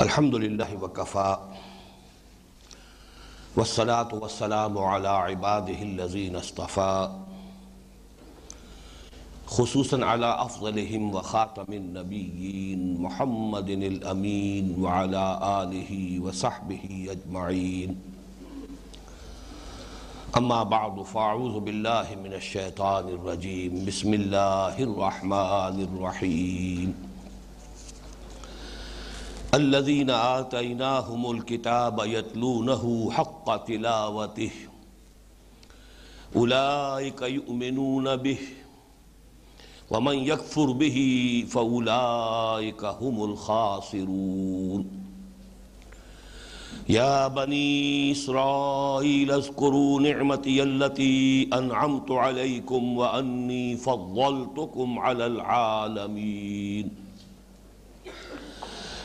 الحمد للہ وکفا والصلاة والسلام على عباده الذين اصطفى خصوصا على افضلهم وخاتم النبيين محمد الامين وعلى آله وصحبه اجمعين اما بعد، فاعوذ بالله من الشيطان الرجيم بسم الله الرحمن الرحيم الذين آتيناهم الكتاب يتلونه حق تلاوته. أولئك يؤمنون به، ومن يكفر به فأولئك هم الخاسرون. يا بني إسرائيل اذكروا نعمتي التي أنعمت عليكم وأني فضلتكم على العالمين.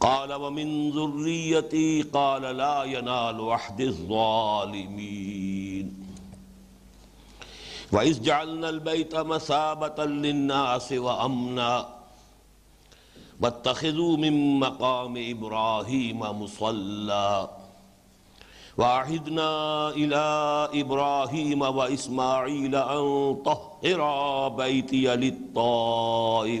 قال ومن ذريتي قال لا ينال وحد الظالمين. وإذ جعلنا البيت مثابة للناس وأمنا واتخذوا من مقام إبراهيم مصلى وعهدنا إلى إبراهيم وإسماعيل أن طهر بيتي للطائفين.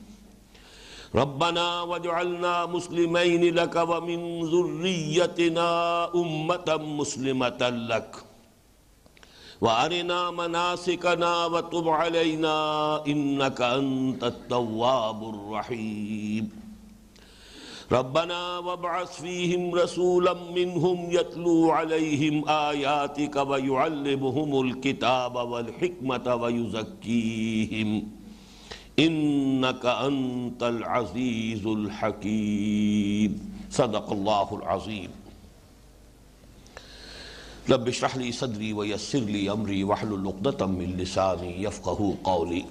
ربنا واجعلنا مسلمين لك ومن ذريتنا أمة مسلمة لك. وأرنا مناسكنا وتب علينا إنك أنت التواب الرحيم. ربنا وابعث فيهم رسولا منهم يتلو عليهم آياتك ويعلمهم الكتاب والحكمة ويزكيهم. انك انت العزيز الحكيم. صدق الله العظيم رب اشرح لي صدري ويسر لي امري واحلل عقدة من لساني يفقهوا قولي.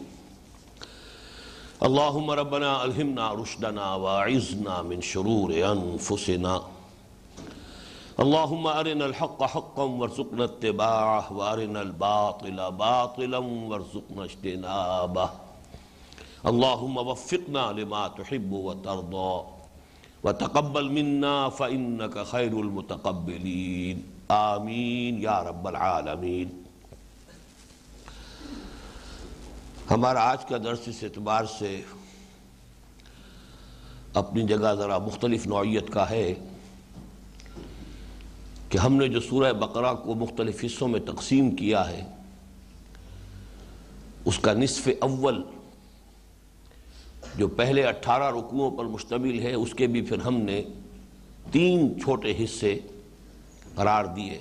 اللهم ربنا الهمنا رشدنا واعذنا من شرور انفسنا اللهم ارنا الحق حقا وارزقنا اتباعه وارنا الباطل باطلا وارزقنا اجتنابه. اللهم وفقنا لما تحب وترضى. وتقبل منا فإنك خير المتقبلين. آمین یا رب العالمین ہمارا آج کا درس اس اعتبار سے اپنی جگہ ذرا مختلف نوعیت کا ہے کہ ہم نے جو سورہ بقرہ کو مختلف حصوں میں تقسیم کیا ہے، اس کا نصف اول جو پہلے اٹھارہ رکوعوں پر مشتمل ہے، اس کے بھی پھر ہم نے تین چھوٹے حصے قرار دیے۔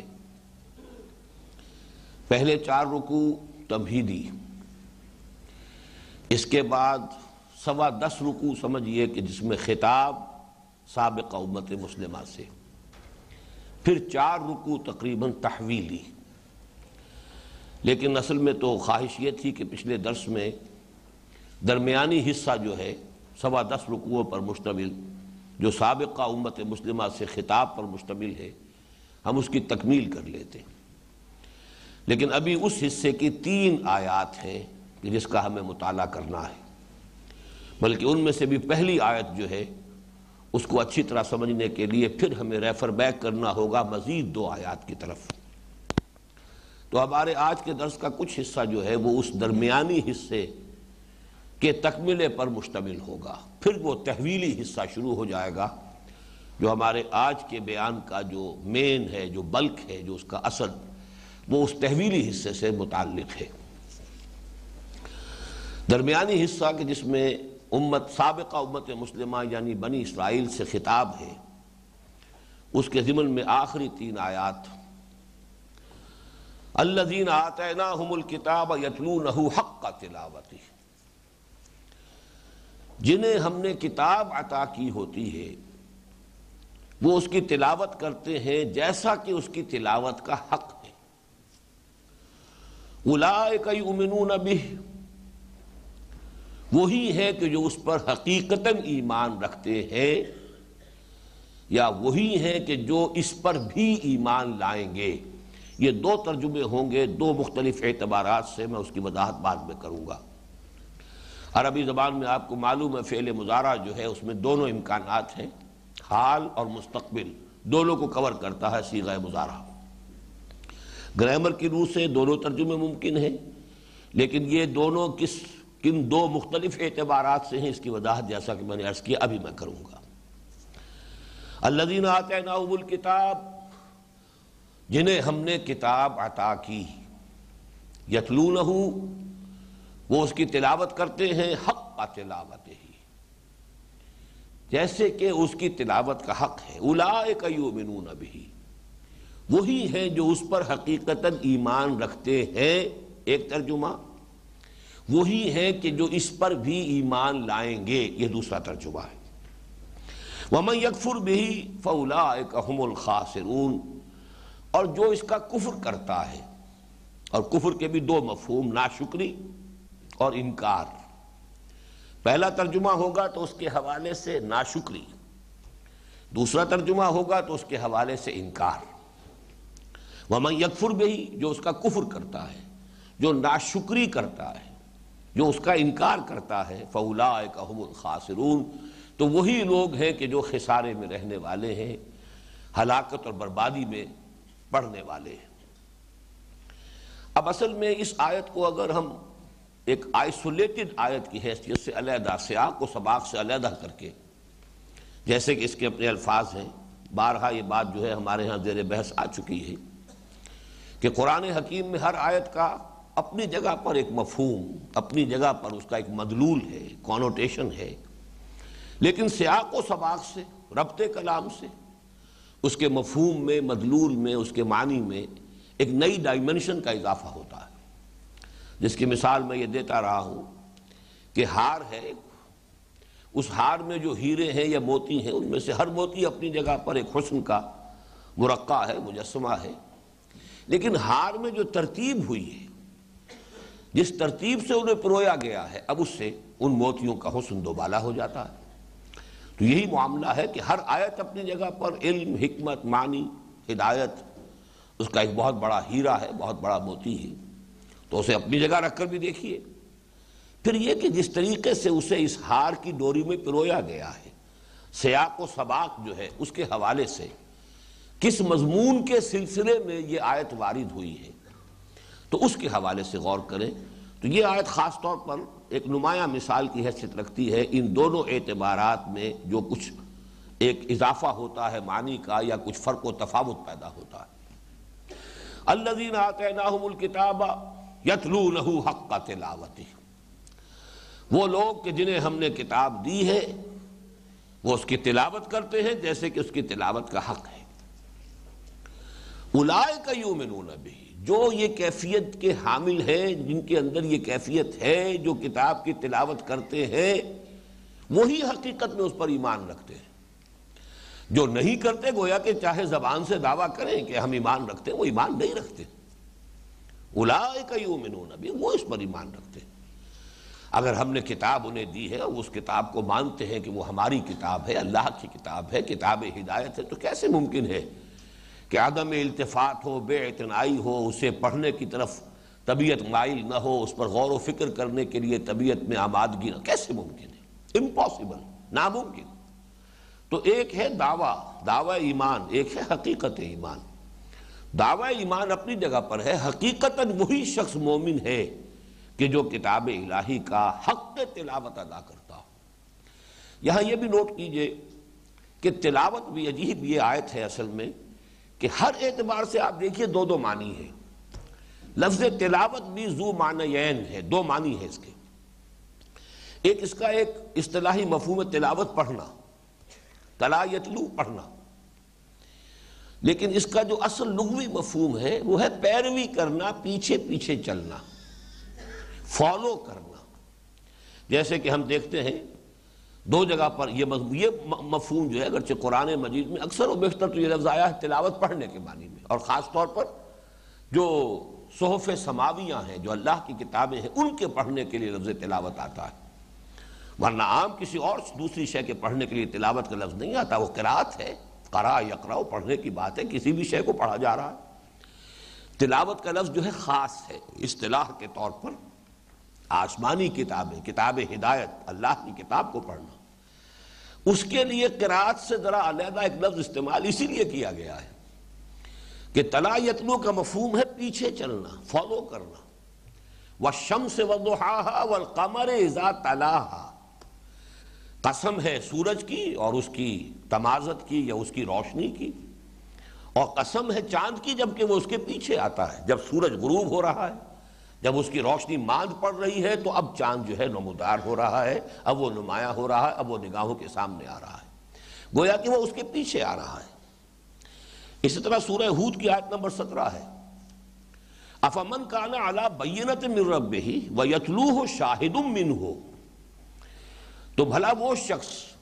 پہلے چار رکوع تمہیدی۔ اس کے بعد سوا دس رکوع سمجھئے کہ جس میں خطاب سابق امت مسلمہ سے۔ پھر چار رکوع تقریباً تحویلی۔ لیکن اصل میں تو خواہش یہ تھی کہ پچھلے درس میں درمیانی حصہ جو ہے، سوا دس رکوعوں پر مشتمل، جو سابقہ امت مسلمہ سے خطاب پر مشتمل ہے، ہم اس کی تکمیل کر لیتے لیکن ابھی اس حصے کی تین آیات ہیں کہ جس کا ہمیں مطالعہ کرنا ہے۔ بلکہ ان میں سے بھی پہلی آیت جو ہے، اس کو اچھی طرح سمجھنے کے لیے پھر ہمیں ریفر بیک کرنا ہوگا مزید دو آیات کی طرف۔ تو ہمارے آج کے درس کا کچھ حصہ جو ہے، وہ اس درمیانی حصے کے تکملے پر مشتمل ہوگا۔ پھر وہ تحویلی حصہ شروع ہو جائے گا جو ہمارے آج کے بیان کا جو مین ہے، جو بلک ہے، جو اس کا اصل، وہ اس تحویلی حصے سے متعلق ہے۔ درمیانی حصہ کہ جس میں امت، سابقہ امت مسلمہ یعنی بنی اسرائیل سے خطاب ہے، اس کے ضمن میں آخری تین آیات۔ الذین آتیناہم الکتاب یتلونہ حق تلاوتی جنہیں ہم نے کتاب عطا کی ہوتی ہے، وہ اس کی تلاوت کرتے ہیں جیسا کہ اس کی تلاوت کا حق ہے۔ اولئک یؤمنون بہ، وہی ہے کہ جو اس پر حقیقتاً ایمان رکھتے ہیں، یا وہی ہے کہ جو اس پر بھی ایمان لائیں گے۔ یہ دو ترجمے ہوں گے، دو مختلف اعتبارات سے میں اس کی وضاحت بعد میں کروں گا۔ عربی زبان میں آپ کو معلوم ہے فعل مظاہرہ جو ہے، اس میں دونوں امکانات ہیں، حال اور مستقبل، دونوں کو کور کرتا ہے سیغہ مظاہرہ گرامر کی روح سے دونوں ترجمے ممکن ہیں، لیکن یہ دونوں کس، کن دو مختلف اعتبارات سے ہیں، اس کی وضاحت جیسا کہ میں نے عرض کیا ابھی میں کروں گا۔ الذین آتیناہم الکتاب، جنہیں ہم نے کتاب عطا کی یتلونہ وہ اس کی تلاوت کرتے ہیں، حق کا تلاوت ہی جیسے کہ اس کی تلاوت کا حق ہے۔ اولئک یؤمنون بھی وہی ہیں جو اس پر حقیقتاً ایمان رکھتے ہیں۔ ایک ترجمہ۔ وہی ہے کہ جو اس پر بھی ایمان لائیں گے۔ یہ دوسرا ترجمہ ہے۔ وَمَنْ يَكْفُرْ بِهِ فَأُولَٰئِكَ هُمُ الْخَاسِرُونَ۔ اور جو اس کا کفر کرتا ہے۔ اور کفر کے بھی دو مفہوم، ناشکری اور انکار۔ پہلا ترجمہ ہوگا تو اس کے حوالے سے ناشکری۔ دوسرا ترجمہ ہوگا تو اس کے حوالے سے انکار۔ وَمَنْ يَكْفُرْ بِهِ جو اس کا کفر کرتا ہے، جو ناشکری کرتا ہے، جو اس کا انکار کرتا ہے فولا الخاسرون۔ تو وہی لوگ ہیں کہ جو خسارے میں رہنے والے ہیں، ہلاکت اور بربادی میں پڑھنے والے ہیں۔ اب اصل میں اس آیت کو اگر ہم ایک آئسولیٹڈ آیت کی حیثیت سے علیحدہ سیاق و سباق سے علیحدہ کر کے، جیسے کہ اس کے اپنے الفاظ ہیں، بارہا یہ بات جو ہے ہمارے ہاں زیر بحث آ چکی ہے کہ قرآن حکیم میں ہر آیت کا اپنی جگہ پر ایک مفہوم، اپنی جگہ پر اس کا ایک مدلول ہے کونوٹیشن ہے۔ لیکن سیاق و سباق سے، ربط کلام سے، اس کے مفہوم میں، مدلول میں، اس کے معنی میں ایک نئی ڈائمنشن کا اضافہ ہوتا ہے۔ جس کی مثال میں یہ دیتا رہا ہوں کہ ہار ہے اس ہار میں جو ہیرے ہیں یا موتی ہیں، ان میں سے ہر موتی اپنی جگہ پر ایک حسن کا مرقع ہے، مجسمہ ہے۔ لیکن ہار میں جو ترتیب ہوئی ہے، جس ترتیب سے انہیں پرویا گیا ہے، اب اس سے ان موتیوں کا حسن دوبالا ہو جاتا ہے۔ تو یہی معاملہ ہے کہ ہر آیت اپنی جگہ پر علم، حکمت، معنی، ہدایت، اس کا ایک بہت بڑا ہیرا ہے، بہت بڑا موتی ہے۔ تو اسے اپنی جگہ رکھ کر بھی دیکھیے۔ پھر یہ کہ جس طریقے سے اسے اس ہار کی ڈوری میں پرویا گیا ہے، سیاق و سباق جو ہے اس کے حوالے سے کس مضمون کے سلسلے میں یہ آیت وارد ہوئی ہے، تو اس کے حوالے سے غور کریں۔ تو یہ آیت خاص طور پر ایک نمایاں مثال کی حیثیت رکھتی ہے ان دونوں اعتبارات میں جو کچھ ایک اضافہ ہوتا ہے معنی کا یا کچھ فرق و تفاوت پیدا ہوتا ہے۔ الذین آتیناہم الکتاب یتلونہ حق تلاوتی۔ وہ لوگ کہ جنہیں ہم نے کتاب دی ہے، وہ اس کی تلاوت کرتے ہیں جیسے کہ اس کی تلاوت کا حق ہے۔ اولئک یؤمنون بھی جو یہ کیفیت کے حامل ہیں، جن کے اندر یہ کیفیت ہے، جو کتاب کی تلاوت کرتے ہیں، وہی حقیقت میں اس پر ایمان رکھتے ہیں۔ جو نہیں کرتے، گویا کہ چاہے زبان سے دعویٰ کریں کہ ہم ایمان رکھتے ہیں، وہ ایمان نہیں رکھتے۔ اولائک یؤمنون بھی وہ اس پر ایمان رکھتے ہیں۔ اگر ہم نے کتاب انہیں دی ہے اس کتاب کو مانتے ہیں کہ وہ ہماری کتاب ہے، اللہ کی کتاب ہے، کتاب ہدایت ہے، تو کیسے ممکن ہے کہ عدم التفات ہو، بے اعتنائی ہو، اسے پڑھنے کی طرف طبیعت مائل نہ ہو، اس پر غور و فکر کرنے کے لیے طبیعت میں آمادگی نہ کیسے ممکن ہے؟ امپاسبل ناممکن۔ تو ایک ہے دعویٰ، دعوی ایمان، ایک ہے حقیقت ایمان۔ دعوی ایمان اپنی جگہ پر ہے حقیقت وہی شخص مومن ہے کہ جو کتاب الہی کا حق تلاوت ادا کرتا ہو۔ یہاں یہ بھی نوٹ کیجیے کہ تلاوت بھی عجیب یہ آیت ہے اصل میں کہ ہر اعتبار سے آپ دیکھیے دو دو معنی ہے لفظ تلاوت بھی زو معنیین ہے، دو معنی ہے اس کے۔ ایک اس کا ایک اصطلاحی مفہوم تلاوت پڑھنا، تلا یتلو پڑھنا۔ لیکن اس کا جو اصل لغوی مفہوم ہے وہ ہے پیروی کرنا، پیچھے پیچھے چلنا فالو کرنا۔ جیسے کہ ہم دیکھتے ہیں، دو جگہ پر یہ مفہوم جو ہے، اگرچہ قرآن مجید میں اکثر و بیشتر تو یہ لفظ آیا ہے تلاوت پڑھنے کے معنی میں۔ اور خاص طور پر جو صحف سماویاں ہیں، جو اللہ کی کتابیں ہیں، ان کے پڑھنے کے لیے لفظ تلاوت آتا ہے۔ ورنہ عام کسی اور دوسری شے کے پڑھنے کے لیے تلاوت کا لفظ نہیں آتا، وہ قرآت ہے۔ قرا یقرا پڑھنے کی بات ہے، کسی بھی شے کو پڑھا جا رہا ہے۔ تلاوت کا لفظ جو ہے خاص ہے، اصطلاح کے طور پر۔ آسمانی کتابیں، کتاب ہدایت، اللہ کی کتاب کو پڑھنا۔ اس کے لیے قرآت سے ذرا علیحدہ ایک لفظ استعمال اسی لیے کیا گیا ہے کہ تلا یتنو کا مفہوم ہے پیچھے چلنا، فالو کرنا۔ وہ شم سے قمر قسم ہے سورج کی اور اس کی تمازت کی یا اس کی روشنی کی اور قسم ہے چاند کی جبکہ وہ اس کے پیچھے آتا ہے، جب سورج غروب ہو رہا ہے، جب اس کی روشنی ماند پڑ رہی ہے تو اب چاند جو ہے نمودار ہو رہا ہے، اب وہ نمایاں ہو رہا ہے، اب وہ نگاہوں کے سامنے آ رہا ہے۔ گویا کہ وہ اس کے پیچھے آ رہا ہے۔ اسی طرح سورہ ہود کی آیت نمبر سترہ ہے۔ افمن کانا اعلیٰ بینت من رب ہی و یتلو ہو شاہد من ہو تو بھلا وہ شخص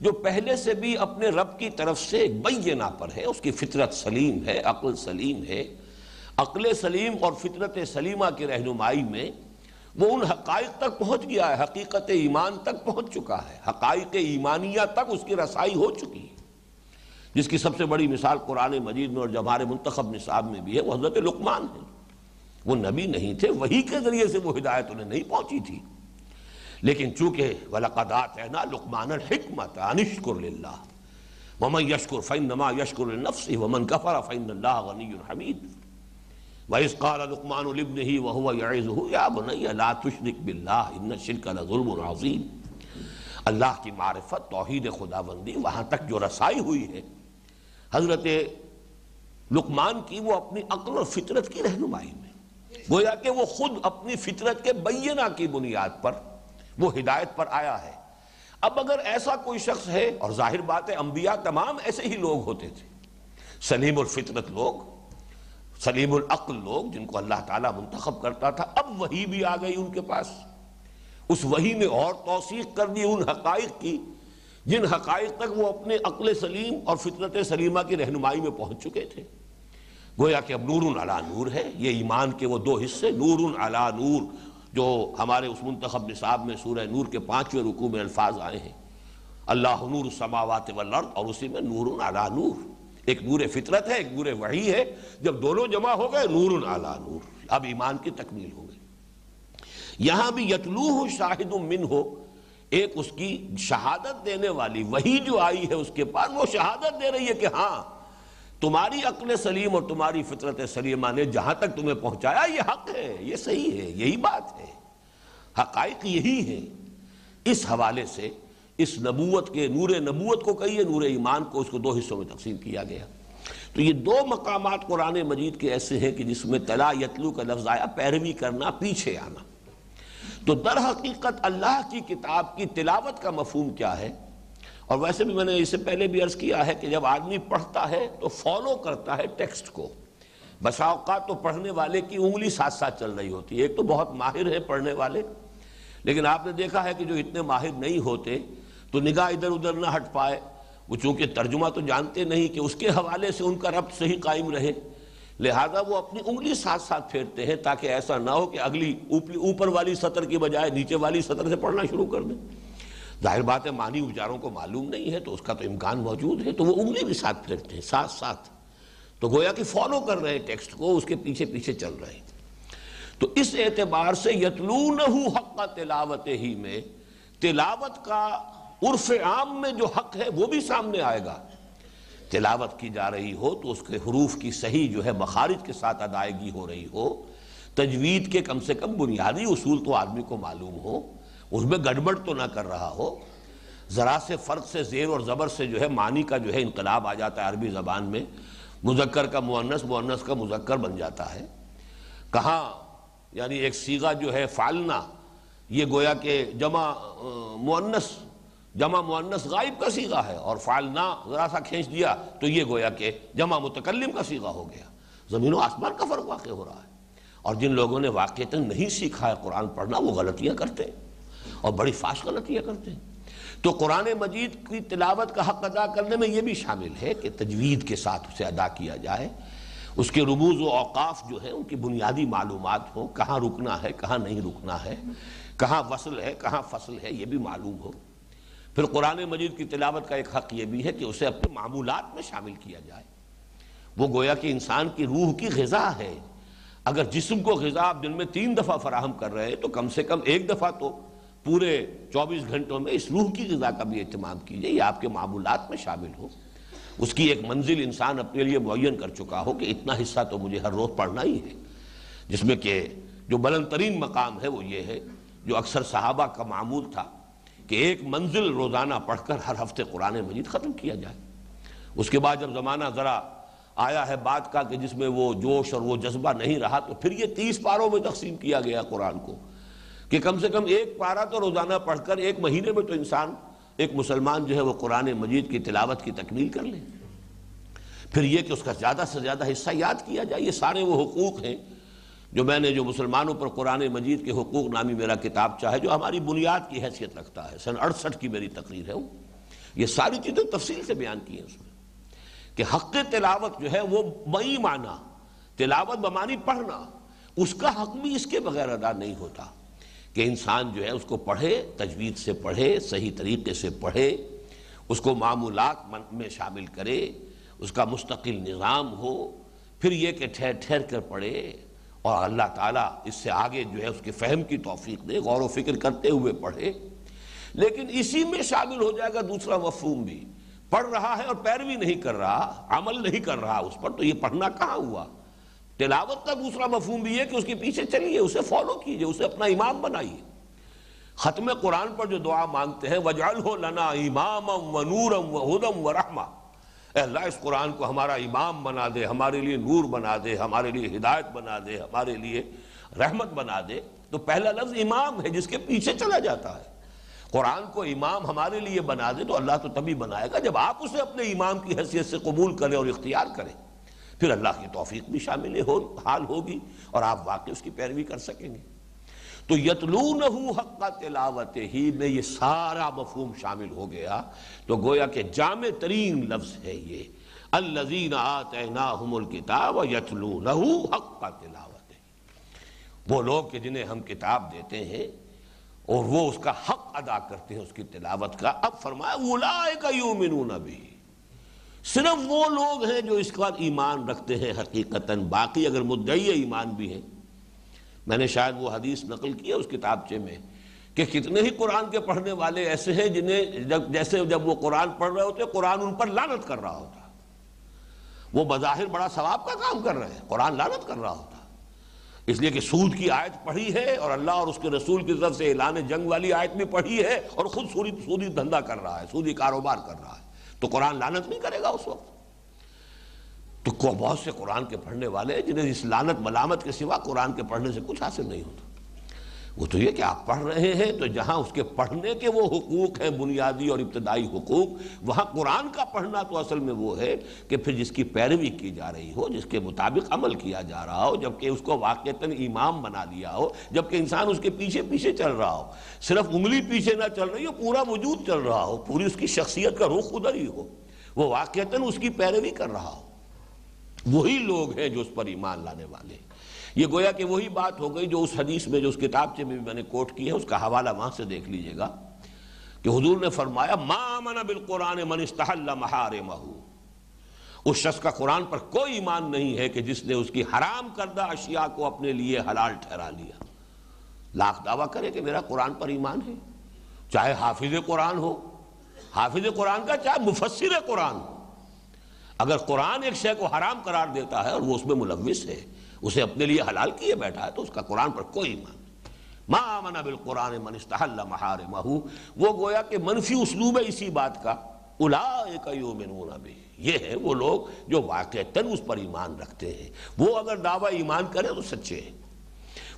جو پہلے سے بھی اپنے رب کی طرف سے بینہ پر ہے، اس کی فطرت سلیم ہے، عقل سلیم ہے، عقل سلیم اور فطرت سلیمہ کی رہنمائی میں وہ ان حقائق تک پہنچ گیا ہے، حقیقت ایمان تک پہنچ چکا ہے، حقائق ایمانیہ تک اس کی رسائی ہو چکی ہے۔ جس کی سب سے بڑی مثال قرآن مجید میں اور جب ہمارے منتخب نصاب میں بھی ہے، وہ حضرت لقمان ہے وہ نبی نہیں تھے، وہی کے ذریعے سے وہ ہدایت انہیں نہیں پہنچی تھی۔ لیکن چونکہ وَلَقَدْ ہے لُقْمَانَ الْحِكْمَةَ أَنِشْكُرْ لِلَّهِ وَمَنْ يَشْكُرْ فَإِنَّمَا يَشْكُرْ لِنَفْسِهِ وَمَنْ كَفَرَ فَإِنَّ اللَّهَ غَنِيٌّ حَمِيدٌ وَإِذْ قَالَ لُقْمَانُ لِابْنِهِ وَهُوَ يَعِظُهُ يَا بُنَيَّ لَا تُشْرِكْ بِاللَّهِ إِنَّ الشِّرْكَ لَظُلْمٌ عَظِيمٌ اللہ کی معرفت توحید خداوندی وہاں تک جو رسائی ہوئی ہے حضرت لقمان کی وہ اپنی عقل اور فطرت کی رہنمائی میں گویا کہ وہ خود اپنی فطرت کے بینہ کی بنیاد پر وہ ہدایت پر آیا ہے۔ اب اگر ایسا کوئی شخص ہے، اور ظاہر بات ہے، انبیاء تمام ایسے ہی لوگ ہوتے تھے۔ سلیم الفطرت لوگ، سلیم العقل لوگ، جن کو اللہ تعالیٰ منتخب کرتا تھا، اب وہی بھی آ گئی ان کے پاس۔ اس وہی نے اور توثیق کر دی ان حقائق کی، جن حقائق تک وہ اپنے عقل سلیم اور فطرت سلیمہ کی رہنمائی میں پہنچ چکے تھے۔ گویا کہ اب نور علا نور ہے۔ یہ ایمان کے وہ دو حصے، نور علا نور جو ہمارے اس منتخب نصاب میں سورہ نور کے پانچویں رکوع میں الفاظ آئے ہیں۔ اللہ نور السماوات والارض اور اسی میں نور علا نور۔ ایک نور فطرت ہے، ایک نور وحی ہے۔ جب دونوں جمع ہو گئے، نور علا نور۔ اب ایمان کی تکمیل ہو گئی۔ یہاں بھی یتلوہ شاہد من ہو ایک اس کی شہادت دینے والی وہی جو آئی ہے اس کے پاس، وہ شہادت دے رہی ہے کہ ہاں تمہاری عقل سلیم اور تمہاری فطرت سلیمہ نے جہاں تک تمہیں پہنچایا، یہ حق ہے، یہ صحیح ہے، یہی بات ہے۔ حقائق یہی ہے اس حوالے سے اس نبوت کے، نور نبوت کو کہیے، نور ایمان کو اس کو دو حصوں میں تقسیم کیا گیا۔ تو یہ دو مقامات قرآن مجید کے ایسے ہیں کہ جس میں تلا یتلو کا لفظ آیا، پیروی کرنا، پیچھے آنا۔ تو در حقیقت اللہ کی کتاب کی تلاوت کا مفہوم کیا ہے؟ اور ویسے بھی میں نے اس سے پہلے بھی عرض کیا ہے کہ جب آدمی پڑھتا ہے تو فالو کرتا ہے ٹیکسٹ کو۔ بسا اوقات تو پڑھنے والے کی انگلی ساتھ ساتھ چل رہی ہوتی ہے۔ ایک تو بہت ماہر ہے پڑھنے والے، لیکن آپ نے دیکھا ہے کہ جو اتنے ماہر نہیں ہوتے تو نگاہ ادھر ادھر نہ ہٹ پائے۔ وہ چونکہ ترجمہ تو جانتے نہیں کہ اس کے حوالے سے ان کا ربط صحیح قائم رہے۔ لہذا وہ اپنی انگلی ساتھ ساتھ پھیرتے ہیں تاکہ ایسا نہ ہو کہ اگلی اوپر والی سطر کی بجائے نیچے والی سطر سے پڑھنا شروع کر دیں۔ ظاہر بات ہے معنی اچاروں کو معلوم نہیں ہے تو اس کا تو امکان موجود ہے تو وہ انگلی بھی ساتھ پھیرتے ہیں، ساتھ ساتھ۔ تو گویا کہ فالو کر رہے ہیں ٹیکسٹ کو، اس کے پیچھے پیچھے چل رہے ہیں۔ تو اس اعتبار سے یتلونہ حق تلاوت ہی میں، تلاوت کا عرف عام میں جو حق ہے وہ بھی سامنے آئے گا۔ تلاوت کی جا رہی ہو تو اس کے حروف کی صحیح جو ہے مخارج کے ساتھ ادائیگی ہو رہی ہو۔ تجوید کے کم سے کم بنیادی اصول تو آدمی کو معلوم ہو۔ اس میں گڑبڑ تو نہ کر رہا ہو، ذرا سے فرق سے زیر اور زبر سے جو ہے معنی کا جو ہے انقلاب آ جاتا ہے عربی زبان میں، مذکر کا مونس مونس کا مذکر بن جاتا ہے۔ کہاں یعنی ایک سیگا جو ہے فالنا یہ گویا کہ جمع مونس جمع مونس غائب کا سیگا ہے اور فالنا ذرا سا کھینچ دیا تو یہ گویا کہ جمع متکلم کا سیگا ہو گیا۔ زمین و آسمان کا فرق واقع ہو رہا ہے۔ اور جن لوگوں نے واقعات نہیں سیکھا ہے قرآن پڑھنا، وہ غلطیاں کرتے۔ ہیں اور بڑی فاش غلطیاں کرتے ہیں۔ تو قرآن مجید کی تلاوت کا حق ادا کرنے میں یہ بھی شامل ہے کہ تجوید کے ساتھ اسے ادا کیا جائے۔ اس کے رموز و اوقاف جو ہیں، ان کی بنیادی معلومات ہوں، کہاں رکنا ہے، کہاں نہیں رکنا ہے، کہاں وصل ہے، کہاں فصل ہے، یہ بھی معلوم ہو۔ پھر قرآن مجید کی تلاوت کا ایک حق یہ بھی ہے کہ اسے اپنے معمولات میں شامل کیا جائے۔ وہ گویا کہ انسان کی روح کی غذا ہے۔ اگر جسم کو غذا آپ دن میں تین دفعہ فراہم کر رہے ہیں تو کم سے کم ایک دفعہ تو پورے چوبیس گھنٹوں میں اس روح کی غذا کا بھی اہتمام کیجیے، یہ آپ کے معمولات میں شامل ہو۔ اس کی ایک منزل انسان اپنے لیے معین کر چکا ہو کہ اتنا حصہ تو مجھے ہر روز پڑھنا ہی ہے۔ جس میں کہ جو بلند ترین مقام ہے وہ یہ ہے، جو اکثر صحابہ کا معمول تھا کہ ایک منزل روزانہ پڑھ کر ہر ہفتے قرآن مجید ختم کیا جائے۔ اس کے بعد جب زمانہ ذرا آیا ہے بات کا کہ جس میں وہ جوش اور وہ جذبہ نہیں رہا، تو پھر یہ تیس پاروں میں تقسیم کیا گیا قرآن کو۔ کہ کم سے کم ایک پارا تو روزانہ پڑھ کر ایک مہینے میں تو انسان ایک مسلمان جو ہے وہ قرآن مجید کی تلاوت کی تکمیل کر لے۔ پھر یہ کہ اس کا زیادہ سے زیادہ حصہ یاد کیا جائے، یہ سارے وہ حقوق ہیں جو میں نے جو مسلمانوں پر قرآن مجید کے حقوق نامی میرا کتاب چاہے، جو ہماری بنیاد کی حیثیت رکھتا ہے۔ سن اڑسٹھ کی میری تقریر ہے وہ۔ یہ ساری چیزیں تفصیل سے بیان کی ہیں اس میں کہ حق تلاوت جو ہے وہ بئی معنی، تلاوت بمانی پڑھنا، اس کا حق بھی اس کے بغیر ادا نہیں ہوتا۔ کہ انسان جو ہے اس کو پڑھے، تجوید سے پڑھے، صحیح طریقے سے پڑھے، اس کو معمولات میں شامل کرے، اس کا مستقل نظام ہو، پھر یہ کہ ٹھہر ٹھہر کر پڑھے اور اللہ تعالیٰ اس سے آگے جو ہے اس کے فہم کی توفیق دے، غور و فکر کرتے ہوئے پڑھے۔ لیکن اسی میں شامل ہو جائے گا دوسرا مفہوم بھی۔ پڑھ رہا ہے اور پیروی نہیں کر رہا، عمل نہیں کر رہا اس پر، تو یہ پڑھنا کہاں ہوا؟ تلاوت کا دوسرا مفہوم بھی ہے کہ اس کے پیچھے چلیے، اسے فالو کیجیے، اسے اپنا امام بنائیے۔ ختم قرآن پر جو دعا مانگتے ہیں وَجْعَلْهُ لَنَا إِمَامًا وَنُورًا وَهُدًا وَرَحْمًا اے اللہ، اس قرآن کو ہمارا امام بنا دے، ہمارے لیے نور بنا دے، ہمارے لیے ہدایت بنا دے، ہمارے لیے رحمت بنا دے۔ تو پہلا لفظ امام ہے، جس کے پیچھے چلا جاتا ہے۔ قرآن کو امام ہمارے لیے بنا دے تو اللہ تو تبھی بنائے گا جب آپ اسے اپنے امام کی حیثیت سے قبول کریں اور اختیار کریں۔ پھر اللہ کی توفیق بھی شامل ہو حال ہوگی اور آپ واقعی اس کی پیروی کر سکیں گے۔ تو یتلونہو حق تلاوت ہی میں یہ سارا مفہوم شامل ہو گیا۔ تو گویا کہ جامع ترین لفظ ہے یہ۔ الذین آتیناہم الکتاب یتلونہو حق تلاوت وہ لوگ کہ جنہیں ہم کتاب دیتے ہیں اور وہ اس کا حق ادا کرتے ہیں اس کی تلاوت کا، اب فرمایا اولائک یومنون بھی صرف وہ لوگ ہیں جو اس کا ایمان رکھتے ہیں حقیقتاً، باقی اگر مدعی ایمان بھی ہیں۔ میں نے شاید وہ حدیث نقل کیا اس کتابچے میں، کہ کتنے ہی قرآن کے پڑھنے والے ایسے ہیں جنہیں جب جیسے جب وہ قرآن پڑھ رہے ہوتے قرآن ان پر لانت کر رہا ہوتا۔ وہ بظاہر بڑا ثواب کا کام کر رہے ہیں، قرآن لانت کر رہا ہوتا۔ اس لیے کہ سود کی آیت پڑھی ہے اور اللہ اور اس کے رسول کی طرف سے اعلان جنگ والی آیت بھی پڑھی ہے اور خود سودی سودی دھندا کر رہا ہے، سودی کاروبار کر رہا ہے۔ تو قرآن لانت نہیں کرے گا اس وقت۔ تو بہت سے قرآن کے پڑھنے والے جنہیں اس لانت ملامت کے سوا قرآن کے پڑھنے سے کچھ حاصل نہیں ہوتا۔ وہ تو یہ کہ آپ پڑھ رہے ہیں، تو جہاں اس کے پڑھنے کے وہ حقوق ہیں، بنیادی اور ابتدائی حقوق، وہاں قرآن کا پڑھنا تو اصل میں وہ ہے کہ پھر جس کی پیروی کی جا رہی ہو، جس کے مطابق عمل کیا جا رہا ہو، جبکہ اس کو واقعتاً امام بنا لیا ہو، جبکہ انسان اس کے پیچھے پیچھے چل رہا ہو۔ صرف انگلی پیچھے نہ چل رہی ہو، پورا وجود چل رہا ہو، پوری اس کی شخصیت کا رخ ادھر ہی ہو۔ وہ واقعتاً اس کی پیروی کر رہا ہو۔ وہی لوگ ہیں جو اس پر ایمان لانے والے۔ یہ گویا کہ وہی بات ہو گئی جو اس حدیث میں جو اس کتاب سے بھی میں نے کوٹ کی ہے، اس کا حوالہ وہاں سے دیکھ لیجیے گا کہ حضور نے فرمایا، ما من بالقرآن من استحل محارمہ اس شخص کا قرآن پر کوئی ایمان نہیں ہے کہ جس نے اس کی حرام کردہ اشیاء کو اپنے لیے حلال ٹھہرا لیا۔ لاکھ دعویٰ کرے کہ میرا قرآن پر ایمان ہے۔ چاہے حافظ قرآن ہو، حافظ قرآن کا، چاہے مفسر قرآن ہو۔ اگر قرآن ایک شے کو حرام قرار دیتا ہے اور وہ اس میں ملوث ہے اسے اپنے لیے حلال کیے بیٹھا ہے تو اس کا قرآن پر کوئی ایمان ما آمنا بالقرآن من استحل محارمہ وہ گویا کہ منفی اسلوب ہے اسی بات کا۔ اولئک یؤمنون به یہ ہے وہ لوگ جو واقعتاً اس پر ایمان رکھتے ہیں۔ وہ اگر دعویٰ ایمان کرے تو سچے ہیں۔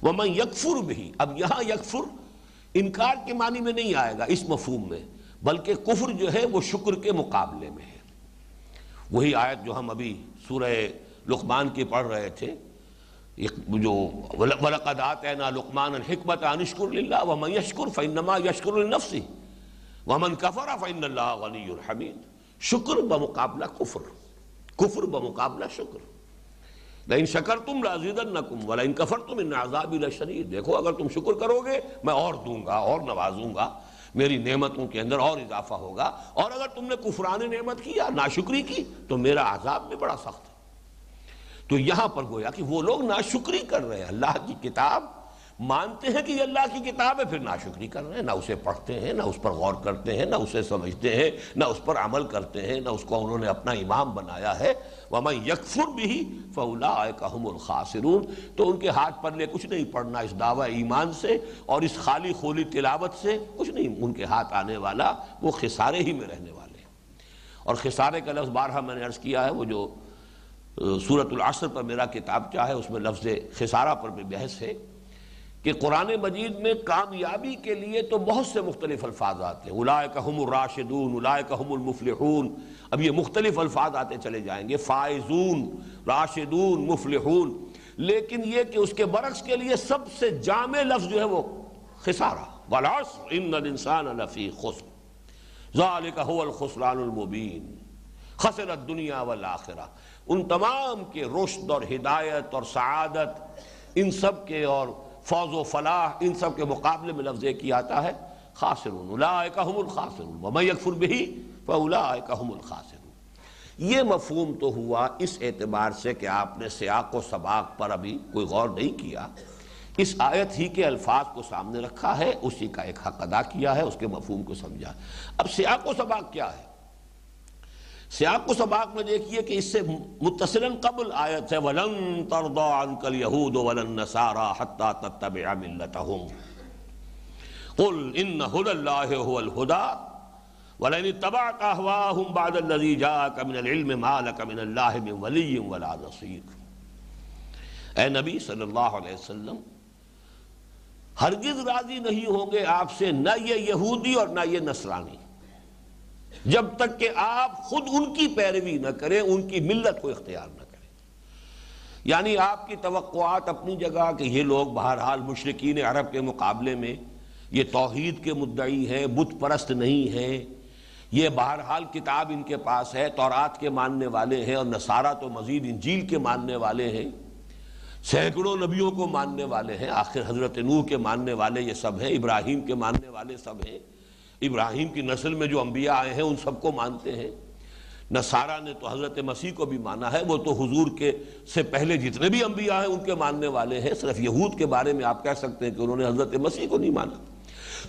وَمَنْ يَكْفُرْ بھی اب یہاں یکفر انکار کے معنی میں نہیں آئے گا اس مفہوم میں، بلکہ کفر جو ہے وہ شکر کے مقابلے میں ہے۔ وہی آیت جو ہم ابھی سورہ لقمان کی پڑھ رہے تھے۔ جو وَلَقَدْ آتَيْنَا لُقْمَانَ الْحِكْمَةَ أَنِشْكُرْ لِلَّهِ وَمَنْ يَشْكُرْ فَإِنَّمَا يَشْكُرُ لِنَفْسِهِ وَمَنْ كَفَرَ فَإِنَّ اللَّهَ غَنِيٌّ حَمِيدٌ شکر بمقابلہ کفر کفر بمقابلہ شکر لَإِن شَكَرْتُمْ لَأَزِيدَنَّكُمْ وَلَإِن كَفَرْتُمْ إِنَّ عَذَابِي لَشَدِيدٌ دیکھو اگر تم شکر کرو گے میں اور دوں گا اور نوازوں گا میری نعمتوں کے اندر اور اضافہ ہوگا اور اگر تم نے کفران نعمت کیا ناشکری کی تو میرا عذاب بھی بڑا سخت تو یہاں پر گویا کہ وہ لوگ ناشکری کر رہے ہیں۔ اللہ کی کتاب مانتے ہیں کہ یہ اللہ کی کتاب ہے، پھر ناشکری کر رہے ہیں۔ نہ اسے پڑھتے ہیں، نہ اس پر غور کرتے ہیں، نہ اسے سمجھتے ہیں، نہ اس پر عمل کرتے ہیں، نہ اس کو انہوں نے اپنا امام بنایا ہے۔ وَمَنْ يَكْفُرْ بِهِ فَأُولَٰئِكَ هُمُ الْخَاسِرُونَ۔ تو ان کے ہاتھ پر لے کچھ نہیں پڑھنا اس دعوی ایمان سے اور اس خالی خولی تلاوت سے کچھ نہیں۔ ان کے ہاتھ آنے والا وہ خسارے ہی میں رہنے والے ہیں۔ اور خسارے کا لفظ بارہا میں نے عرض کیا ہے، وہ جو سورة العصر پر میرا کتاب چاہے اس میں لفظ خسارہ پر بھی بحث ہے کہ قرآن مجید میں کامیابی کے لیے تو بہت سے مختلف الفاظ آتے ہیں۔ اولائکہم الراشدون اولائکہم المفلحون۔ اب یہ مختلف الفاظ آتے چلے جائیں گے۔ فائزون، راشدون، مفلحون۔ لیکن یہ کہ اس کے برعکس کے لیے سب سے جامع لفظ جو ہے وہ خسارہ۔ والعصر، ان الانسان لفی خسر۔ ذالک هو الخسران المبین۔ خسر الدنیا والآخرہ۔ ان تمام کے رشد اور ہدایت اور سعادت ان سب کے اور فوز و فلاح ان سب کے مقابلے میں لفظ ایک ہی آتا ہے، خاسرون. اولائکہم الخاسرون. ومن یکفر بہی فاولائکہم الخاسرون. یہ مفہوم تو ہوا اس اعتبار سے کہ آپ نے سیاق و سباق پر ابھی کوئی غور نہیں کیا۔ اس آیت ہی کے الفاظ کو سامنے رکھا ہے، اسی کا ایک حق ادا کیا ہے، اس کے مفہوم کو سمجھا۔ اب سیاق و سباق کیا ہے؟ سیاق و سباق میں دیکھئے کہ اس سے متصلا قبل آیت ہے، وَلَن تَرْضَ عَنْكَ الْيَهُودُ وَلَن نَسَارَ حَتَّى تَتَّبِعَ مِلَّتَهُمْ. قُلْ إِنَّ هُدَى اللَّهِ هُوَ الْهُدَى وَلَنِ اتَّبَعْتَ أَهْوَاهُمْ بَعْدَ الَّذِي جَاءَكَ مِنَ الْعِلْمِ مَا لَكَ مِنَ اللَّهِ مِنْ وَلِيٍّ وَلَا نَصِيرٍ. اے نبی صلی اللہ علیہ وسلم، ہرگز راضی نہیں ہوں گے آپ سے، نہ یہ یہودی اور نہ یہ نصرانی۔ جب تک کہ آپ خود ان کی پیروی نہ کریں، ان کی ملت کو اختیار نہ کریں۔ یعنی آپ کی توقعات اپنی جگہ کہ یہ لوگ بہرحال مشرقین عرب کے مقابلے میں یہ توحید کے مدعی ہیں، بت پرست نہیں ہیں۔ یہ بہرحال کتاب ان کے پاس ہے، تورات کے ماننے والے ہیں اور نصارہ تو مزید انجیل کے ماننے والے ہیں۔ سینکڑوں نبیوں کو ماننے والے ہیں، آخر حضرت نوح کے ماننے والے یہ سب ہیں، ابراہیم کے ماننے والے سب ہیں۔ ابراہیم کی نسل میں جو انبیاء آئے ہیں، ان سب کو مانتے ہیں۔ نصارہ نے تو حضرت مسیح کو بھی مانا ہے، وہ تو حضور کے سے پہلے جتنے بھی انبیاء ہیں، ان کے ماننے والے ہیں۔ صرف یہود کے بارے میں آپ کہہ سکتے ہیں کہ انہوں نے حضرت مسیح کو نہیں مانا۔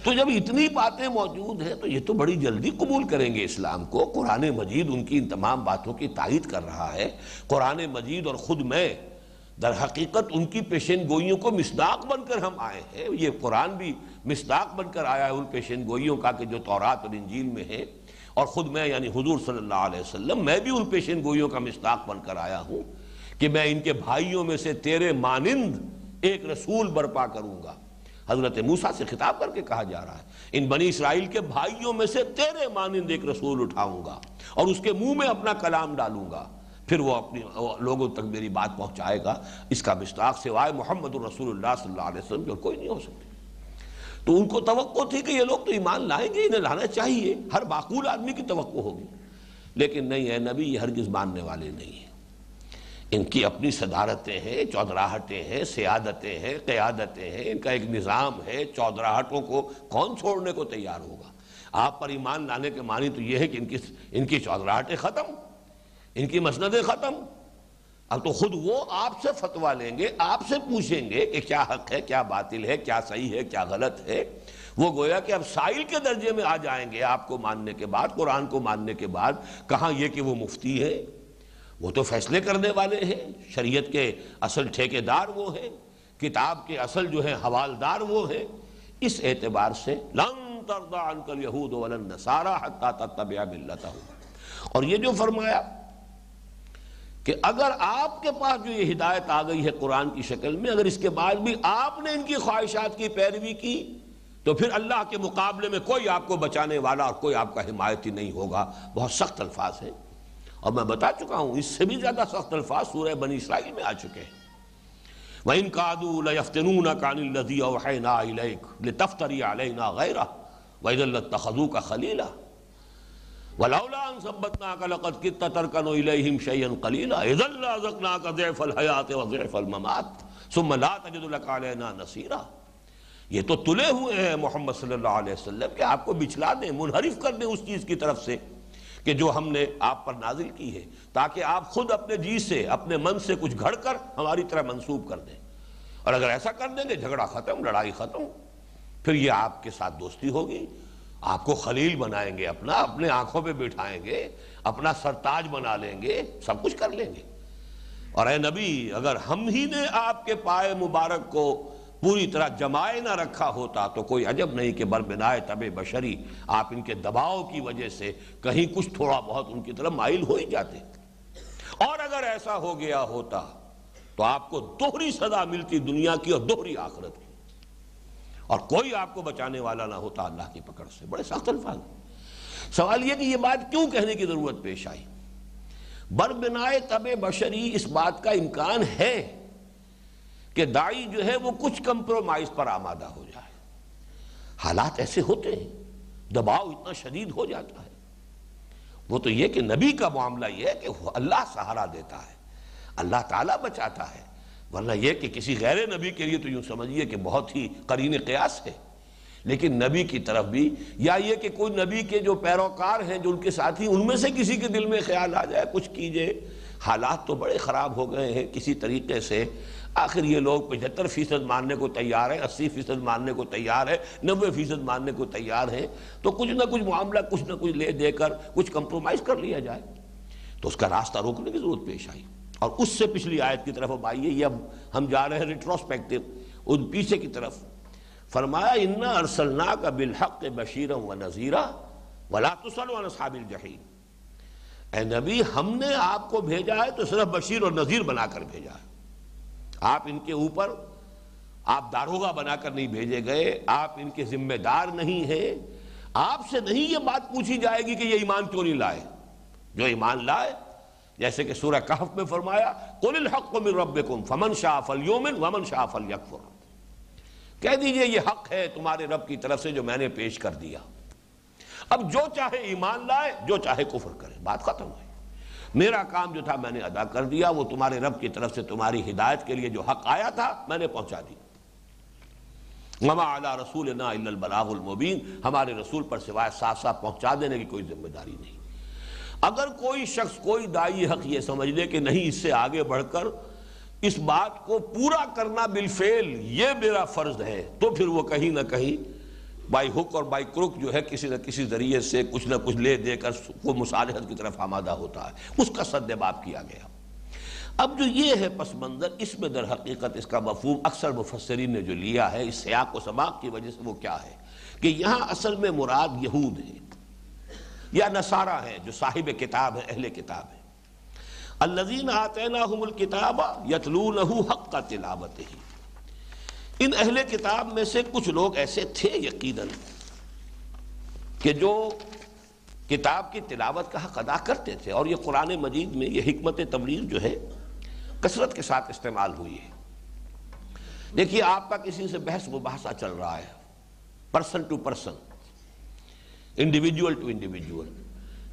تو جب اتنی باتیں موجود ہیں، تو یہ تو بڑی جلدی قبول کریں گے اسلام کو۔ قرآن مجید ان کی ان تمام باتوں کی تائید کر رہا ہے۔ قرآن مجید اور خود میں در حقیقت ان کی پیشین گوئیوں کو مصداق بن کر ہم آئے ہیں۔ یہ قرآن بھی مصداق بن کر آیا ہے ان پیشین گوئیوں کا کہ جو تورات اور انجیل میں ہے اور خود میں یعنی حضور صلی اللہ علیہ وسلم، میں بھی ان پیشین گوئیوں کا مصداق بن کر آیا ہوں کہ میں ان کے بھائیوں میں سے تیرے مانند ایک رسول برپا کروں گا۔ حضرت موسیٰ سے خطاب کر کے کہا جا رہا ہے، ان بنی اسرائیل کے بھائیوں میں سے تیرے مانند ایک رسول اٹھاؤں گا اور اس کے منہ میں اپنا کلام ڈالوں گا۔ پھر وہ اپنی لوگوں تک میری بات پہنچائے گا۔ اس کا مستاق سوائے محمد الرسول اللہ صلی اللہ علیہ وسلم جو کوئی نہیں ہو سکتی تو ان کو توقع تھی کہ یہ لوگ تو ایمان لائیں گے، انہیں لانا چاہیے۔ ہر معقول آدمی کی توقع ہوگی۔ لیکن نہیں ہے نبی، یہ ہرگز ماننے والے نہیں ہیں۔ ان کی اپنی صدارتیں ہیں، چودراہٹیں ہیں، سیادتیں ہیں، قیادتیں ہیں۔ ان کا ایک نظام ہے، چودراہٹوں کو کون چھوڑنے کو تیار ہوگا؟ آپ پر ایمان لانے کے معنی تو یہ ہے کہ ان کی ان کی چودراہٹیں ختم، ان کی مسندیں ختم۔ اب تو خود وہ آپ سے فتوا لیں گے، آپ سے پوچھیں گے کہ کیا حق ہے، کیا باطل ہے، کیا صحیح ہے، کیا غلط ہے۔ وہ گویا کہ اب سائل کے درجے میں آ جائیں گے آپ کو ماننے کے بعد، قرآن کو ماننے کے بعد۔ کہاں یہ کہ وہ مفتی ہے وہ تو فیصلے کرنے والے ہیں، شریعت کے اصل ٹھیکے دار وہ ہیں، کتاب کے اصل جو ہے حوالدار وہ ہیں۔ اس اعتبار سے لن ترضا عنک الیہود ولن نصارا حتی تتبع ملتہم اور یہ جو فرمایا کہ اگر آپ کے پاس جو یہ ہدایت آ گئی ہے قرآن کی شکل میں، اگر اس کے بعد بھی آپ نے ان کی خواہشات کی پیروی کی، تو پھر اللہ کے مقابلے میں کوئی آپ کو بچانے والا اور کوئی آپ کا حمایتی نہیں ہوگا۔ بہت سخت الفاظ ہیں۔ اور میں بتا چکا ہوں، اس سے بھی زیادہ سخت الفاظ سورہ بنی اسرائیل میں آ چکے ہیں۔ وَإِن قَادُوا لَيَفْتِنُونَكَ عَنِ الَّذِي أَوْحَيْنَا إِلَيْكَ لِتَفْتَرِي عَلَيْنَا غَيْرَهُ وَإِذًا لَاتَّخَذُوكَ خَلِيلًا۔ وَلَوْلَا أَن ثَبَّتْنَاكَ لَقَدْ كِدتَّ تَرْكَنُ إِلَيْهِمْ شَيْئًا قَلِيلًا. إِذًا لَّأَذَقْنَاكَ ضِعْفَ الْحَيَاةِ وَضِعْفَ الْمَمَاتِ، ثُمَّ لَا تَجِدُ لَكَ عَلَيْنَا نَصِيرًا. یہ تو تلے ہوئے ہیں محمد صلی اللہ علیہ وسلم کہ آپ کو بچلا دیں، منحرف کر دیں اس چیز کی طرف سے کہ جو ہم نے آپ پر نازل کی ہے، تاکہ آپ خود اپنے جی سے، اپنے من سے کچھ گھڑ کر ہماری طرح منسوب کر دیں۔ اور اگر ایسا کر دیں گے، جھگڑا ختم، لڑائی ختم، پھر یہ آپ کے ساتھ دوستی ہوگی۔ آپ کو خلیل بنائیں گے اپنا، اپنے آنکھوں پہ بٹھائیں گے، اپنا سرتاج بنا لیں گے، سب کچھ کر لیں گے۔ اور اے نبی، اگر ہم ہی نے آپ کے پائے مبارک کو پوری طرح جمائے نہ رکھا ہوتا تو کوئی عجب نہیں کہ بربنائے طب بشری آپ ان کے دباؤ کی وجہ سے کہیں کچھ تھوڑا بہت ان کی طرف مائل ہو ہی جاتے۔ اور اگر ایسا ہو گیا ہوتا تو آپ کو دوہری سزا ملتی دنیا کی اور دوہری آخرت کی۔ اور کوئی آپ کو بچانے والا نہ ہوتا اللہ کی پکڑ سے۔ بڑے سخت الفاظ سوال یہ کہ یہ بات کیوں کہنے کی ضرورت پیش آئی؟ بربنائے طب بشری اس بات کا امکان ہے کہ دائی جو ہے وہ کچھ کمپرومائز پر آمادہ ہو جائے۔ حالات ایسے ہوتے ہیں، دباؤ اتنا شدید ہو جاتا ہے۔ وہ تو یہ کہ نبی کا معاملہ یہ ہے کہ اللہ سہارا دیتا ہے، اللہ تعالیٰ بچاتا ہے۔ ورنہ یہ کہ کسی غیر نبی کے لیے تو یوں سمجھیے کہ بہت ہی قرین قیاس ہے۔ لیکن نبی کی طرف بھی، یا یہ کہ کوئی نبی کے جو پیروکار ہیں، جو ان کے ساتھی، ان میں سے کسی کے دل میں خیال آ جائے، کچھ کیجیے۔ حالات تو بڑے خراب ہو گئے ہیں کسی طریقے سے۔ آخر یہ لوگ پچہتر فیصد ماننے کو تیار ہیں، اسی فیصد ماننے کو تیار ہے نوے فیصد ماننے کو تیار ہیں۔ تو کچھ نہ کچھ معاملہ کچھ نہ کچھ لے دے کر کچھ کمپرومائز کر لیا جائے۔ تو اس کا راستہ روکنے کی ضرورت پیش آئی۔ اور اس سے پچھلی آیت کی طرف اب آئیے، یہ اب ہم جا رہے ہیں ریٹروسپیکٹو ان پیچھے کی طرف۔ فرمایا، انا ارسلنا کا بالحق بشیرم و نذیرہ ولا تسل و الجحیم اے نبی، ہم نے آپ کو بھیجا ہے تو صرف بشیر اور نذیر بنا کر بھیجا ہے۔ آپ ان کے اوپر، آپ داروغہ بنا کر نہیں بھیجے گئے، آپ ان کے ذمہ دار نہیں ہیں۔ آپ سے نہیں یہ بات پوچھی جائے گی کہ یہ ایمان کیوں نہیں لائے؟ جو ایمان لائے جیسے کہ سورہ کہف میں فرمایا، قُلِ الْحَقُّ مِن رَبِّكُمْ فَمَنْ شَاءَ فَلْيُؤْمِنْ وَمَنْ شَاءَ فَلْيَكْفُرْ۔ کہہ دیجیے، یہ حق ہے تمہارے رب کی طرف سے جو میں نے پیش کر دیا۔ اب جو چاہے ایمان لائے، جو چاہے کفر کرے، بات ختم ہوئی۔ میرا کام جو تھا میں نے ادا کر دیا، وہ تمہارے رب کی طرف سے تمہاری ہدایت کے لیے جو حق آیا تھا میں نے پہنچا دی مما اعلیٰ رسول البلاغ المبین ہمارے رسول پر سوائے صاف صاف پہنچا دینے کی کوئی ذمہ داری نہیں۔ اگر کوئی شخص کوئی دائی حق یہ سمجھ لے کہ نہیں اس سے آگے بڑھ کر اس بات کو پورا کرنا بالفعل یہ میرا فرض ہے، تو پھر وہ کہیں نہ کہیں بائی ہک اور بائی کرک جو ہے کسی نہ کسی ذریعے سے کچھ نہ کچھ لے دے کر وہ مصالحت کی طرف آمادہ ہوتا ہے۔ اس کا سد باب کیا گیا۔ اب جو یہ ہے پس منظر، اس میں در حقیقت اس کا مفہوم اکثر مفسرین نے جو لیا ہے، اس سیاق و سباق کی وجہ سے وہ کیا ہے کہ یہاں اصل میں مراد یہود ہے یا نصارہ ہے جو صاحب کتاب ہے، اہل کتاب ہے۔ الذین آتیناہم الکتاب یتلونہ حق کا تلاوت ہی ان اہل کتاب میں سے کچھ لوگ ایسے تھے یقیناً کہ جو کتاب کی تلاوت کا حق ادا کرتے تھے۔ اور یہ قرآن مجید میں یہ حکمت تبلیغ جو ہے، کثرت کے ساتھ استعمال ہوئی ہے۔ دیکھیے، آپ کا کسی سے بحث مباحثہ چل رہا ہے۔ Person to person individual to individual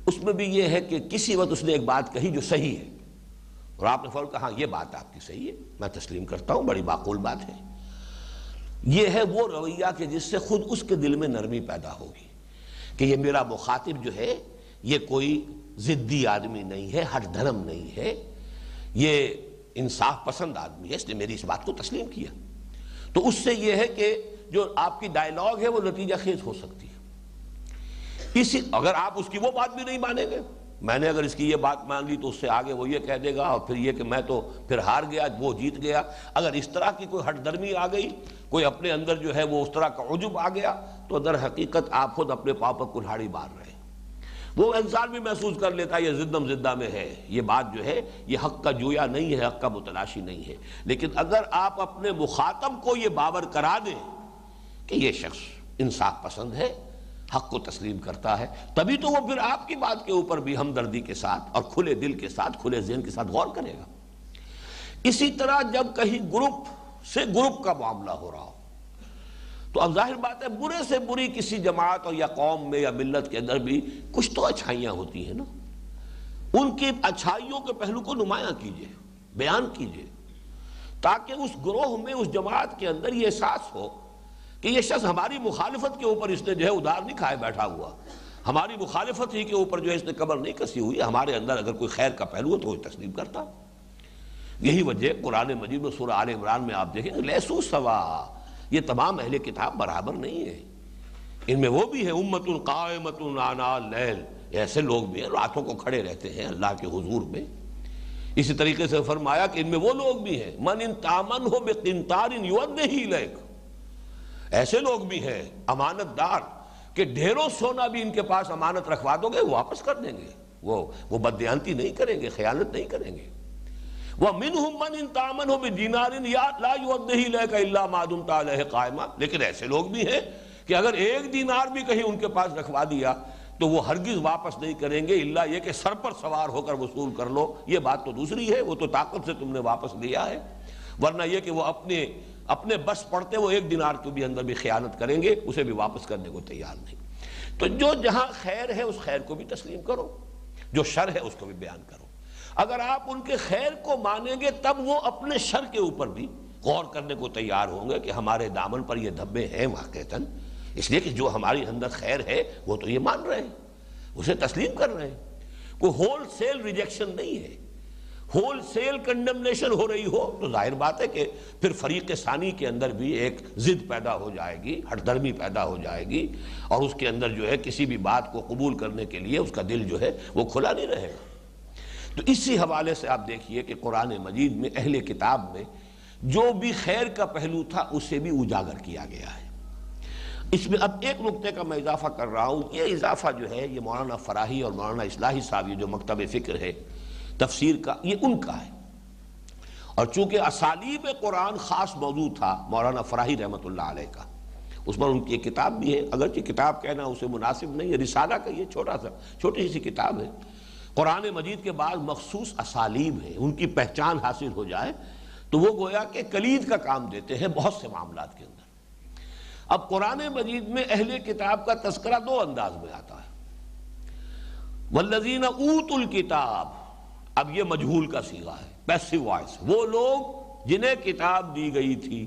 اس میں بھی یہ ہے کہ کسی وقت اس نے ایک بات کہی جو صحیح ہے۔ اور آپ نے فوراً کہا ہاں، یہ بات آپ کی صحیح ہے، میں تسلیم کرتا ہوں، بڑی معقول بات ہے۔ یہ ہے وہ رویہ کہ جس سے خود اس کے دل میں نرمی پیدا ہوگی کہ یہ میرا مخاطب جو ہے، یہ کوئی ضدی آدمی نہیں ہے، ہر دھرم نہیں ہے۔ یہ انصاف پسند آدمی ہے، اس نے میری اس بات کو تسلیم کیا۔ تو اس سے یہ ہے کہ جو آپ کی ڈائلاگ ہے، وہ نتیجہ خیز ہو سکتی ہے۔ اسی اگر آپ اس کی وہ بات بھی نہیں مانیں گے۔ میں نے اگر اس کی یہ بات مان لی تو اس سے آگے وہ یہ کہہ دے گا اور پھر یہ کہ میں تو پھر ہار گیا، وہ جیت گیا۔ اگر اس طرح کی کوئی ہٹ درمی آ گئی، کوئی اپنے اندر جو ہے وہ اس طرح کا عجب آ گیا، تو در حقیقت آپ خود اپنے پاؤں پر کلہاڑی مار رہے ہیں۔ وہ انسان بھی محسوس کر لیتا ہے، یہ زدم زدہ میں ہے۔ یہ بات جو ہے، یہ حق کا جویا نہیں ہے، حق کا متلاشی نہیں ہے۔ لیکن اگر آپ اپنے مخاطب کو یہ باور کرا دیں کہ یہ شخص انصاف پسند ہے حق کو تسلیم کرتا ہے، تبھی تو وہ پھر آپ کی بات کے اوپر بھی ہمدردی کے ساتھ اور کھلے دل کے ساتھ، کھلے ذہن کے ساتھ غور کرے گا۔ اسی طرح جب کہیں گروپ سے گروپ کا معاملہ ہو رہا ہو، تو اب ظاہر بات ہے برے سے بری کسی جماعت اور یا قوم میں یا ملت کے اندر بھی کچھ تو اچھائیاں ہوتی ہیں نا۔ ان کی اچھائیوں کے پہلو کو نمایاں کیجیے، بیان کیجیے، تاکہ اس گروہ میں، اس جماعت کے اندر یہ احساس ہو کہ یہ شخص ہماری مخالفت کے اوپر اس نے جو ہے ادھار نہیں کھائے بیٹھا ہوا۔ ہماری مخالفت ہی کے اوپر جو ہے اس نے قبر نہیں کسی ہوئی۔ ہمارے اندر اگر کوئی خیر کا پہلو ہے تو وہ تسلیم کرتا۔ یہی وجہ قرآن مجید میں سورہ آل عمران میں آپ دیکھیں لیسو سوا۔ یہ تمام اہل کتاب برابر نہیں ہے ان میں وہ بھی ہے امت القائمت آنا لیل ایسے لوگ بھی ہیں، راتوں کو کھڑے رہتے ہیں اللہ کے حضور میں۔ اسی طریقے سے فرمایا کہ ان میں وہ لوگ بھی ہیں۔ من ان تامن ہو بے قنتار ہی لیک ایسے لوگ بھی ہیں امانت دار کہ ڈھیروں سونا بھی ان کے پاس امانت رکھوا دو گے واپس کر دیں گے۔ وہ وہ بدیانتی نہیں کریں گے، خیانت نہیں کریں گے۔ وہ من من ان تامن ہو دینارن یا، لا یودہی لے کا اللہ معدوم تعالی قائمہ لیکن ایسے لوگ بھی ہیں کہ اگر ایک دینار بھی کہیں ان کے پاس رکھوا دیا، تو وہ ہرگز واپس نہیں کریں گے اللہ یہ کہ سر پر سوار ہو کر وصول کر لو۔ یہ بات تو دوسری ہے، وہ تو طاقت سے تم نے واپس لیا ہے۔ ورنہ یہ کہ وہ اپنے اپنے بس پڑھتے وہ ایک دینار کے بھی اندر بھی خیانت کریں گے، اسے بھی واپس کرنے کو تیار نہیں۔ تو جو جہاں خیر ہے، اس خیر کو بھی تسلیم کرو۔ جو شر ہے، اس کو بھی بیان کرو۔ اگر آپ ان کے خیر کو مانیں گے، تب وہ اپنے شر کے اوپر بھی غور کرنے کو تیار ہوں گے کہ ہمارے دامن پر یہ دھبے ہیں واقع اس لیے کہ جو ہماری اندر خیر ہے، وہ تو یہ مان رہے ہیں، اسے تسلیم کر رہے ہیں۔ کوئی ہول سیل ریجیکشن نہیں ہے۔ ہول سیل کنڈمنیشن ہو رہی ہو، تو ظاہر بات ہے کہ پھر فریق ثانی کے اندر بھی ایک ضد پیدا ہو جائے گی، ہٹ درمی پیدا ہو جائے گی، اور اس کے اندر جو ہے کسی بھی بات کو قبول کرنے کے لیے اس کا دل جو ہے وہ کھلا نہیں رہے گا۔ تو اسی حوالے سے آپ دیکھیے کہ قرآن مجید میں، اہل کتاب میں جو بھی خیر کا پہلو تھا، اسے بھی اجاگر کیا گیا ہے۔ اس میں اب ایک نقطے کا میں اضافہ کر رہا ہوں۔ یہ اضافہ جو ہے، یہ مولانا فراہی اور مولانا اصلاحی صاحب، یہ جو مکتب فکر ہے تفسیر کا، یہ ان کا ہے۔ اور چونکہ اسالیب قرآن خاص موضوع تھا، مولانا فراہی رحمۃ اللہ علیہ کا، اس پر ان کی ایک کتاب بھی ہے۔ اگرچہ کتاب کہنا اسے مناسب نہیں ہے، رسالہ کا یہ چھوٹا سا، چھوٹی سی کتاب ہے۔ قرآن مجید کے بعد مخصوص اسالیب ہے ان کی پہچان حاصل ہو جائے تو وہ گویا کہ کلید کا کام دیتے ہیں بہت سے معاملات کے اندر۔ اب قرآن مجید میں اہل کتاب کا تذکرہ دو انداز میں آتا ہے۔ والذین اوت الکتاب اب یہ مجہول کا سیغہ ہے پیسو وائس وہ لوگ جنہیں کتاب دی گئی تھی۔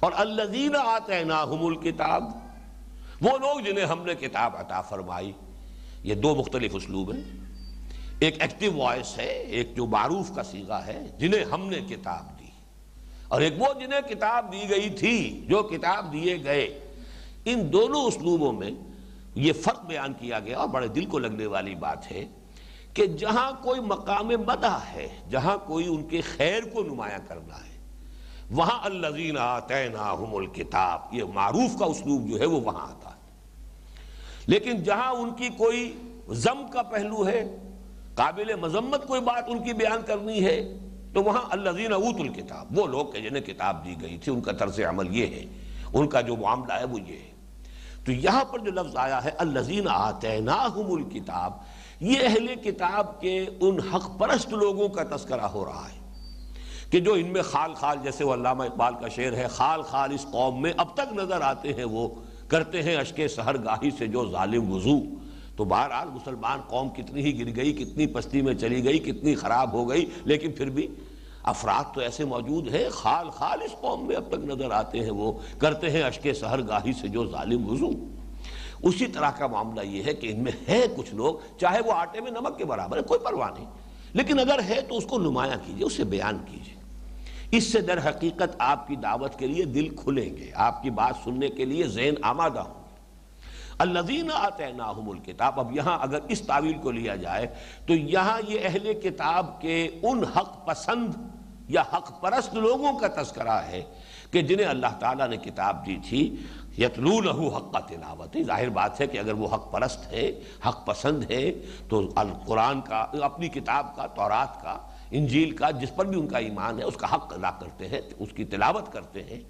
اور الذین آتیناہم الکتاب، وہ لوگ جنہیں ہم نے کتاب عطا فرمائی۔ یہ دو مختلف اسلوب ہیں۔ ایک ایکٹیو وائس ہے، ایک جو معروف کا سیغہ ہے، جنہیں ہم نے کتاب دی۔ اور ایک وہ جنہیں کتاب دی گئی تھی، جو کتاب دیے گئے۔ ان دونوں اسلوبوں میں یہ فرق بیان کیا گیا اور بڑے دل کو لگنے والی بات ہے۔ کہ جہاں کوئی مقام مدہ ہے، جہاں کوئی ان کے خیر کو نمایاں کرنا ہے، وہاں الزین آتیناہم الکتاب، یہ معروف کا اسلوب جو ہے وہ وہاں آتا ہے۔ لیکن جہاں ان کی کوئی زم کا پہلو ہے، قابل مذمت کوئی بات ان کی بیان کرنی ہے، تو وہاں الزین اوت الکتاب، وہ لوگ کہ جنہیں کتاب دی گئی تھی، ان کا طرز عمل یہ ہے، ان کا جو معاملہ ہے وہ یہ ہے۔ تو یہاں پر جو لفظ آیا ہے الزین آتیناہم الکتاب یہ اہل کتاب کے ان حق پرست لوگوں کا تذکرہ ہو رہا ہے کہ جو ان میں خال خال جیسے وہ علامہ اقبال کا شعر ہے، خال خال اس قوم میں اب تک نظر آتے ہیں، وہ کرتے ہیں اشک سہر گاہی سے جو ظالم وضو۔ تو بہرحال مسلمان قوم کتنی ہی گر گئی، کتنی پستی میں چلی گئی، کتنی خراب ہو گئی، لیکن پھر بھی افراد تو ایسے موجود ہیں، خال خال اس قوم میں اب تک نظر آتے ہیں، وہ کرتے ہیں اشک سہر گاہی سے جو ظالم وضو۔ اسی طرح کا معاملہ یہ ہے کہ ان میں ہے کچھ لوگ، چاہے وہ آٹے میں نمک کے برابر ہے کوئی پرواہ نہیں۔ لیکن اگر ہے تو اس کو نمایاں کیجیے اسے بیان کیجیے۔ اس سے در حقیقت آپ کی دعوت کے لیے دل کھلیں گے، آپ کی بات سننے کے لیے ذہن آمادہ ہوں الذین آتیناہم الکتاب، اب یہاں اگر اس تعویل کو لیا جائے تو یہاں یہ اہل کتاب کے ان حق پسند یا حق پرست لوگوں کا تذکرہ ہے کہ جنہیں اللہ تعالیٰ نے کتاب دی تھی۔ یتلونہ حق تلاوت۔ ظاہر بات ہے کہ اگر وہ حق پرست ہے، حق پسند ہے، تو القرآن کا، اپنی کتاب کا، تورات کا، انجیل کا، جس پر بھی ان کا ایمان ہے، اس کا حق ادا کرتے ہیں، اس کی تلاوت کرتے ہیں۔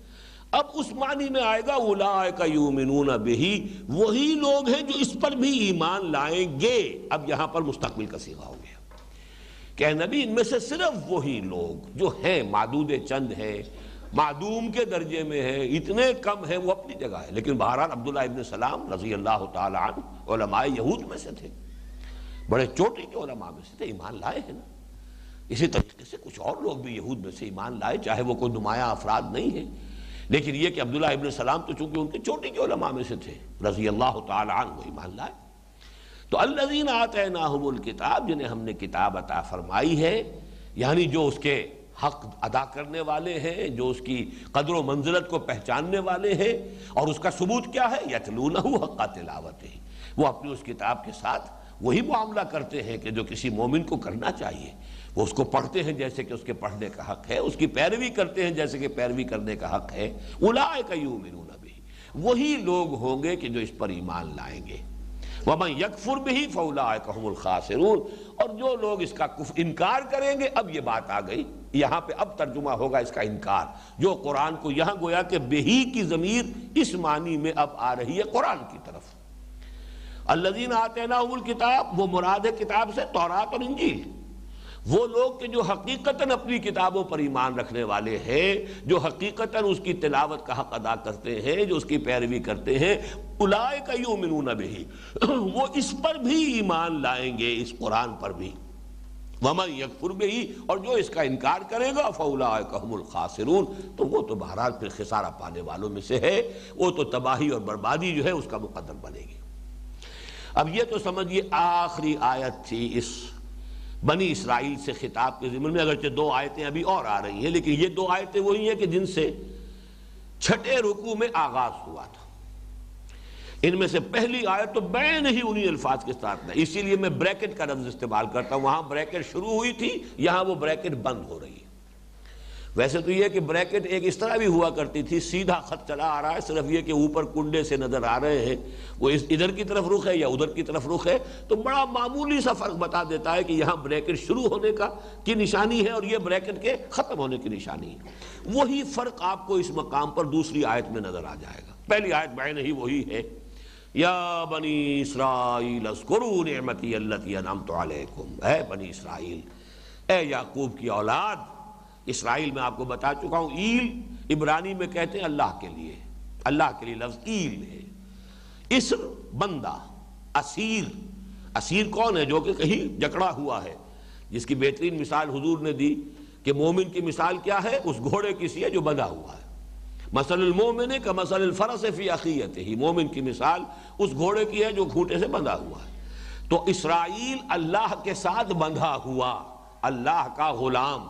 اب اس معنی میں آئے گا اولئک یومنون بہی، وہی لوگ ہیں جو اس پر بھی ایمان لائیں گے۔ اب یہاں پر مستقبل کا سیغہ ہو گیا۔ کہ نبی، ان میں سے صرف وہی لوگ جو ہیں معدود چند ہیں معدوم کے درجے میں ہیں اتنے کم ہیں، وہ اپنی جگہ ہے۔ لیکن بہرحال عبداللہ ابن سلام رضی اللہ تعالی عنہ علماء یہود میں سے تھے۔ بڑے چوٹی کے علماء میں سے تھے، ایمان لائے ہیں نا۔ اسی طریقے سے کچھ اور لوگ بھی یہود میں سے ایمان لائے، چاہے وہ کوئی نمایاں افراد نہیں ہیں۔ لیکن یہ کہ عبداللہ ابن سلام تو چونکہ ان کے چوٹی کے علماء میں سے تھے، رضی اللہ تعالی عنہ وہ ایمان لائے۔ تو الذین آتیناہم الکتاب، جنہیں ہم نے کتاب عطا فرمائی ہے یعنی جو اس کے حق ادا کرنے والے ہیں، جو اس کی قدر و منزلت کو پہچاننے والے ہیں، اور اس کا ثبوت کیا ہے؟ یتلونہ حق تلاوت وہ اپنی اس کتاب کے ساتھ وہی معاملہ کرتے ہیں کہ جو کسی مومن کو کرنا چاہیے۔ وہ اس کو پڑھتے ہیں جیسے کہ اس کے پڑھنے کا حق ہے، اس کی پیروی کرتے ہیں جیسے کہ پیروی کرنے کا حق ہے۔ اولئک یؤمنون بھی وہی لوگ ہوں گے کہ جو اس پر ایمان لائیں گے۔ وَمَنْ يَكْفُرْ بِهِ فَأُولَئِكَ هُمُ الْخَاسِرُونَ۔ اور جو لوگ اس کا انکار کریں گے، اب یہ بات آ گئی۔ یہاں پہ اب ترجمہ ہوگا اس کا انکار۔ جو قرآن کو یہاں گویا کہ بہی کی ضمیر اس معنی میں اب آ رہی ہے قرآن کی طرف۔ الذین آتیناہم کتاب وہ مراد ہے کتاب سے تورات اور انجیل۔ وہ لوگ کہ جو حقیقتاً اپنی کتابوں پر ایمان رکھنے والے ہیں، جو حقیقتاً اس کی تلاوت کا حق ادا کرتے ہیں، جو اس کی پیروی کرتے ہیں اولئک یؤمنون بہی۔ وہ اس پر بھی ایمان لائیں گے، اس قرآن پر بھی۔ ومن یکفر بہی، اور جو اس کا انکار کرے گا فاولئک هم تو وہ تو بہرحال پھر خسارہ پانے والوں میں سے ہے۔ وہ تو تباہی اور بربادی جو ہے، اس کا مقدم بنے گی۔ اب یہ تو سمجھئے آخری آیت تھی اس بنی اسرائیل سے خطاب کے ضمن میں اگرچہ دو آیتیں ابھی اور آ رہی ہیں، لیکن یہ دو آیتیں وہی ہیں کہ جن سے چھٹے رکوع میں آغاز ہوا تھا۔ ان میں سے پہلی آیت تو بین ہی انہی الفاظ کے ساتھ اسی لیے میں بریکٹ کا لفظ استعمال کرتا ہوں۔ وہاں بریکٹ شروع ہوئی تھی، یہاں وہ بریکٹ بند ہو رہی ہے۔ ویسے تو یہ کہ بریکٹ ایک اس طرح بھی ہوا کرتی تھی، سیدھا خط چلا آ رہا ہے، صرف یہ کہ اوپر کنڈے سے نظر آ رہے ہیں۔ وہ ادھر کی طرف رخ ہے یا ادھر کی طرف رخ ہے، تو بڑا معمولی سا فرق بتا دیتا ہے کہ یہاں بریکٹ شروع ہونے کا کی نشانی ہے اور یہ بریکٹ کے ختم ہونے کی نشانی ہے۔ وہی فرق آپ کو اس مقام پر دوسری آیت میں نظر آ جائے گا۔ پہلی آیت بہن ہی وہی ہے۔ یا بنی اسرائیل اسکرو نعمتی اللہ انعمت علیکم۔ اے بنی اسرائیل، اے یعقوب کی اولاد اسرائیل میں آپ کو بتا چکا ہوں، ایل عبرانی میں کہتے ہیں اللہ کے لیے، اللہ کے لیے لفظ ایل ہے۔ اسر بندہ، اسیر اسیر کون ہے جو کہ کہیں جکڑا ہوا ہے؟ جس کی بہترین مثال حضور نے دی کہ مومن کی مثال کیا ہے؟ اس گھوڑے کی سی ہے جو بندھا ہوا ہے۔ مسل المومن کا مسل الفرس فی عقیت ہی مومن کی مثال اس گھوڑے کی ہے جو گھوٹے سے بندھا ہوا ہے۔ تو اسرائیل اللہ کے ساتھ بندھا ہوا، اللہ کا غلام۔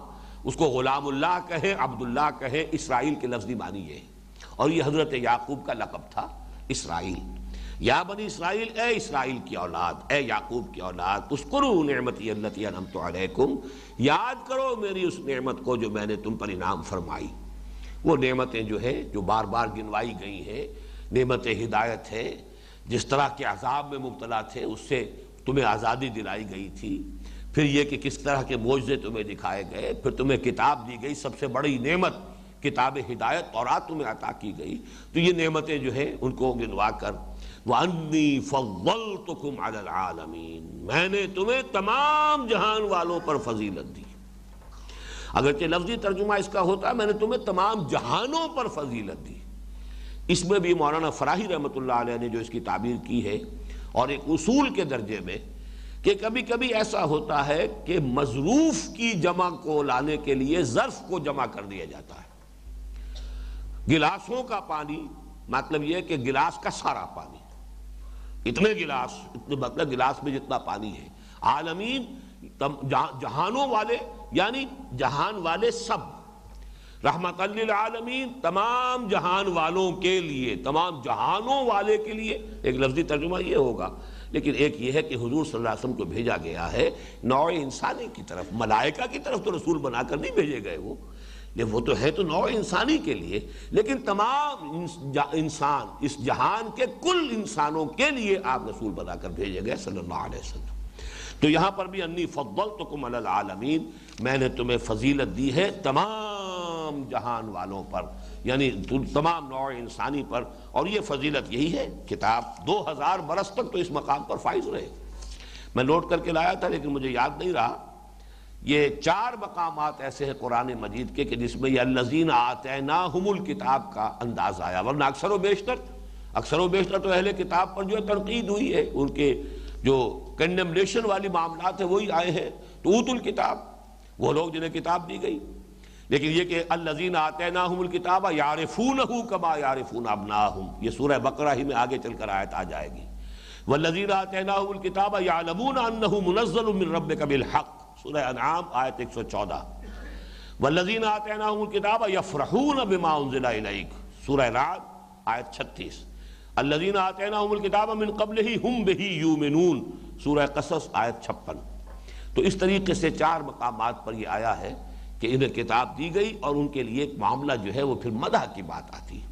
اس کو غلام اللہ کہیں عبداللہ کہیں اسرائیل کے لفظی معنی یہ اور یہ حضرت یعقوب کا لقب تھا، اسرائیل۔ یا بنی اسرائیل، اے اسرائیل کی اولاد، اے یعقوب کی اولاد اسکرو نعمتی اللہ انمت علیکم۔ یاد کرو میری اس نعمت کو جو میں نے تم پر انعام فرمائی۔ وہ نعمتیں جو ہے جو بار بار گنوائی گئی ہیں، نعمت ہدایت ہے جس طرح کے عذاب میں مبتلا تھے، اس سے تمہیں آزادی دلائی گئی تھی۔ پھر یہ کہ کس طرح کے موجزے تمہیں دکھائے گئے، پھر تمہیں کتاب دی گئی، سب سے بڑی نعمت کتاب ہدایت اور تمہیں عطا کی گئی۔ تو یہ نعمتیں جو ہیں، ان کو گنوا کر، وَأَنِّي فَضَّلْتُكُمْ عَلَى الْعَالَمِينَ۔ میں نے تمہیں تمام جہان والوں پر فضیلت دی۔ اگرچہ لفظی ترجمہ اس کا ہوتا ہے میں نے تمہیں تمام جہانوں پر فضیلت دی۔ اس میں بھی مولانا فراہی رحمت اللہ علیہ نے جو اس کی تعبیر کی ہے، اور ایک اصول کے درجے میں کہ کبھی کبھی ایسا ہوتا ہے کہ مضروف کی جمع کو لانے کے لیے ظرف کو جمع کر دیا جاتا ہے۔ گلاسوں کا پانی مطلب یہ کہ گلاس کا سارا پانی۔ اتنے گلاس، اتنے مطلب گلاس میں جتنا پانی ہے۔ عالمین جہانوں والے یعنی جہان والے سب۔ رحمت للعالمین، تمام جہان والوں کے لیے، تمام جہانوں والے کے لیے، ایک لفظی ترجمہ یہ ہوگا۔ لیکن ایک یہ ہے کہ حضور صلی اللہ علیہ وسلم کو بھیجا گیا ہے، نوع انسانی کی طرف، ملائکہ کی طرف تو رسول بنا کر نہیں بھیجے گئے وہ۔ وہ تو ہے تو نوع انسانی کے لیے، لیکن تمام انسان، اس جہان کے کل انسانوں کے لیے آپ رسول بنا کر بھیجے گئے صلی اللہ علیہ وسلم۔ تو یہاں پر بھی انی فضلتکم علی العالمین، میں نے تمہیں فضیلت دی ہے تمام جہان والوں پر۔ یعنی تمام نوع انسانی پر اور یہ فضیلت یہی ہے، کتاب دو ہزار برس تک تو اس مقام پر فائز رہے۔ میں نوٹ کر کے لایا تھا لیکن مجھے یاد نہیں رہا۔ یہ چار مقامات ایسے ہیں قرآن مجید کے کہ جس میں یہ الزین آتیناہم الکتاب کا انداز آیا۔ ورنہ اکثر و بیشتر اکثر و بیشتر تو اہل کتاب پر جو ہے تنقید ہوئی ہے۔ ان کے جو کنڈمنیشن والی معاملات ہیں، وہی آئے ہیں۔ تو اوت الکتاب، وہ لوگ جنہیں کتاب دی گئی۔ لیکن یہ کہ الزین آتے آتیناہم الکتاب یارفونہو کما یارفون ابناہم۔ یہ سورہ بقرہ ہی میں آگے چل کر آیت آ جائے گی۔ والذین آتیناہم الکتاب یعلمون انہو منزل من ربک بالحق۔ سورہ انعام آیت 114 والذین آتیناہم الکتاب یفرحون بما انزل الیک۔ سورہ رعد آیت 36 الذین آتیناہم الکتاب من قبلہ ہم بہی یومنون۔ سورہ قصص آیت 56 تو اس طریقے سے چار مقامات پر یہ آیا ہے۔ کہ انہیں کتاب دی گئی اور ان کے لیے ایک معاملہ جو ہے وہ پھر مدح کی بات آتی ہے۔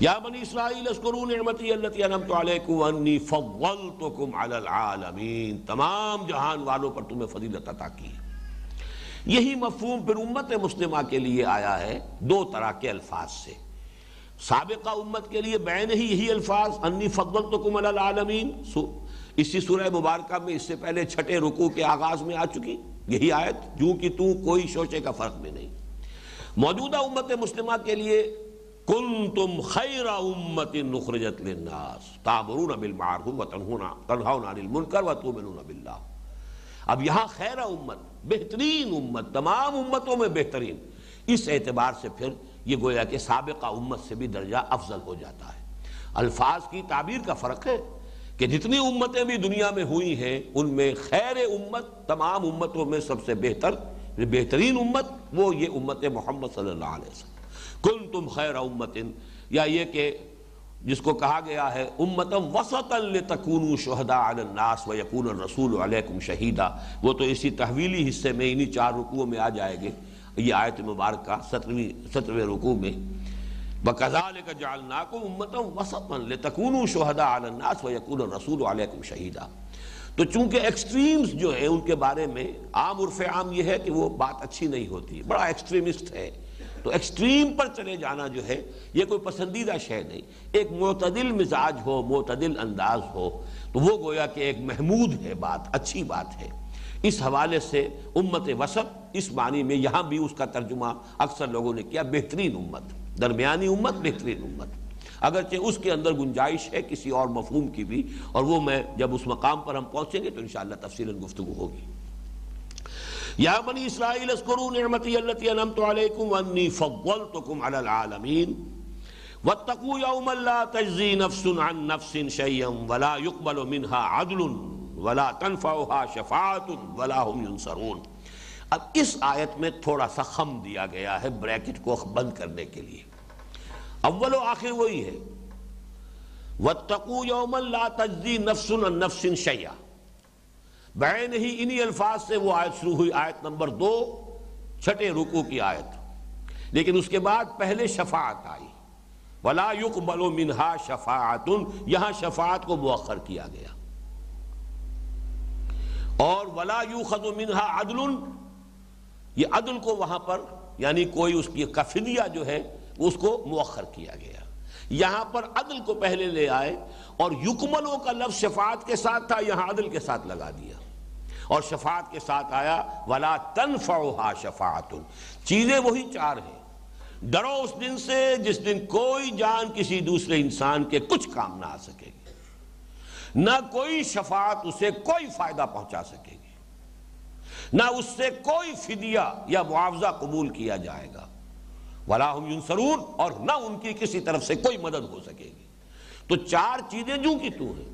یا بنی اسرائیل اسکرون نعمتی اللتی انمت علیکم انی فضلتکم علی العالمین۔ تمام جہان والوں پر تمہیں فضیلت عطا کی۔ یہی مفہوم پھر امت مسلمہ کے لیے آیا ہے دو طرح کے الفاظ سے۔ سابقہ امت کے لیے بین ہی یہی الفاظ، انی فضلتکم علی العالمین۔ اسی سورہ مبارکہ میں اس سے پہلے چھٹے رکوع کے آغاز میں آ چکی۔ یہی آیت، جو کہ تو کوئی شوشے کا فرق بھی نہیں۔ موجودہ امت مسلمہ کے لیے کنتم خیر امت نخرجت للناس۔ تامرون بالمعروف وتنهون تنهون عن المنکر وتؤمنون بالله اب یہاں خیر امت، بہترین امت، تمام امتوں میں بہترین۔ اس اعتبار سے پھر یہ گویا کہ سابقہ امت سے بھی درجہ افضل ہو جاتا ہے۔ الفاظ کی تعبیر کا فرق ہے۔ کہ جتنی امتیں بھی دنیا میں ہوئی ہیں، ان میں خیر امت، تمام امتوں میں سب سے بہتر، بہترین امت وہ یہ امت محمد صلی اللہ علیہ وسلم۔ کن تم خیر امت یا یہ کہ جس کو کہا گیا ہے امتم وسطا لتکونوا شہداء علی الناس ویکون الرسول علیکم شہیدا۔ وہ تو اسی تحویلی حصے میں، انہی چار رکوع میں آ جائے گے۔ یہ آیت مبارکہ سترویں رکوع میں۔ وَكَذَلِكَ جَعَلْنَاكُمْ أُمَّةً وَسَطًا لِتَكُونُوا شُهَدَاءَ عَلَى النَّاسِ وَيَكُونَ الرَّسُولُ عَلَيْكُمْ شَهِيدًا تو چونکہ ایکسٹریمز جو ہیں ان کے بارے میں عام عرف عام یہ ہے کہ وہ بات اچھی نہیں ہوتی، بڑا ایکسٹریمسٹ ہے۔ تو ایکسٹریم پر چلے جانا جو ہے، یہ کوئی پسندیدہ شے نہیں۔ ایک معتدل مزاج ہو، معتدل انداز ہو، تو وہ گویا کہ ایک محمود ہے، بات اچھی بات ہے۔ اس حوالے سے امت وسط، اس معنی میں یہاں بھی اس کا ترجمہ اکثر لوگوں نے کیا، بہترین امت۔ درمیانی امت، بہترین امت۔ اگرچہ اس کے اندر گنجائش ہے کسی اور مفہوم کی بھی، اور وہ میں جب اس مقام پر ہم پہنچیں گے تو انشاءاللہ تفصیل گفتگو ہوگی۔ یا بنی اسرائیل اذکروا نعمتی اللتی انمت علیکم وانی فضلتکم علی العالمین۔ واتقوا یوما لا تجزی نفس عن نفس شیئا ولا يقبل منها عدل ولا تنفعها شفاعت ولا هم ينصرون اب اس آیت میں تھوڑا سا خم دیا گیا ہے بریکٹ کو بند کرنے کے لیے۔ اول و آخر وہی ہے۔ واتقوا یوما لا تجزی نفس عن نفس شیئا۔ بین ہی انہی الفاظ سے وہ آیت شروع ہوئی، آیت نمبر دو، چھٹے رکو کی آیت۔ لیکن اس کے بعد پہلے شفاعت آئی۔ ولا يقبل منها شفاعت۔ یہاں شفاعت کو مؤخر کیا گیا۔ اور ولا يؤخذ منها عدل۔ یہ عدل کو وہاں پر یعنی کوئی اس کی کفدیہ جو ہے اس کو مؤخر کیا گیا۔ یہاں پر عدل کو پہلے لے آئے اور یکملوں کا لفظ شفاعت کے ساتھ تھا، یہاں عدل کے ساتھ لگا دیا۔ اور شفاعت کے ساتھ آیا، ولا تنفعها شفاعت چیزیں وہی چار ہیں۔ ڈرو اس دن سے جس دن کوئی جان کسی دوسرے انسان کے کچھ کام نہ آ سکے۔ گی نہ کوئی شفاعت اسے کوئی فائدہ پہنچا سکے۔ نہ اس سے کوئی فدیہ یا معاوضہ قبول کیا جائے گا۔ ولا هم اور نہ ان کی کسی طرف سے کوئی مدد ہو سکے گی۔ تو چار چیزیں جو کی تو ہیں۔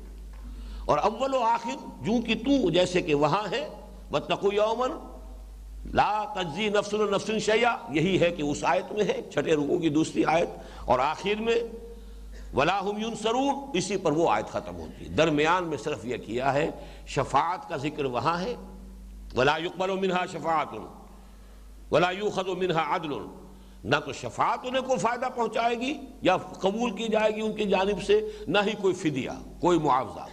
اور اول و آخر جو کہ تو جیسے کہ وہاں ہے بتقو یومن لا تجزی نفس نفس شیا یہی ہے کہ اس آیت میں ہے، چھٹے رکو کی دوسری آیت۔ اور آخر میں ولا ہم ينصرون اسی پر وہ آیت ختم ہوتی ہے۔ درمیان میں صرف یہ کیا ہے، شفاعت کا ذکر وہاں ہے۔ ولا يقبل منها شفاعت، ولا يؤخذ منها عدل. نہ تو شفاعت انہیں کوئی فائدہ پہنچائے گی یا قبول کی جائے گی ان کی جانب سے، نہ ہی کوئی فدیہ، کوئی معاوضہ.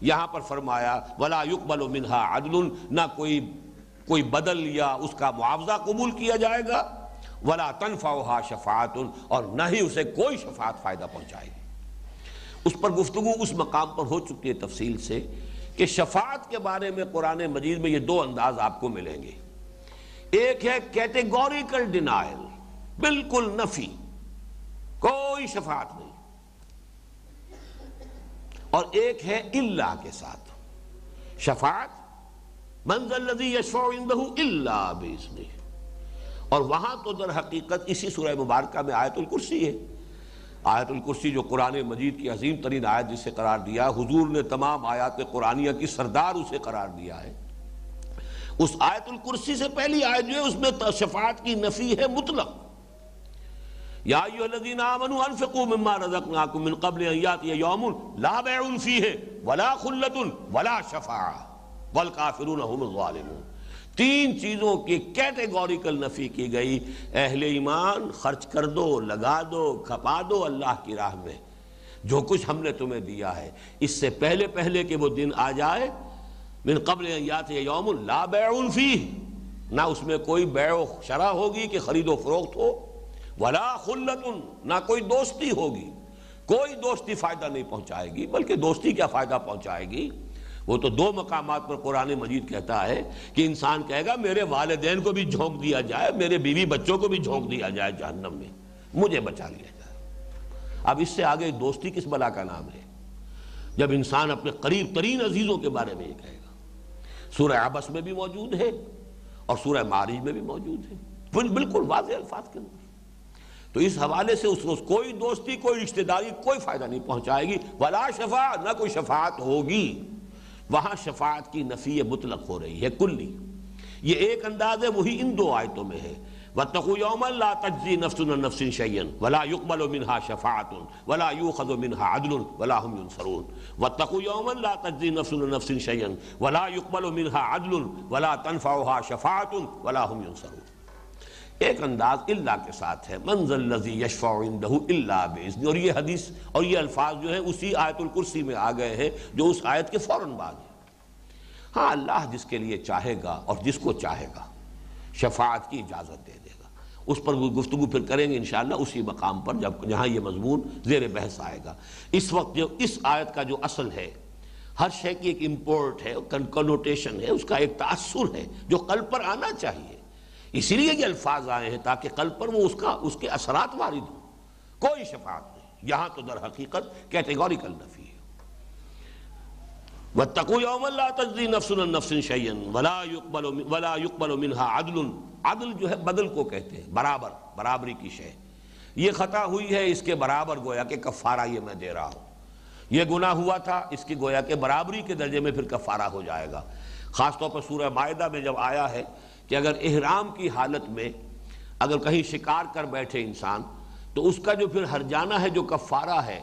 یہاں پر فرمایا، ولا يقبل منها عدل، نہ کوئی کوئی بدل یا اس کا معاوضہ قبول کیا جائے گا. ولا تنفعها شفاعت، اور نہ ہی اسے کوئی شفاعت فائدہ پہنچائے گی. اس پر گفتگو اس مقام پر ہو چکی ہے تفصیل سے کہ شفاعت کے بارے میں قرآن مجید میں یہ دو انداز آپ کو ملیں گے۔ ایک ہے کیٹیگوریکل ڈینائل بالکل نفی، کوئی شفاعت نہیں۔ اور ایک ہے اللہ کے ساتھ۔ شفاعت منزل الذي يشفع عنده الا اور وہاں تو در حقیقت اسی سورہ مبارکہ میں آیت الکرسی ہے۔ آیت الکرسی جو قرآن مجید کی عظیم ترین آیت جسے قرار دیا، حضور نے تمام آیات قرآنیہ کی سردار اسے قرار دیا ہے۔ اس آیت الکرسی سے پہلی آیت جو ہے، اس میں شفاعت کی نفی ہے مطلق۔ یا ایوہ الذین آمنوا انفقوا مما رزقناکم من قبل ان یاتی یوم لا بیع فیہ ولا خلت ولا شفاع والکافرون هم الظالمون۔ تین چیزوں کی کیٹیگوریکل نفی کی گئی۔ اہل ایمان، خرچ کر دو، لگا دو، کھپا دو اللہ کی راہ میں۔ جو کچھ ہم نے تمہیں دیا ہے۔ اس سے پہلے پہلے کہ وہ دن آ جائے، من قبل یات یوم لا بیع فیہ۔ نہ اس میں کوئی بیع و شرع ہوگی کہ خرید و فروخت ہو، ولا خلت، نہ کوئی دوستی ہوگی۔ کوئی دوستی فائدہ نہیں پہنچائے گی، بلکہ دوستی کیا فائدہ پہنچائے گی؟ وہ تو دو مقامات پر قرآن مجید کہتا ہے کہ انسان کہے گا، میرے والدین کو بھی جھونک دیا جائے، میرے بیوی بچوں کو بھی جھونک دیا جائے جہنم میں۔ مجھے بچا لیا جائے۔ اب اس سے آگے دوستی کس بلا کا نام ہے؟ جب انسان اپنے قریب ترین عزیزوں کے بارے میں یہ کہے گا۔ سورہ عبس میں بھی موجود ہے اور سورہ معارج میں بھی موجود ہے۔ بالکل واضح الفاظ کے اندر۔ تو اس حوالے سے اس روز کوئی دوستی، کوئی رشتہ داری، کوئی فائدہ نہیں پہنچائے گی۔ ولا شفا نہ کوئی شفاعت ہوگی۔ وہاں شفاعت کی نفی مطلق ہو رہی ہے، کلی۔ یہ ایک انداز ہے، وہی ان دو آیتوں میں ہے۔ وَاتَّقُوا يَوْمًا لَا تَجْزِي نَفْسٌ عَن نَفْسٍ شَيْئًا وَلَا يُقْبَلُ مِنْهَا شَفَاعَةٌ وَلَا يُؤْخَذُ مِنْهَا عَدْلٌ وَلَا هُمْ يُنصَرُونَ وَاتَّقُوا يَوْمًا لَا تَجْزِي نَفْسٌ عَن نَفْسٍ شَيْئًا وَلَا يُقْبَلُ مِنْهَا عَدْلٌ وَلَا تَنفَعُهَا شَفَاعَةٌ وَلَا هُمْ يُنصَرُونَ ایک انداز اللہ کے ساتھ ہے، منزل لذی یشفع عنده الا باذن اور یہ حدیث اور یہ الفاظ جو ہیں اسی آیت الکرسی میں آ گئے ہیں جو اس آیت کے فوراً بعد ہے ہاں اللہ جس کے لیے چاہے گا اور جس کو چاہے گا، شفاعت کی اجازت دے دے گا۔ اس پر گفتگو پھر کریں گے انشاءاللہ اسی مقام پر جب جہاں یہ مضمون زیر بحث آئے گا۔ اس وقت جو اس آیت کا جو اصل ہے، ہر شے کی ایک امپورٹ ہے کنوٹیشن ہے، اس کا ایک تاثر ہے جو قلب پر آنا چاہیے۔ اسی لیے یہ الفاظ آئے ہیں تاکہ قلب پر وہ اس کا، اس کے اثرات وارد ہوں۔ کوئی شفاعت نہیں۔ یہاں تو در حقیقت کیٹیگوریکل نفی ہے۔ وَاتَّقُوا يَوْمًا لَا تَجْزِي نَفْسٌ عَن نَفْسٍ شَيْئًا وَلَا يُقْبَلُ وَلَا يُقْبَلُ مِنْهَا عَدْلٌ۔ عدل جو ہے بدل کو کہتے ہیں، برابر، برابری کی شے۔ یہ خطا ہوئی ہے اس کے برابر، گویا کہ کفارہ یہ میں دے رہا ہوں۔ یہ گناہ ہوا تھا، اس کی گویا کہ برابری کے درجے میں پھر کفارہ ہو جائے گا۔ خاص طور پر سورہ معاہدہ میں جب آیا ہے کہ اگر احرام کی حالت میں اگر کہیں شکار کر بیٹھے انسان، تو اس کا جو پھر ہر جانا ہے، جو کفارہ ہے،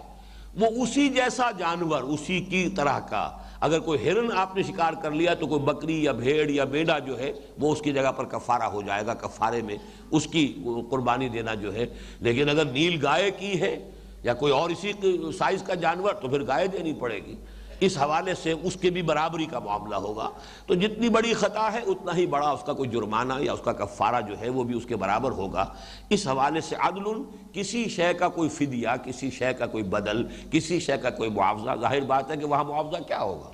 وہ اسی جیسا جانور، اسی کی طرح کا۔ اگر کوئی ہرن آپ نے شکار کر لیا، تو کوئی بکری یا بھیڑ یا بیڑا جو ہے، وہ اس کی جگہ پر کفارہ ہو جائے گا، کفارے میں اس کی قربانی دینا جو ہے۔ لیکن اگر نیل گائے کی ہے یا کوئی اور اسی سائز کا جانور، تو پھر گائے دینی پڑے گی۔ اس حوالے سے اس کے بھی برابری کا معاملہ ہوگا۔ تو جتنی بڑی خطا ہے، اتنا ہی بڑا اس کا کوئی جرمانہ یا اس کا کفارہ جو ہے، وہ بھی اس کے برابر ہوگا۔ اس حوالے سے عدل، کسی شے کا کوئی فدیہ، کسی شے کا کوئی بدل، کسی شے کا کوئی معاوضہ، ظاہر بات ہے کہ وہاں معاوضہ کیا ہوگا؟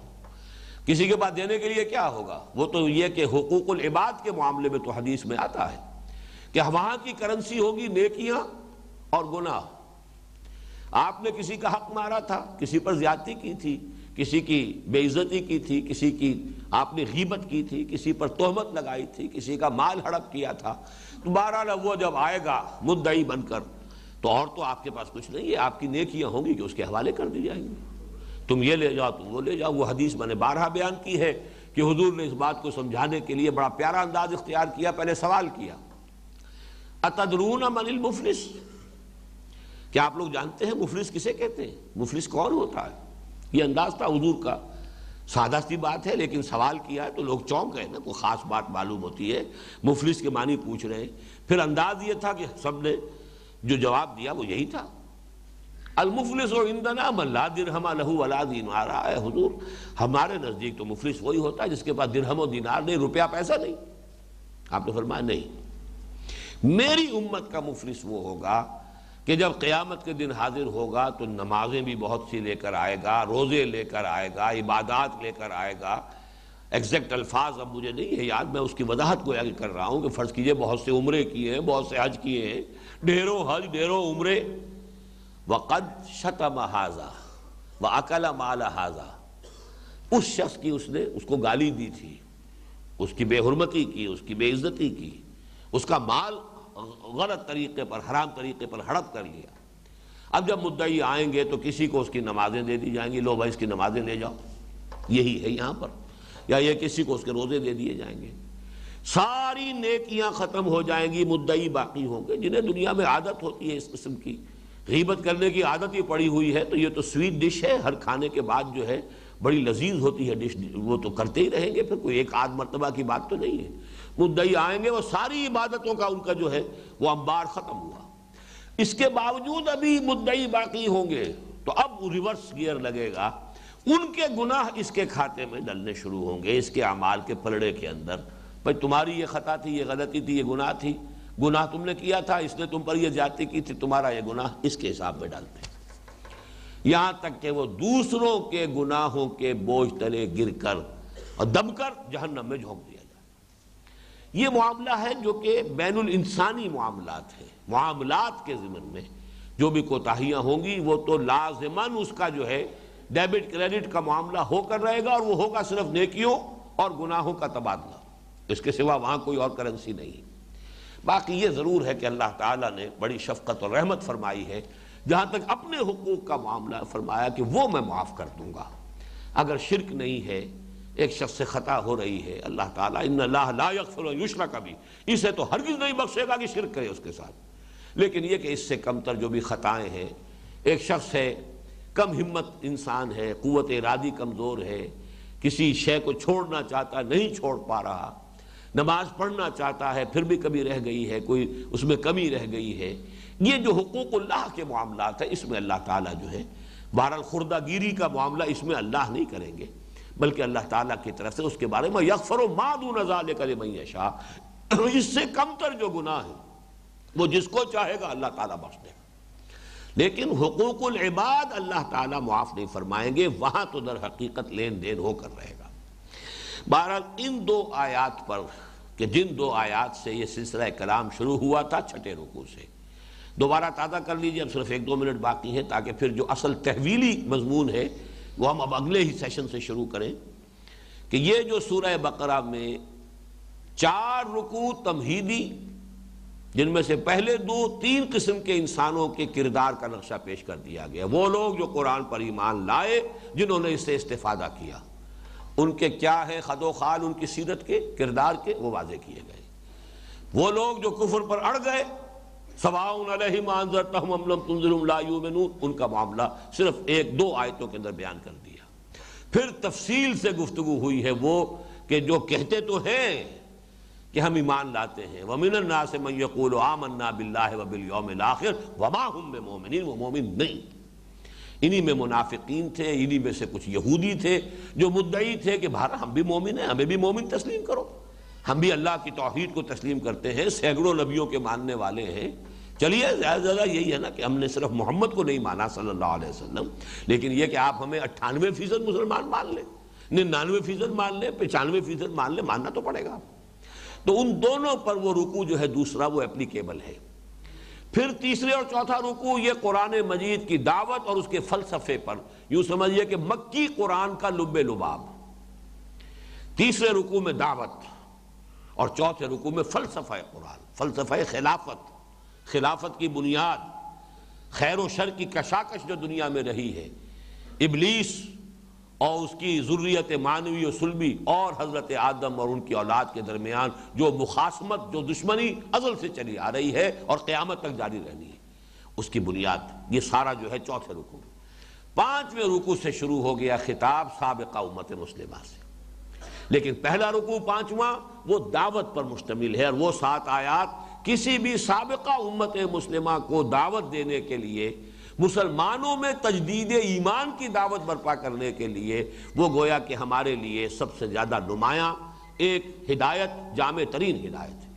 کسی کے بعد دینے کے لیے کیا ہوگا؟ وہ تو یہ کہ حقوق العباد کے معاملے میں تو حدیث میں آتا ہے کہ وہاں کی کرنسی ہوگی نیکیاں اور گناہ۔ آپ نے کسی کا حق مارا تھا، کسی پر زیادتی کی تھی کسی کی بے عزتی کی تھی، کسی کی آپ نے غیبت کی تھی، کسی پر تہمت لگائی تھی، کسی کا مال ہڑپ کیا تھا۔ تو بہرحال وہ جب آئے گا مدعی بن کر، تو اور تو آپ کے پاس کچھ نہیں ہے۔ آپ کی نیکیاں ہوں گی کہ اس کے حوالے کر دی جائیں گی۔ تم یہ لے جاؤ، تم وہ لے جاؤ۔ وہ حدیث میں نے بارہ بیان کی ہے کہ حضور نے اس بات کو سمجھانے کے لیے بڑا پیارا انداز اختیار کیا، پہلے سوال کیا۔ اتدرون من المفلس؟ کیا آپ لوگ جانتے ہیں مفلس کسے کہتے ہیں؟ مفلس کون ہوتا ہے؟ یہ انداز تھا حضور کا۔ سادہ سی بات ہے، لیکن سوال کیا ہے تو لوگ چونک گئے نا، کوئی خاص بات معلوم ہوتی ہے۔ مفلس کے معنی پوچھ رہے ہیں۔ پھر انداز یہ تھا کہ سب نے جو جواب دیا وہ یہی تھا۔ المفلس و عندنا من لا درہم لہو ولا دینار ہے حضور، ہمارے نزدیک تو مفلس وہی ہوتا ہے جس کے پاس درہم و دینار نہیں، روپیہ پیسہ نہیں۔ آپ نے فرمایا نہیں۔ میری امت کا مفلس وہ ہوگا کہ جب قیامت کے دن حاضر ہوگا تو نمازیں بھی بہت سی لے کر آئے گا، روزے لے کر آئے گا، عبادات لے کر آئے گا۔ ایگزیکٹ الفاظ اب مجھے نہیں ہے یاد، میں اس کی وضاحت کو یاد کر رہا ہوں کہ فرض کیجیے بہت سے عمرے کیے ہیں، بہت سے حج کیے ہیں۔ ڈھیروں حج، ڈھیروں عمرے۔ وقد شتم حاضہ و اکلا مال حاضہ اس شخص کی اس نے اس کو گالی دی تھی، اس کی بے حرمتی کی، اس کی بے عزتی کی، اس کا مال غلط طریقے پر، حرام طریقے پر ہڑپ کر لیا۔ اب جب مدعی آئیں گے تو کسی کو اس کی نمازیں دے دی جائیں گی، لو بھائی اس کی نمازیں لے جاؤ۔ یہی ہے یہاں پر۔ یا یہ کسی کو اس کے روزے دے دیے جائیں گے۔ ساری نیکیاں ختم ہو جائیں گی، مدعی باقی ہوں گے۔ جنہیں دنیا میں عادت ہوتی ہے اس قسم کی۔ غیبت کرنے کی عادت ہی پڑی ہوئی ہے تو یہ تو سویٹ ڈش ہے۔ ہر کھانے کے بعد جو ہے بڑی لذیذ ہوتی ہے ڈش۔ وہ تو کرتے ہی رہیں گے، پھر کوئی ایک آدھ مرتبہ کی بات تو نہیں ہے۔ مدعی آئیں گے وہ ساری عبادتوں کا ان کا جو ہے وہ انبار ختم ہوا۔ اس کے باوجود ابھی مدعی باقی ہوں گے۔ تو اب ریورس گیئر لگے گا۔ ان کے گناہ اس کے کھاتے میں ڈلنے شروع ہوں گے، اس کے اعمال کے پلڑے کے اندر۔ بھائی تمہاری یہ خطا تھی، یہ غلطی تھی، یہ گناہ تھی۔ گناہ تم نے کیا تھا، اس نے تم پر یہ جاتی کی تھی، تمہارا یہ گناہ اس کے حساب میں ڈالتے۔ ہیں یہاں تک کہ وہ دوسروں کے گناہوں کے بوجھ تلے گر کر اور دب کر جہنم میں جھونک یہ معاملہ ہے جو کہ بین الانسانی معاملات ہیں، معاملات کے ضمن میں۔ جو بھی کوتاہیاں ہوں گی، وہ تو لازمن اس کا جو ہے ڈیبٹ، کریڈٹ کا معاملہ ہو کر رہے گا اور وہ ہوگا صرف نیکیوں اور گناہوں کا تبادلہ۔ اس کے سوا وہاں کوئی اور کرنسی نہیں۔ باقی یہ ضرور ہے کہ اللہ تعالیٰ نے بڑی شفقت اور رحمت فرمائی ہے۔ جہاں تک اپنے حقوق کا معاملہ فرمایا کہ وہ میں معاف کر دوں گا۔ اگر شرک نہیں ہے ایک شخص سے خطا ہو رہی ہے۔ اللہ تعالیٰ ان اللہ لا یغفر و یشرا کا بھی۔ اسے تو ہرگز نہیں بخشے گا کہ شرک کرے اس کے ساتھ۔ لیکن یہ کہ اس سے کم تر جو بھی خطائیں ہیں، ایک شخص ہے، کم ہمت انسان ہے، قوت ارادی کمزور ہے، کسی شے کو چھوڑنا چاہتا، نہیں چھوڑ پا رہا۔ نماز پڑھنا چاہتا ہے، پھر بھی کبھی رہ گئی ہے، کوئی اس میں کمی رہ گئی ہے۔ یہ جو حقوق اللہ کے معاملات ہیں، اس میں اللہ تعالیٰ جو ہے بہرحال خوردہ گیری کا معاملہ اس میں اللہ نہیں کریں گے۔ بلکہ اللہ تعالیٰ کی طرف سے اس کے بارے میں یغفر و مادون ازال کرے اس سے کم تر جو گناہ ہے وہ جس کو چاہے گا اللہ تعالیٰ بخش دے گا۔ لیکن حقوق العباد اللہ تعالیٰ معاف نہیں فرمائیں گے، وہاں تو در حقیقت لین دین ہو کر رہے گا۔ بہرحال، ان دو آیات پر، کہ جن دو آیات سے یہ سلسلہ کلام شروع ہوا تھا، چھٹے رکو سے۔ دوبارہ تازہ کر لیجیے، اب صرف ایک دو منٹ باقی ہیں، تاکہ پھر جو اصل تحویلی مضمون ہے وہ ہم اب اگلے ہی سیشن سے شروع کریں کہ یہ جو سورہ بقرہ میں چار رکو تمہیدی، جن میں سے پہلے دو تین قسم کے انسانوں کے کردار کا نقشہ پیش کر دیا گیا۔ وہ لوگ جو قرآن پر ایمان لائے، جنہوں نے اس سے استفادہ کیا۔ ان کے کیا ہے خد و خال؟ ان کی سیرت کے کردار کے وہ واضح کیے گئے۔ وہ لوگ جو کفر پر اڑ گئے ان کا معاملہ صرف ایک دو آیتوں کے اندر بیان کر دیا۔ پھر تفصیل سے گفتگو ہوئی ہے وہ کہ جو کہتے تو ہیں کہ ہم ایمان لاتے ہیں۔ وَمِنَ النَّاسِ مَنْ يَقُولُ آمَنَّا بِاللَّهِ وَبِالْيَوْمِ الْآخِرِ وَمَا هُمْ بِمُؤْمِنِينَ، وہ مومن نہیں۔ انہی میں منافقین تھے، انہی میں سے کچھ یہودی تھے جو مدعی تھے کہ بھارا ہم بھی مومن ہیں، ہمیں بھی مومن تسلیم کرو۔ ہم بھی اللہ کی توحید کو تسلیم کرتے ہیں، سینکڑوں نبیوں کے ماننے والے ہیں۔ چلیے، زیادہ زیادہ یہی ہے نا کہ ہم نے صرف محمد کو نہیں مانا صلی اللہ علیہ وسلم۔ لیکن یہ کہ آپ ہمیں اٹھانوے فیصد مسلمان مان لیں، ننانوے فیصد مان لیں، پچانوے فیصد مان لیں، ماننا تو پڑے گا۔ تو ان دونوں پر وہ رکو جو ہے، دوسرا وہ اپلیکیبل ہے۔ پھر تیسرے اور چوتھا رکو یہ قرآن مجید کی دعوت اور اس کے فلسفے پر۔ یوں سمجھئے کہ مکی قرآن کا لب لباب۔ تیسرے رکو میں دعوت۔ اور چوتھے رکو میں فلسفہ قرآن، فلسفہ خلافت خلافت کی بنیاد، خیر و شر کی کشاکش جو دنیا میں رہی ہے۔ ابلیس اور اس کی ضروریت معنوی و سلبی اور حضرت آدم اور ان کی اولاد کے درمیان جو مخاسمت جو دشمنی ازل سے چلی آ رہی ہے اور قیامت تک جاری رہنی ہے۔ اس کی بنیاد، یہ سارا جو ہے چوتھے رکو پانچویں رکو سے شروع ہو گیا خطاب سابقہ امت مسلمہ سے۔ لیکن پہلا رکو پانچواں، وہ دعوت پر مشتمل ہے اور وہ سات آیات کسی بھی سابقہ امت مسلمہ کو دعوت دینے کے لیے، مسلمانوں میں تجدید ایمان کی دعوت برپا کرنے کے لیے وہ گویا کہ ہمارے لیے سب سے زیادہ نمایاں ایک ہدایت، جامع ترین ہدایت ہے۔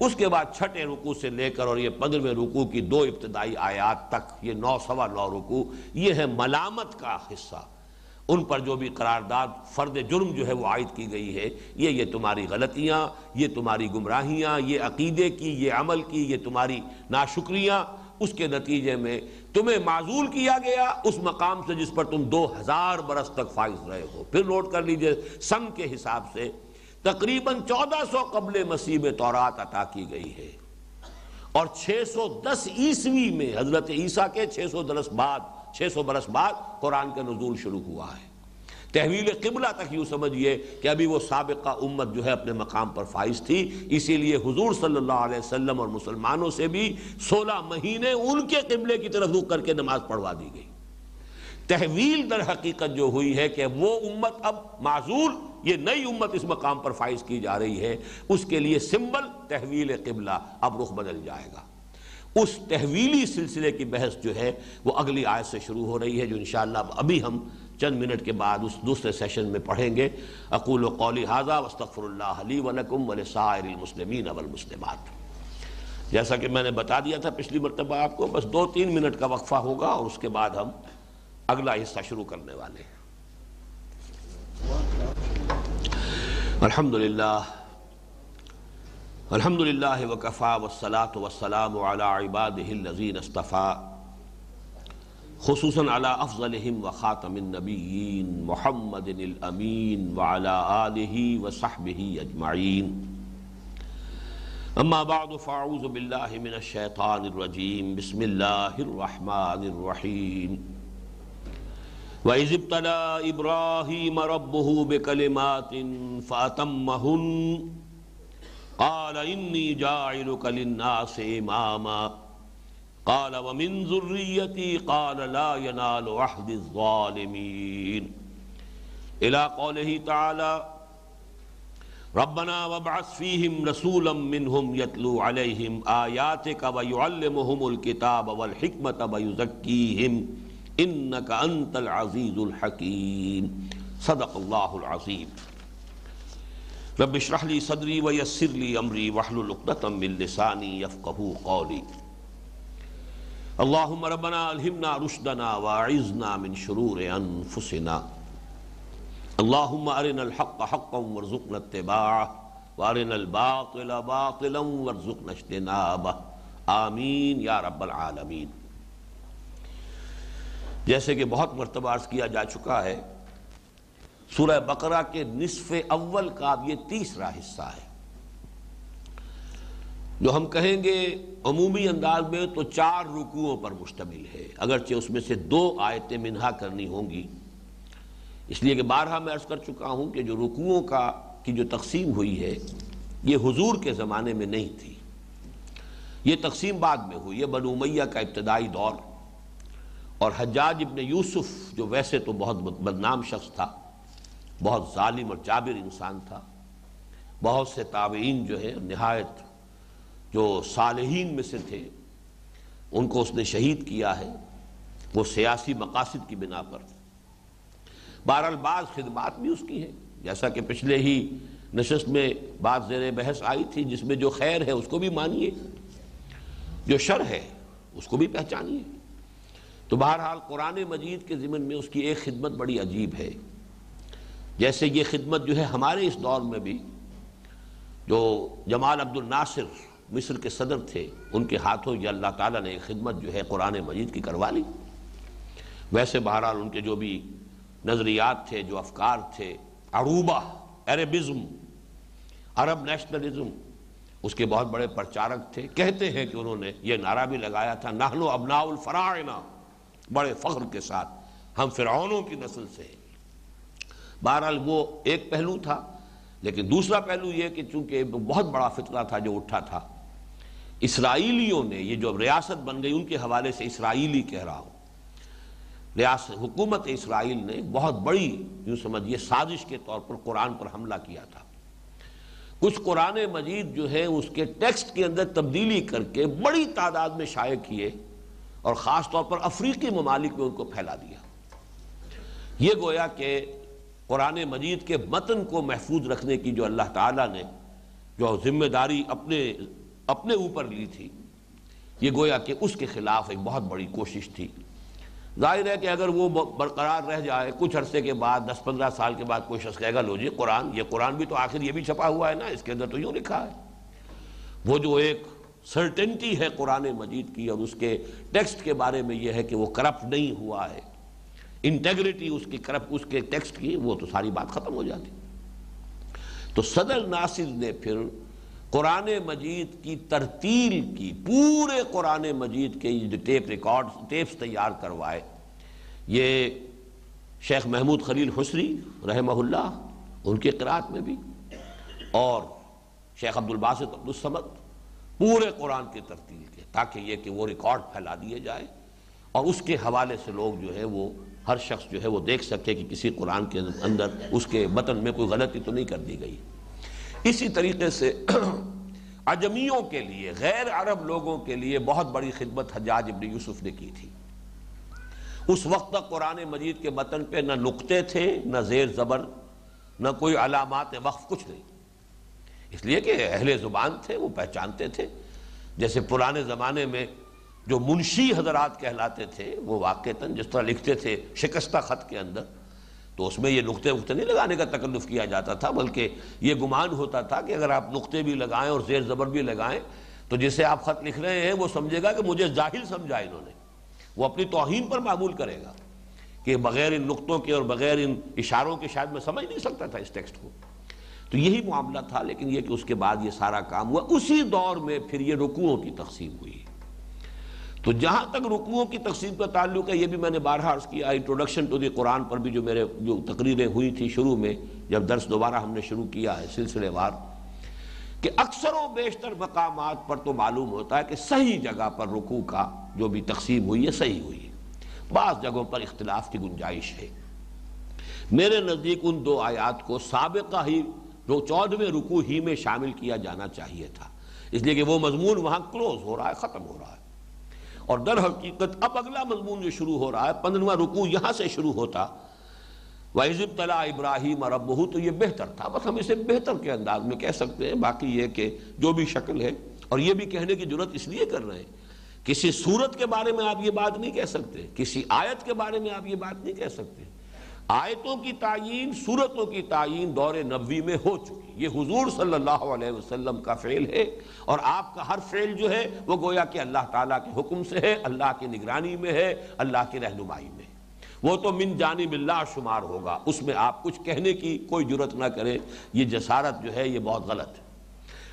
اس کے بعد چھٹے رکو سے لے کر اور یہ پندرہویں رکو کی دو ابتدائی آیات تک، یہ نو سوا نو رکو یہ ہے ملامت کا حصہ۔ ان پر جو بھی قرارداد فرد جرم جو ہے وہ عائد کی گئی ہے، یہ یہ تمہاری غلطیاں، یہ تمہاری گمراہیاں، یہ عقیدے کی، یہ عمل کی، یہ تمہاری ناشکریاں، اس کے نتیجے میں تمہیں معذول کیا گیا اس مقام سے جس پر تم دو ہزار برس تک فائز رہے ہو۔ پھر نوٹ کر لیجیے سن کے حساب سے تقریباً چودہ سو قبل مسیح میں تورات عطا کی گئی ہے۔ اور چھ سو دس عیسوی میں حضرت عیسیٰ کے چھ سو درس بعد چھ سو برس بعد قرآن کا نزول شروع ہوا ہے۔ تحویل قبلہ تک یوں سمجھئے کہ ابھی وہ سابقہ امت جو ہے اپنے مقام پر فائز تھی۔ اسی لیے حضور صلی اللہ علیہ وسلم اور مسلمانوں سے بھی سولہ مہینے ان کے قبلے کی طرف رخ کر کے نماز پڑھوا دی گئی۔ تحویل در حقیقت جو ہوئی ہے کہ وہ امت اب معذول یہ نئی امت اس مقام پر فائز کی جا رہی ہے۔ اس کے لیے سمبل تحویل قبلہ اب رخ بدل جائے گا۔ اس تحویلی سلسلے کی بحث جو ہے وہ اگلی آیت سے شروع ہو رہی ہے جو انشاءاللہ ابھی ہم چند منٹ کے بعد اس دوسرے سیشن میں پڑھیں گے۔ اقول و قولی حاضہ وستغفر اللہ علی ولکم ولسائر المسلمین والمسلمات۔ جیسا کہ میں نے بتا دیا تھا پچھلی مرتبہ آپ کو، بس دو تین منٹ کا وقفہ ہوگا اور اس کے بعد ہم اگلا حصہ شروع کرنے والے ہیں۔ الحمدللہ الحمدللہ وکفا والصلاة والسلام علی عبادہ اللذین اصطفا. خصوصاً علی على افضلهم وخاتم النبیین محمد الامین وعلى آلہ وصحبہ اجمعین. اما بعد، فاعوذ باللہ من الشیطان الرجیم. بسم اللہ الرحمن الرحیم. وَإِذِ ابْتَلَى إِبْرَاهِيمَ رَبُّهُ بِكَلِمَاتٍ فَأَتَمَّهُنْ قَالَ إِنِّي جَاعِلُكَ لِلنَّاسِ إِمَامًا. قال ومن ذريتي قال لا ينال عهد الظالمين. الى قوله تعالى ربنا وابعث فيهم رسولا منهم يتلو عليهم آياتك ويعلمهم الكتاب والحكمة ويزكيهم انك انت العزيز الحكيم. صدق الله العظيم. رب اشرح لي صدري ويسر لي امري واحلل عقدة من لساني يفقهوا قولي. اللہم ربنا الہمنا رشدنا وعزنا من شرور انفسنا اللہم ارنا الحق حقا ورزقنا اتباعه وارنا الباطل باطلا ورزقنا اجتنابه. آمین یا رب العالمین. جیسے کہ بہت مرتبہ عرض کیا جا چکا ہے سورہ بقرہ کے نصف اول کا یہ تیسرا حصہ ہے۔ جو ہم کہیں گے عمومی انداز میں تو چار رکوعوں پر مشتمل ہے، اگرچہ اس میں سے دو آیتیں منہا کرنی ہوں گی۔ اس لیے کہ بارہا میں عرض کر چکا ہوں کہ جو رکوعوں کا، کی جو تقسیم ہوئی ہے، یہ حضور کے زمانے میں نہیں تھی۔ یہ تقسیم بعد میں ہوئی ہے، بنو امیہ کا ابتدائی دور۔ اور حجاج ابن یوسف، جو ویسے تو بہت بدنام شخص تھا بہت ظالم اور جابر انسان تھا۔ بہت سے تابعین جو ہے، نہایت جو صالحین میں سے تھے، ان کو اس نے شہید کیا ہے۔ وہ سیاسی مقاصد کی بنا پر۔ بہرحال بعض خدمات بھی اس کی ہیں۔ جیسا کہ پچھلے ہی نشست میں بعض زیر بحث آئی تھی، جس میں جو خیر ہے اس کو بھی مانیے، جو شر ہے اس کو بھی پہچانیے۔ تو بہرحال قرآن مجید کے ضمن میں اس کی ایک خدمت بڑی عجیب ہے۔ جیسے یہ خدمت جو ہے ہمارے اس دور میں بھی جو جمال عبد الناصر مصر کے صدر تھے، ان کے ہاتھوں یہ اللہ تعالیٰ نے خدمت جو ہے قرآن مجید کی کروا لی۔ ویسے بہرحال ان کے جو بھی نظریات تھے، جو افکار تھے، عروبہ، عربزم، عرب نیشنلزم اس کے بہت بڑے پرچارک تھے۔ کہتے ہیں کہ انہوں نے یہ نعرہ بھی لگایا تھا ابناء الفرائنا بڑے فخر کے ساتھ ہم فرعونوں کی نسل سے۔ بہرحال وہ ایک پہلو تھا، لیکن دوسرا پہلو یہ کہ چونکہ بہت بڑا فطرہ تھا جو اٹھا تھا، اسرائیلیوں نے یہ جو ریاست بن گئی، ان کے حوالے سے اسرائیلی کہہ رہا ہوں۔ ریاست، حکومت اسرائیل نے بہت بڑی، یوں سمجھیے، سازش کے طور پر قرآن پر حملہ کیا تھا۔ کچھ قرآن مجید جو ہے اس کے ٹیکسٹ کے اندر تبدیلی کر کے بڑی تعداد میں شائع کیے اور خاص طور پر افریقی ممالک میں ان کو پھیلا دیا۔ یہ گویا کہ قرآن مجید کے متن کو محفوظ رکھنے کی جو اللہ تعالیٰ نے جو ذمہ داری اپنے اپنے اوپر لی تھی، یہ گویا کہ اس کے خلاف ایک بہت بڑی کوشش تھی۔ ظاہر ہے کہ اگر وہ برقرار رہ جائے، کچھ عرصے کے بعد، دس پندرہ سال کے بعد کوئی شخص کہے گا، لو جی قرآن، یہ قرآن بھی تو آخر یہ بھی چھپا ہوا ہے نا، اس کے اندر تو یوں لکھا ہے۔ وہ جو ایک سرٹنٹی ہے قرآن مجید کی اور اس کے ٹیکسٹ کے بارے میں یہ ہے کہ وہ کرپٹ نہیں ہوا ہے۔ انٹیگریٹی اس کی کرپٹ اس کے ٹیکسٹ کی، وہ تو ساری بات ختم ہو جاتی۔ تو صدر ناصر نے پھر قرآن مجید کی ترتیل کی، پورے قرآن مجید کے ٹیپ ریکارڈ ٹیپس تیار کروائے۔ یہ شیخ محمود خلیل حسری رحمہ اللہ، ان کے قرآت میں بھی۔ اور شیخ عبد الباسط عبدالسمد پورے قرآن کی ترتیل کے، تاکہ یہ کہ وہ ریکارڈ پھیلا دیے جائے۔ اور اس کے حوالے سے لوگ جو ہے وہ ہر شخص جو ہے وہ دیکھ سکے کہ کسی قرآن کے اندر اس کے متن میں کوئی غلطی تو نہیں کر دی گئی۔ اسی طریقے سے عجمیوں کے لیے، غیر عرب لوگوں کے لیے بہت بڑی خدمت حجاج ابن یوسف نے کی تھی۔ اس وقت تک قرآن مجید کے متن پہ نہ نقطے تھے، نہ زیر زبر، نہ کوئی علامات وقف، کچھ نہیں۔ اس لیے کہ اہل زبان تھے، وہ پہچانتے تھے۔ جیسے پرانے زمانے میں جو منشی حضرات کہلاتے تھے، وہ واقع جس طرح لکھتے تھے شکستہ خط کے اندر، تو اس میں یہ نقطے وقتے نہیں لگانے کا تکلف کیا جاتا تھا، بلکہ یہ گمان ہوتا تھا کہ اگر آپ نقطے بھی لگائیں اور زیر زبر بھی لگائیں، تو جسے آپ خط لکھ رہے ہیں، وہ سمجھے گا کہ مجھے جاہل سمجھا انہوں نے۔ وہ اپنی توہین پر معمول کرے گا کہ بغیر ان نقطوں کے اور بغیر ان اشاروں کے شاید میں سمجھ نہیں سکتا تھا اس ٹیکسٹ کو۔ تو یہی معاملہ تھا، لیکن یہ کہ اس کے بعد یہ سارا کام ہوا۔ اسی دور میں پھر یہ رکوعوں کی تقسیم ہوئی۔ تو جہاں تک رکوعوں کی تقسیم کا تعلق ہے، یہ بھی میں نے بارہا عرض کیا انٹروڈکشن ٹو دی قرآن پر بھی جو میرے جو تقریریں ہوئی تھی شروع میں، جب درس دوبارہ ہم نے شروع کیا ہے سلسلے وار، کہ اکثر و بیشتر مقامات پر تو معلوم ہوتا ہے کہ صحیح جگہ پر رکوع کا جو بھی تقسیم ہوئی ہے، صحیح ہوئی ہے۔ بعض جگہوں پر اختلاف کی گنجائش ہے۔ میرے نزدیک ان دو آیات کو سابقہ ہی، جو چودھویں رکوع ہی میں شامل کیا جانا چاہیے تھا۔ اس لیے کہ وہ مضمون وہاں کلوز ہو رہا ہے، ختم ہو رہا ہے۔ اور در حقیقت اب اگلا مضمون جو شروع ہو رہا ہے، پندرہواں رکوع یہاں سے شروع ہوتا۔ وَإِذِ تلا ابراہیم اور ابہو تو یہ بہتر تھا۔ بس ہم اسے بہتر کے انداز میں کہہ سکتے ہیں۔ باقی یہ کہ جو بھی شکل ہے، اور یہ بھی کہنے کی ضرورت اس لیے کر رہے ہیں۔ کسی صورت کے بارے میں آپ یہ بات نہیں کہہ سکتے، کسی آیت کے بارے میں آپ یہ بات نہیں کہہ سکتے۔ آیتوں کی تعین صورتوں کی تعین دور نبوی میں ہو چکی۔ یہ حضور صلی اللہ علیہ وسلم کا فعل ہے اور آپ کا ہر فعل جو ہے وہ گویا کہ اللہ تعالیٰ کے حکم سے ہے، اللہ کی نگرانی میں ہے، اللہ کی رہنمائی میں۔ وہ تو من جانب اللہ شمار ہوگا، اس میں آپ کچھ کہنے کی کوئی جرت نہ کرے یہ جسارت جو ہے، یہ بہت غلط ہے۔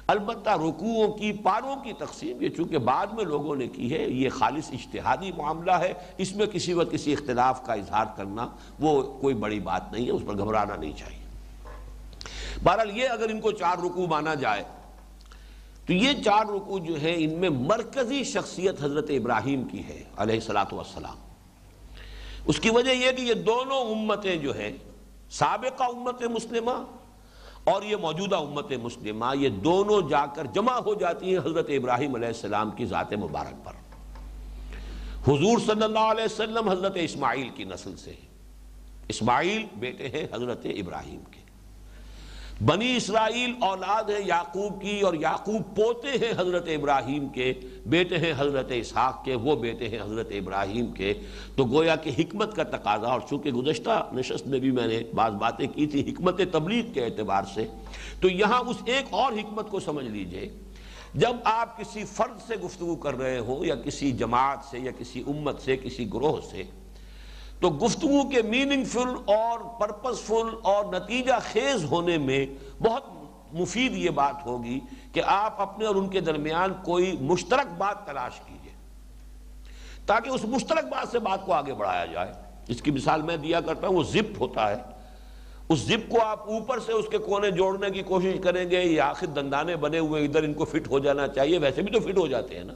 البتہ رکوعوں کی، پاروں کی تقسیم یہ چونکہ بعد میں لوگوں نے کی ہے، یہ خالص اجتہادی معاملہ ہے، اس میں کسی وقت کسی اختلاف کا اظہار کرنا وہ کوئی بڑی بات نہیں ہے، اس پر گھبرانا نہیں چاہیے۔ بہرحال یہ اگر ان کو چار رکوع مانا جائے، تو یہ چار رکوع جو ہے ان میں مرکزی شخصیت حضرت ابراہیم کی ہے، علیہ السلاۃ والسلام۔ اس کی وجہ یہ کہ یہ دونوں امتیں جو ہیں، سابقہ امت مسلمہ اور یہ موجودہ امت مسلمہ، یہ دونوں جا کر جمع ہو جاتی ہیں حضرت ابراہیم علیہ السلام کی ذات مبارک پر۔ حضور صلی اللہ علیہ وسلم حضرت اسماعیل کی نسل سے اسماعیل بیٹے ہیں حضرت ابراہیم کے۔ بنی اسرائیل اولاد ہے یعقوب کی اور یعقوب پوتے ہیں حضرت ابراہیم کے، بیٹے ہیں حضرت اسحاق کے، وہ بیٹے ہیں حضرت ابراہیم کے۔ تو گویا کہ حکمت کا تقاضا، اور چونکہ گزشتہ نشست میں بھی میں نے بعض باتیں کی تھی، حکمت تبلیغ کے اعتبار سے، تو یہاں اس ایک اور حکمت کو سمجھ لیجیے۔ جب آپ کسی فرد سے گفتگو کر رہے ہوں یا کسی جماعت سے یا کسی امت سے، کسی گروہ سے تو گفتگو کے میننگ فل اور پرپس فل اور نتیجہ خیز ہونے میں بہت مفید یہ بات ہوگی کہ آپ اپنے اور ان کے درمیان کوئی مشترک بات تلاش کیجیے تاکہ اس مشترک بات سے بات کو آگے بڑھایا جائے اس کی مثال میں دیا کرتا ہوں، وہ زپ ہوتا ہے۔ اس زپ کو آپ اوپر سے اس کے کونے جوڑنے کی کوشش کریں گے، یہ آخر دندانے بنے ہوئے، ادھر ان کو فٹ ہو جانا چاہیے، ویسے بھی تو فٹ ہو جاتے ہیں نا۔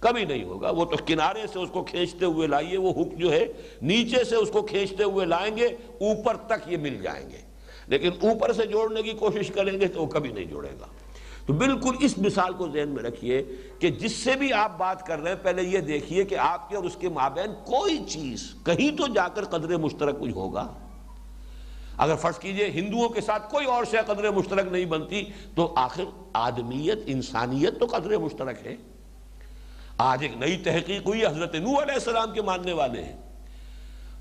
کبھی نہیں ہوگا۔ وہ تو کنارے سے اس کو کھینچتے ہوئے لائیے، وہ ہک جو ہے، نیچے سے اس کو کھینچتے ہوئے لائیں گے، اوپر تک یہ مل جائیں گے۔ لیکن اوپر سے جوڑنے کی کوشش کریں گے تو وہ کبھی نہیں جوڑے گا۔ تو بالکل اس مثال کو ذہن میں رکھیے کہ جس سے بھی آپ بات کر رہے ہیں، پہلے یہ دیکھیے کہ آپ کے اور اس کے مابین کوئی چیز، کہیں تو جا کر قدر مشترک کوئی ہوگا۔ اگر فرض کیجیے ہندوؤں کے ساتھ کوئی اور شے قدر مشترک نہیں بنتی، تو آخر آدمیت، انسانیت تو قدر مشترک ہے۔ آج ایک نئی تحقیق ہوئی، حضرت نو علیہ السلام کے ماننے والے ہیں۔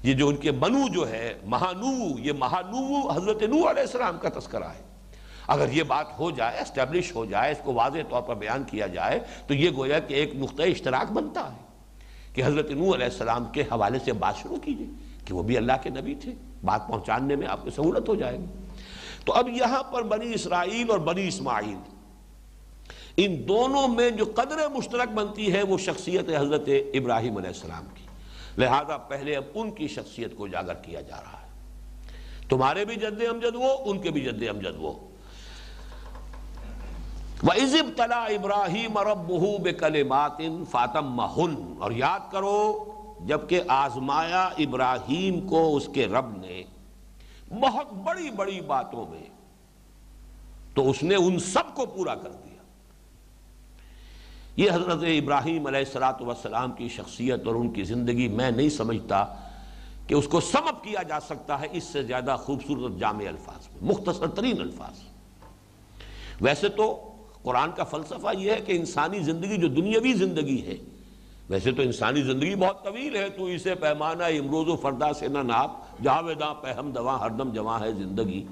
یہ جو ان کے منو جو ہے، مہانو، یہ مہانو حضرت نو علیہ السلام کا تذکرہ ہے۔ اگر یہ بات ہو جائے اسٹیبلش ہو جائے، اس کو واضح طور پر بیان کیا جائے، تو یہ گویا کہ ایک نقطہ اشتراک بنتا ہے کہ حضرت نو علیہ السلام کے حوالے سے بات شروع کیجیے کہ وہ بھی اللہ کے نبی تھے۔ بات پہنچانے میں آپ کو سہولت ہو جائے گی۔ تو اب یہاں پر بنی اسرائیل اور بنی اسماعیل ان دونوں میں جو قدر مشترک بنتی ہے وہ شخصیت حضرت ابراہیم علیہ السلام کی۔ لہذا پہلے اب ان کی شخصیت کو اجاگر کیا جا رہا ہے۔ تمہارے بھی جد امجد وہ ان کے بھی جد امجد وہ وَإِذِبْ تَلَا إِبْرَاهِيمَ رَبُّهُ بِكَلِمَاتٍ فَاتَمَّهُنْ اور یاد کرو، جبکہ آزمایا ابراہیم کو اس کے رب نے بہت بڑی بڑی باتوں میں، تو اس نے ان سب کو پورا کر دیا۔ یہ حضرت ابراہیم علیہ السلام کی شخصیت اور ان کی زندگی میں نہیں سمجھتا کہ اس کو سمپ کیا جا سکتا ہے، اس سے زیادہ خوبصورت جامع الفاظ میں، مختصر ترین الفاظ ویسے تو قرآن کا فلسفہ یہ ہے کہ انسانی زندگی جو دنیاوی زندگی ہے، ویسے تو انسانی زندگی بہت طویل ہے، تو اسے پیمانہ امروز و فردا سے نہ ناپ جاویداں پہم دواں ہردم جواں ہے زندگی۔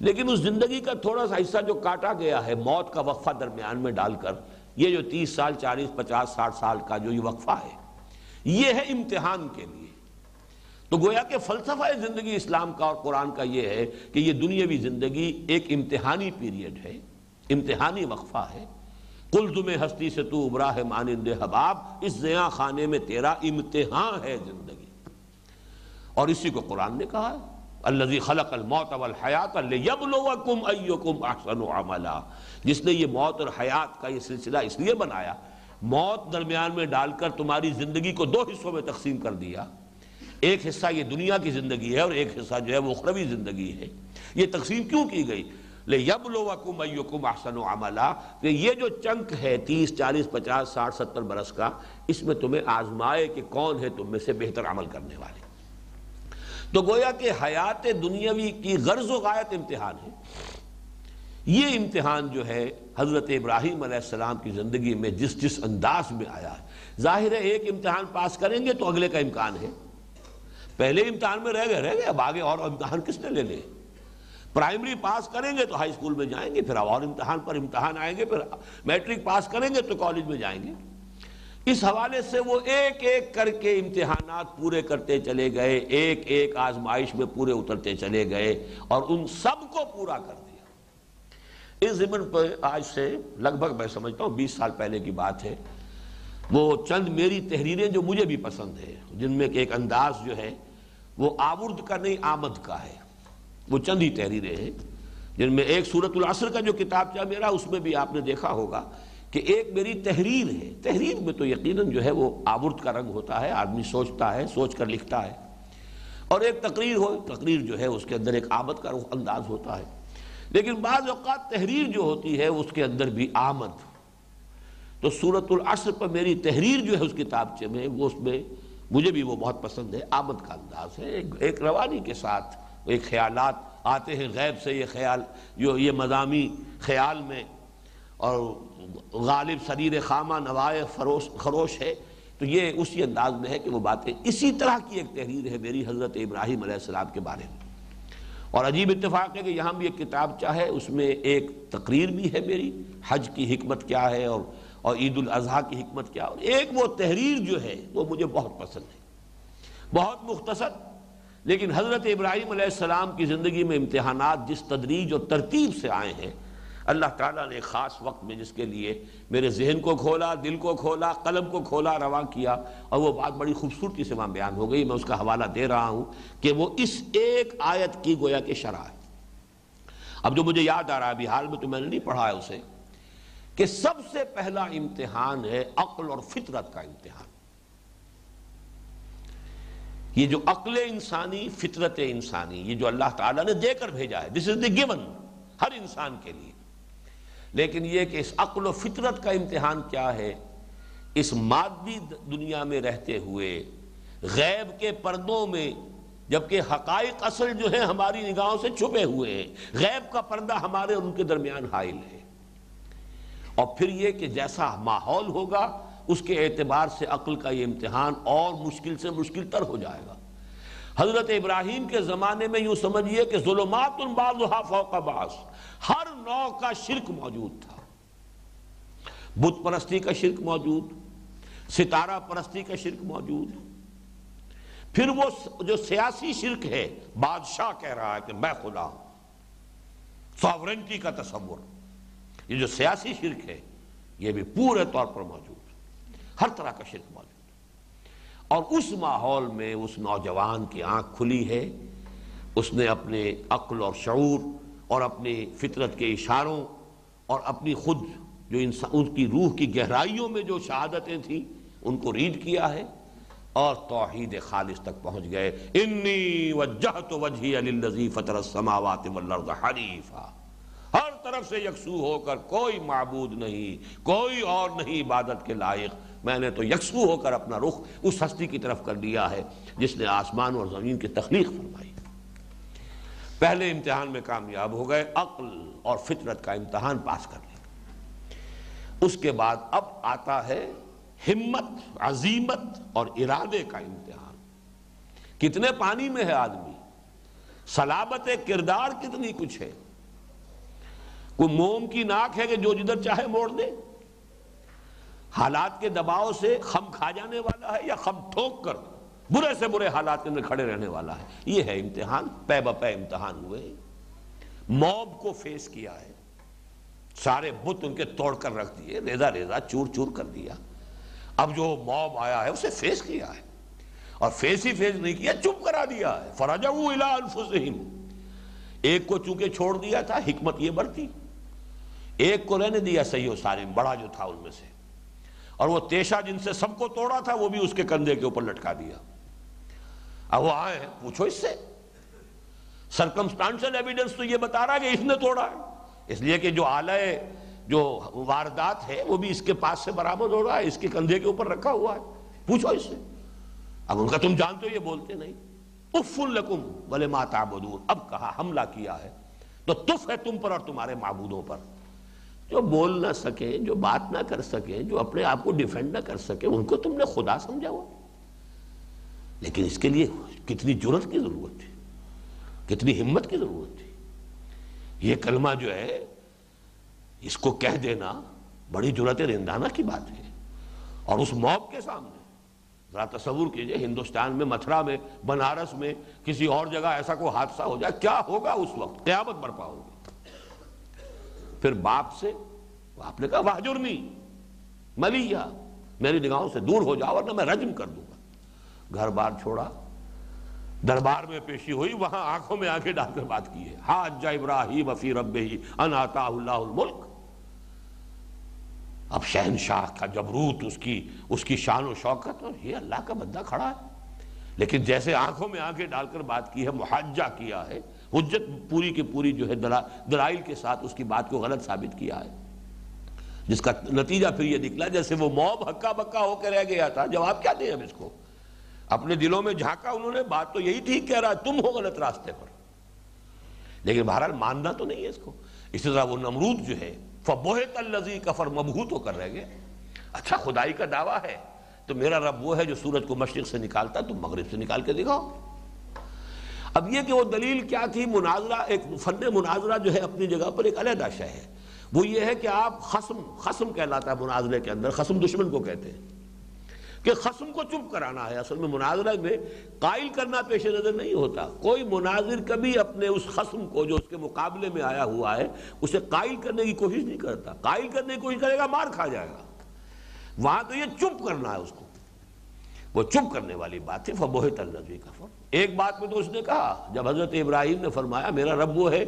لیکن اس زندگی کا تھوڑا سا حصہ جو کاٹا گیا ہے، موت کا وقفہ درمیان میں ڈال کر یہ جو تیس سال، چالیس، پچاس، ساٹھ سال کا جو یہ وقفہ ہے، یہ ہے امتحان کے لیے۔ تو گویا کہ فلسفہ زندگی اسلام کا اور قرآن کا یہ ہے کہ یہ دنیاوی زندگی ایک امتحانی پیریڈ ہے، امتحانی وقفہ ہے۔ کل تمہیں ہستی سے تو ابراہ مانند حباب، اس زیاں خانے میں تیرا امتحان ہے زندگی۔ اور اسی کو قرآن نے کہا ہے الذي خلق الموت والحیات لیبلوکم ایکم احسن عملا۔ جس نے یہ موت اور حیات کا یہ سلسلہ اس لیے بنایا، موت درمیان میں ڈال کر تمہاری زندگی کو دو حصوں میں تقسیم کر دیا۔ ایک حصہ یہ دنیا کی زندگی ہے اور ایک حصہ جو ہے وہ اخروی زندگی ہے۔ یہ تقسیم کیوں کی گئی؟ لیبلوکم ایکم احسن عملا، کہ یہ جو چنک ہے تیس، چالیس، پچاس، ساٹھ، ستر برس کا، اس میں تمہیں آزمائے کہ کون ہے تم میں سے بہتر عمل کرنے والے تو گویا کہ حیات دنیاوی کی غرض و غایت امتحان ہے۔ یہ امتحان جو ہے حضرت ابراہیم علیہ السلام کی زندگی میں جس جس انداز میں آیا ہے۔ ظاہر ہے ایک امتحان پاس کریں گے تو اگلے کا امکان ہے۔ پہلے امتحان میں رہ گئے رہ گئے، اب آگے اور امتحان کس نے لے لے؟ پرائمری پاس کریں گے تو ہائی اسکول میں جائیں گے، پھر اور امتحان پر امتحان آئیں گے، پھر میٹرک پاس کریں گے تو کالج میں جائیں گے۔ اس حوالے سے وہ ایک ایک کر کے امتحانات پورے کرتے چلے گئے، ایک ایک آزمائش میں پورے اترتے چلے گئے اور ان سب کو پورا کر دیا۔ اس زمن پہ آج سے لگ بھگ میں سمجھتا ہوں بیس سال پہلے کی بات ہے۔ وہ چند میری تحریریں جو مجھے بھی پسند ہے جن میں ایک انداز جو ہے، وہ آورد کا نہیں، آمد کا ہے۔ وہ چند ہی تحریریں ہیں، جن میں ایک صورت العصر کا جو کتاب چاہ میرا، اس میں بھی آپ نے دیکھا ہوگا کہ ایک میری تحریر ہے۔ تحریر میں تو یقیناً جو ہے، وہ آورت کا رنگ ہوتا ہے، آدمی سوچتا ہے، سوچ کر لکھتا ہے۔ اور ایک تقریر ہو، تقریر جو ہے، اس کے اندر ایک آمد کا انداز ہوتا ہے۔ لیکن بعض اوقات تحریر جو ہوتی ہے اس کے اندر بھی آمد۔ تو صورت العصر پر میری تحریر جو ہے اس کتابچے میں، وہ اس میں مجھے بھی وہ بہت پسند ہے، آمد کا انداز ہے۔ ایک روانی کے ساتھ ایک خیالات آتے ہیں، غیب سے یہ خیال، جو یہ مضامی خیال میں اور غالب سریر خامہ نوائے فروش، خروش ہے۔ تو یہ اسی انداز میں ہے کہ وہ باتیں اسی طرح کی ایک تحریر ہے میری حضرت ابراہیم علیہ السلام کے بارے میں۔ اور عجیب اتفاق ہے کہ یہاں بھی ایک کتاب چاہے اس میں ایک تقریر بھی ہے میری، حج کی حکمت کیا ہے اور اور عید الاضحیٰ کی حکمت کیا اور ایک وہ تحریر جو ہے وہ مجھے بہت پسند ہے۔ بہت مختصر، لیکن حضرت ابراہیم علیہ السلام کی زندگی میں امتحانات جس تدریج اور ترتیب سے آئے ہیں اللہ تعالیٰ نے خاص وقت میں جس کے لیے میرے ذہن کو کھولا، دل کو کھولا، قلم کو کھولا رواں کیا، اور وہ بات بڑی خوبصورتی سے وہاں بیان ہو گئی، میں اس کا حوالہ دے رہا ہوں کہ وہ اس ایک آیت کی گویا کے شرح ہے۔ اب جو مجھے یاد آ رہا ہے، ابھی حال میں تو میں نے نہیں پڑھا ہے اسے، کہ سب سے پہلا امتحان ہے عقل اور فطرت کا امتحان۔ یہ جو عقل انسانی، فطرت انسانی، یہ جو اللہ تعالیٰ نے دے کر بھیجا ہے دس از دی گیون ہر انسان کے لیے۔ لیکن یہ کہ اس عقل و فطرت کا امتحان کیا ہے؟ اس مادی دنیا میں رہتے ہوئے، غیب کے پردوں میں، جبکہ حقائق اصل جو ہے ہماری نگاہوں سے چھپے ہوئے ہیں، غیب کا پردہ ہمارے اور ان کے درمیان حائل ہے۔ اور پھر یہ کہ جیسا ماحول ہوگا، اس کے اعتبار سے عقل کا یہ امتحان اور مشکل سے مشکل تر ہو جائے گا۔ حضرت ابراہیم کے زمانے میں یوں سمجھئے کہ ظلمات فوق باس ہر نو کا شرک موجود تھا۔ بت پرستی کا شرک موجود، ستارہ پرستی کا شرک موجود۔ پھر وہ جو سیاسی شرک ہے، بادشاہ کہہ رہا ہے کہ میں خدا ہوں ساورنٹی کا تصور۔ یہ جو سیاسی شرک ہے، یہ بھی پورے طور پر موجود۔ ہر طرح کا شرک موجود۔ اور اس ماحول میں اس نوجوان کی آنکھ کھلی ہے۔ اس نے اپنے عقل اور شعور اور اپنی فطرت کے اشاروں اور اپنی خود جو انسان، ان کی روح کی گہرائیوں میں جو شہادتیں تھیں، ان کو ریڈ کیا ہے اور توحید خالص تک پہنچ گئے۔ انی وجہت وجہی للذی فطر السماوات والارض حنیفا ہر طرف سے یکسو ہو کر کوئی معبود نہیں، کوئی اور نہیں عبادت کے لائق۔ میں نے تو یکسو ہو کر اپنا رخ اس ہستی کی طرف کر دیا ہے جس نے آسمان اور زمین کی تخلیق فرمائی۔ پہلے امتحان میں کامیاب ہو گئے، عقل اور فطرت کا امتحان پاس کر لیا۔ اس کے بعد اب آتا ہے ہمت، عظیمت اور ارادے کا امتحان۔ کتنے پانی میں ہے آدمی؟ سلابت کردار کتنی کچھ ہے؟ کوئی موم کی ناک ہے کہ جو جدھر چاہے موڑ دے حالات کے دباؤ سے خم کھا جانے والا ہے یا خم ٹھوک کر برے سے برے حالات کے اندر کھڑے رہنے والا ہے؟ یہ ہے امتحان، پے بپے امتحان ہوئے۔ موب کو فیس کیا ہے۔ سارے بت ان کے توڑ کر رکھ دیے ریزا ریزا چور چور کر دیا۔ اب جو موب آیا ہے، اسے فیس کیا ہے۔ اور فیس ہی فیس نہیں کیا، چپ کرا دیا ہے۔ فرجعو الى انفسہم ایک کو چونکہ چھوڑ دیا تھا، حکمت یہ بڑھتی ایک کو رہنے دیا، صحیح و سالم، بڑا جو تھا ان میں سے۔ اور وہ تیشا جن سے سب کو توڑا تھا، وہ بھی اس کے کندھے کے اوپر لٹکا دیا۔ اب وہ آئے ہیں پوچھو اس سے۔ سرکمسٹانشل ایویڈنس تو یہ بتا رہا ہے کہ اس نے توڑا ہے۔ اس لیے کہ جو آلہ جو واردات ہے، وہ بھی اس کے پاس سے برآمد ہو رہا ہے، اس کے کندھے کے اوپر رکھا ہوا ہے۔ پوچھو اس سے۔ اب ان کا تم جانتے ہو، یہ بولتے نہیں۔ اف لکم بلے ما تعبدون۔ اب کہا، حملہ کیا ہے۔ تو تف ہے تم پر اور تمہارے معبودوں پر۔ جو بول نہ سکے، جو بات نہ کر سکے، جو اپنے آپ کو ڈیفینڈ نہ کر سکے، ان کو تم نے خدا سمجھا ہوا۔ لیکن اس کے لیے کتنی جرت کی ضرورت تھی، کتنی ہمت کی ضرورت تھی۔ یہ کلمہ جو ہے، اس کو کہہ دینا بڑی جرت رندانہ کی بات ہے۔ اور اس موب کے سامنے، ذرا تصور کیجیے، ہندوستان میں، متھرا میں، بنارس میں، کسی اور جگہ ایسا کوئی حادثہ ہو جائے، کیا ہوگا اس وقت؟ قیامت برپا ہوگی۔ پھر باپ سے آپ نے کہا واجرنی ملیا میری نگاہوں سے دور ہو جاؤ، ورنہ میں رجم کر دوں گا۔ گھر بار چھوڑا، دربار میں پیشی ہوئی، وہاں آنکھوں میں آنکھیں ڈال کر بات کی ہے۔ حاج ابراہیم فی ربہ ان آتا اللہ الملک۔ اب شہنشاہ کا جبروت اس کی اس کی شان و شوکت اور یہ اللہ کا بندہ کھڑا ہے۔ لیکن جیسے آنکھوں میں آنکھیں ڈال کر بات کی ہے محاجہ کیا ہے حجت پوری کی پوری جو ہے دلائل کے ساتھ اس کی بات کو غلط ثابت کیا ہے۔ جس کا نتیجہ پھر یہ نکلا جیسے وہ موب ہکا بکا ہو کے رہ گیا تھا، جواب کیا دیں ہم اس کو؟ اپنے دلوں میں جھانکا انہوں نے، بات تو یہی ٹھیک کہہ رہا ہے، تم ہو غلط راستے پر۔ لیکن بہرحال ماننا تو نہیں ہے اس کو۔ اسی طرح وہ نمرود جو ہے فبوہت الزی کفر، مبہوت ہو کر رہ گئے۔ اچھا خدائی کا دعویٰ ہے۔ تو میرا رب وہ ہے جو سورج کو مشرق سے نکالتا تم مغرب سے نکال کے دکھاؤ۔ اب یہ کہ وہ دلیل کیا تھی، مناظرہ، ایک فن مناظرہ جو ہے اپنی جگہ پر ایک علیحدہ شہ ہے۔ وہ یہ ہے کہ آپ خسم خسم کہلاتا ہے مناظرے کے اندر خسم دشمن کو کہتے ہیں۔ کہ خسم کو چپ کرانا ہے، اصل میں مناظرہ میں قائل کرنا پیش نظر نہیں ہوتا۔ کوئی مناظر کبھی اپنے اس خسم کو جو اس کے مقابلے میں آیا ہوا ہے، اسے قائل کرنے کی کوشش نہیں کرتا۔ قائل کرنے کی کوشش کرے گا، مار کھا جائے گا۔ وہاں تو یہ چپ کرنا ہے اس کو۔ وہ چپ کرنے والی بات تھی، فبوہت النبی کا ایک بات میں تو اس نے کہا، جب حضرت ابراہیم نے فرمایا، میرا رب وہ ہے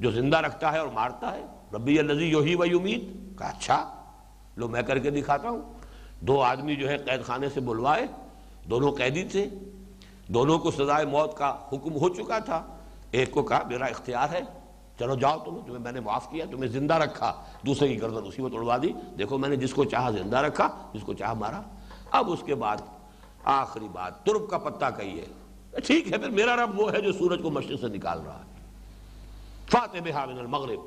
جو زندہ رکھتا ہے اور مارتا ہے۔ ربی الزی یوہی و امید کہا اچھا لو میں کر کے دکھاتا ہوں۔ دو آدمی جو ہے قید خانے سے بلوائے، دونوں قیدی تھے۔ دونوں کو سزائے موت کا حکم ہو چکا تھا۔ ایک کو کہا، میرا اختیار ہے، چلو جاؤ تمہیں تمہیں میں نے معاف کیا، تمہیں زندہ رکھا۔ دوسرے کی گردن اسی میں توڑوا دی۔ دیکھو، میں نے جس کو چاہا زندہ رکھا، جس کو چاہا مارا۔ اب اس کے بعد آخری بات، ترب کا پتہ کہیے ٹھیک ہے، پھر میرا رب وہ ہے جو سورج کو مشرق سے نکال رہا ہے۔ فاتح من المغرب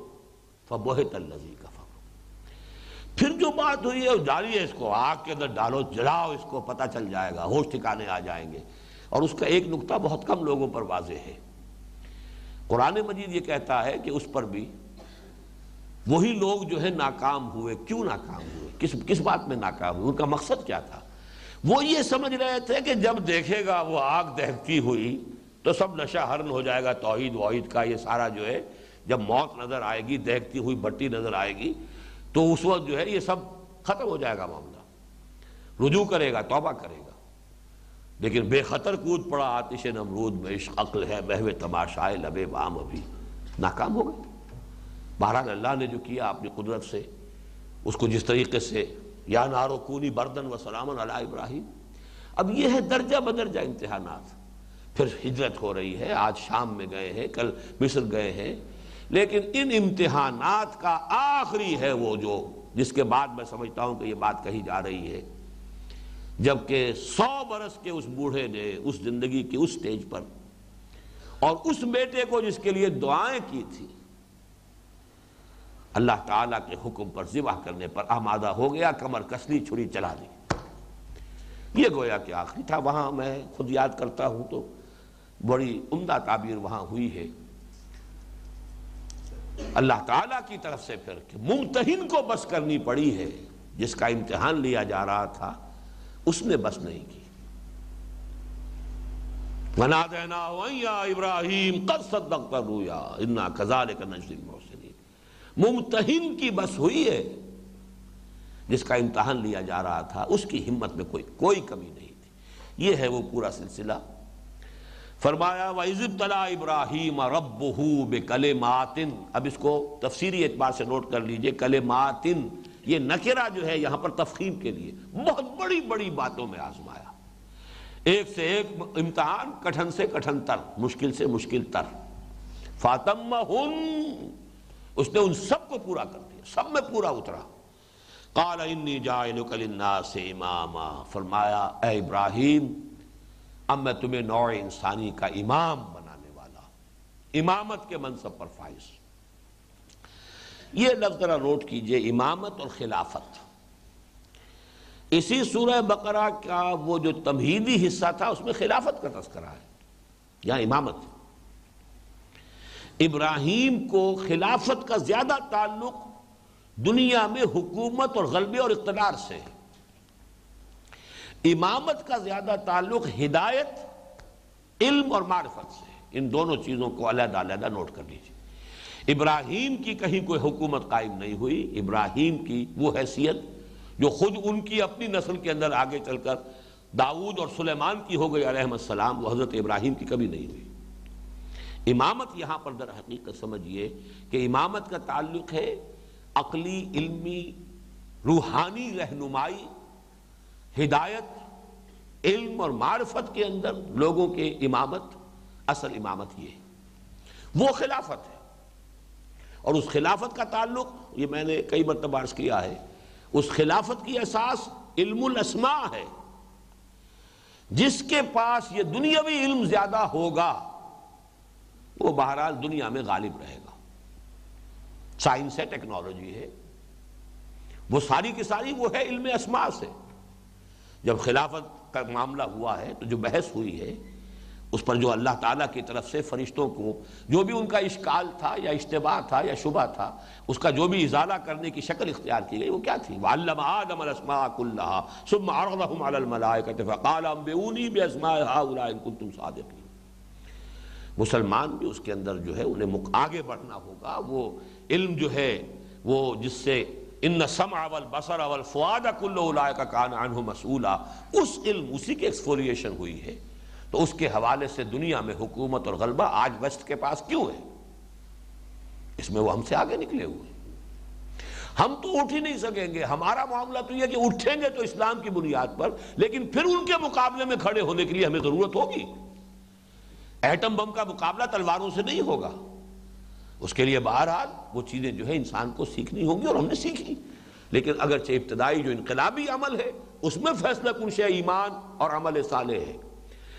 فبوہت اللذی کا پھر جو بات ہوئی ہے ڈالیے اس کو، آگ کے اندر ڈالو، جلاؤ، اس کو پتہ چل جائے گا، ہوش ٹھکانے آ جائیں گے۔ اور اس کا ایک نقطہ بہت کم لوگوں پر واضح ہے۔ قرآن مجید یہ کہتا ہے کہ اس پر بھی وہی لوگ جو ہے ناکام ہوئے، کیوں ناکام ہوئے؟ کس کس بات میں ناکام ہوئے؟ ان کا مقصد کیا تھا؟ وہ یہ سمجھ رہے تھے کہ جب دیکھے گا وہ آگ دہتی ہوئی تو سب نشہ ہرن ہو جائے گا، توحید واحد کا یہ سارا جو ہے، جب موت نظر آئے گی، دہتی ہوئی بٹی نظر آئے گی، تو اس وقت جو ہے یہ سب ختم ہو جائے گا معاملہ۔ رجوع کرے گا، توبہ کرے گا۔ لیکن بے خطر کود پڑا، آتش نمرود میں عشق، عقل ہے، محو تماشائے، لبے بام ابھی۔ ناکام ہو گئے۔ بہرحال اللہ نے جو کیا اپنی قدرت سے، اس کو جس طریقے سے یا نارکونی بردن و سلامن علی ابراہیم۔ اب یہ ہے درجہ بدرجہ امتحانات۔ پھر ہجرت ہو رہی ہے، آج شام میں گئے ہیں، کل مصر گئے ہیں۔ لیکن ان امتحانات کا آخری ہے وہ جو، جس کے بعد میں سمجھتا ہوں کہ یہ بات کہی جا رہی ہے۔ جبکہ سو برس کے اس بوڑھے نے اس زندگی کی اس سٹیج پر اور اس بیٹے کو جس کے لیے دعائیں کی تھی اللہ تعالیٰ کے حکم پر ذبح کرنے پر آمادہ ہو گیا، کمر کسلی چھری چلا دی۔ یہ گویا کہ آخری تھا، وہاں میں خود یاد کرتا ہوں تو بڑی عمدہ تعبیر وہاں ہوئی ہے۔ اللہ تعالیٰ کی طرف سے پھر کہ ممتحن کو بس کرنی پڑی ہے، جس کا امتحان لیا جا رہا تھا، اس نے بس نہیں کی۔ ابراہیم قد صدقت رویا انا کذالک نجد المحسنین ممتحن کی بس ہوئی ہے۔ جس کا امتحان لیا جا رہا تھا، اس کی ہمت میں کوئی کوئی کمی نہیں تھی۔ یہ ہے وہ پورا سلسلہ۔ فرمایا، وَإِذِ ابْتَلَا إِبْرَاهِيمَ رَبُّهُ بِكَلِمَاتٍ۔ اب اس کو تفسیری اعتبار سے نوٹ کر لیجیے کلماتن یہ نکرہ جو ہے یہاں پر تفخیم کے لیے بہت بڑی بڑی باتوں میں آزمایا۔ ایک سے ایک امتحان، کٹھن سے کٹھن تر، مشکل سے مشکل تر۔ فاتم اس نے ان سب کو پورا کر دیا، سب میں پورا اترا۔ قال، انی جائلک للناس اماما۔ فرمایا، اے ابراہیم، اب میں تمہیں نوع انسانی کا امام بنانے والا امامت کے منصب پر فائز۔ یہ لفظ ذرا نوٹ کیجیے، امامت اور خلافت۔ اسی سورہ بقرہ کا وہ جو تمہیدی حصہ تھا، اس میں خلافت کا تذکرہ ہے یا امامت۔ ابراہیم کو خلافت کا زیادہ تعلق دنیا میں حکومت اور غلبے اور اقتدار سے ہے۔ امامت کا زیادہ تعلق ہدایت، علم اور معرفت سے ان دونوں چیزوں کو علیحدہ علیحدہ نوٹ کر لیجیے ابراہیم کی کہیں کوئی حکومت قائم نہیں ہوئی۔ ابراہیم کی وہ حیثیت جو خود ان کی اپنی نسل کے اندر آگے چل کر داود اور سلیمان کی ہو گئی علیہ السلام، وہ حضرت ابراہیم کی کبھی نہیں ہوئی۔ امامت یہاں پر در حقیقت سمجھئے کہ امامت کا تعلق ہے عقلی، علمی، روحانی رہنمائی، ہدایت، علم اور معرفت کے اندر لوگوں کے امامت، اصل امامت یہ ہے۔ وہ خلافت ہے۔ اور اس خلافت کا تعلق، یہ میں نے کئی مرتبہ عرض کیا ہے، اس خلافت کی احساس علم الاسماء ہے۔ جس کے پاس یہ دنیاوی علم زیادہ ہوگا وہ بہرحال دنیا میں غالب رہے گا۔ سائنس ہے، ٹیکنالوجی ہے۔ وہ ساری کی ساری وہ ہے علم اسماء سے۔ جب خلافت کا معاملہ ہوا ہے، تو جو بحث ہوئی ہے، اس پر جو اللہ تعالیٰ کی طرف سے فرشتوں کو جو بھی ان کا اشکال تھا یا اشتباہ تھا یا شبہ تھا، اس کا جو بھی ازالہ کرنے کی شکل اختیار کی گئی، وہ کیا تھی؟ وَعَلَّمَ آدَمَ الْأَسْمَاءَ كُلَّهَا ثُمَّ عَرْضَهُمْ عَلَى الْمَلَائِكَةِ فَقَالَ أَنْبِئُونِي بِأَسْمَاءِ هَؤُلَاءِ إِن كُنتُمْ صَادِقِينَ۔ مسلمان بھی اس کے اندر جو ہے انہیں آگے بڑھنا ہوگا۔ وہ علم جو ہے، وہ جس سے ان سمع والبصر والفؤاد كل اولئک کان عنہ مسئولا، اس علم اسی کی ایکسفولیشن ہوئی ہے۔ تو اس کے حوالے سے دنیا میں حکومت اور غلبہ آج وسط کے پاس کیوں ہے؟ اس میں وہ ہم سے آگے نکلے ہوئے۔ ہم تو اٹھ ہی نہیں سکیں گے۔ ہمارا معاملہ تو یہ کہ اٹھیں گے تو اسلام کی بنیاد پر، لیکن پھر ان کے مقابلے میں کھڑے ہونے کے لیے ہمیں ضرورت ہوگی۔ ایٹم بم کا مقابلہ تلواروں سے نہیں ہوگا۔ اس کے لیے بہرحال وہ چیزیں جو ہے انسان کو سیکھنی ہوں گی اور ہم نے سیکھی۔ لیکن اگرچہ ابتدائی جو انقلابی عمل ہے، اس میں فیصلہ کنش ایمان اور عمل صالح ہے۔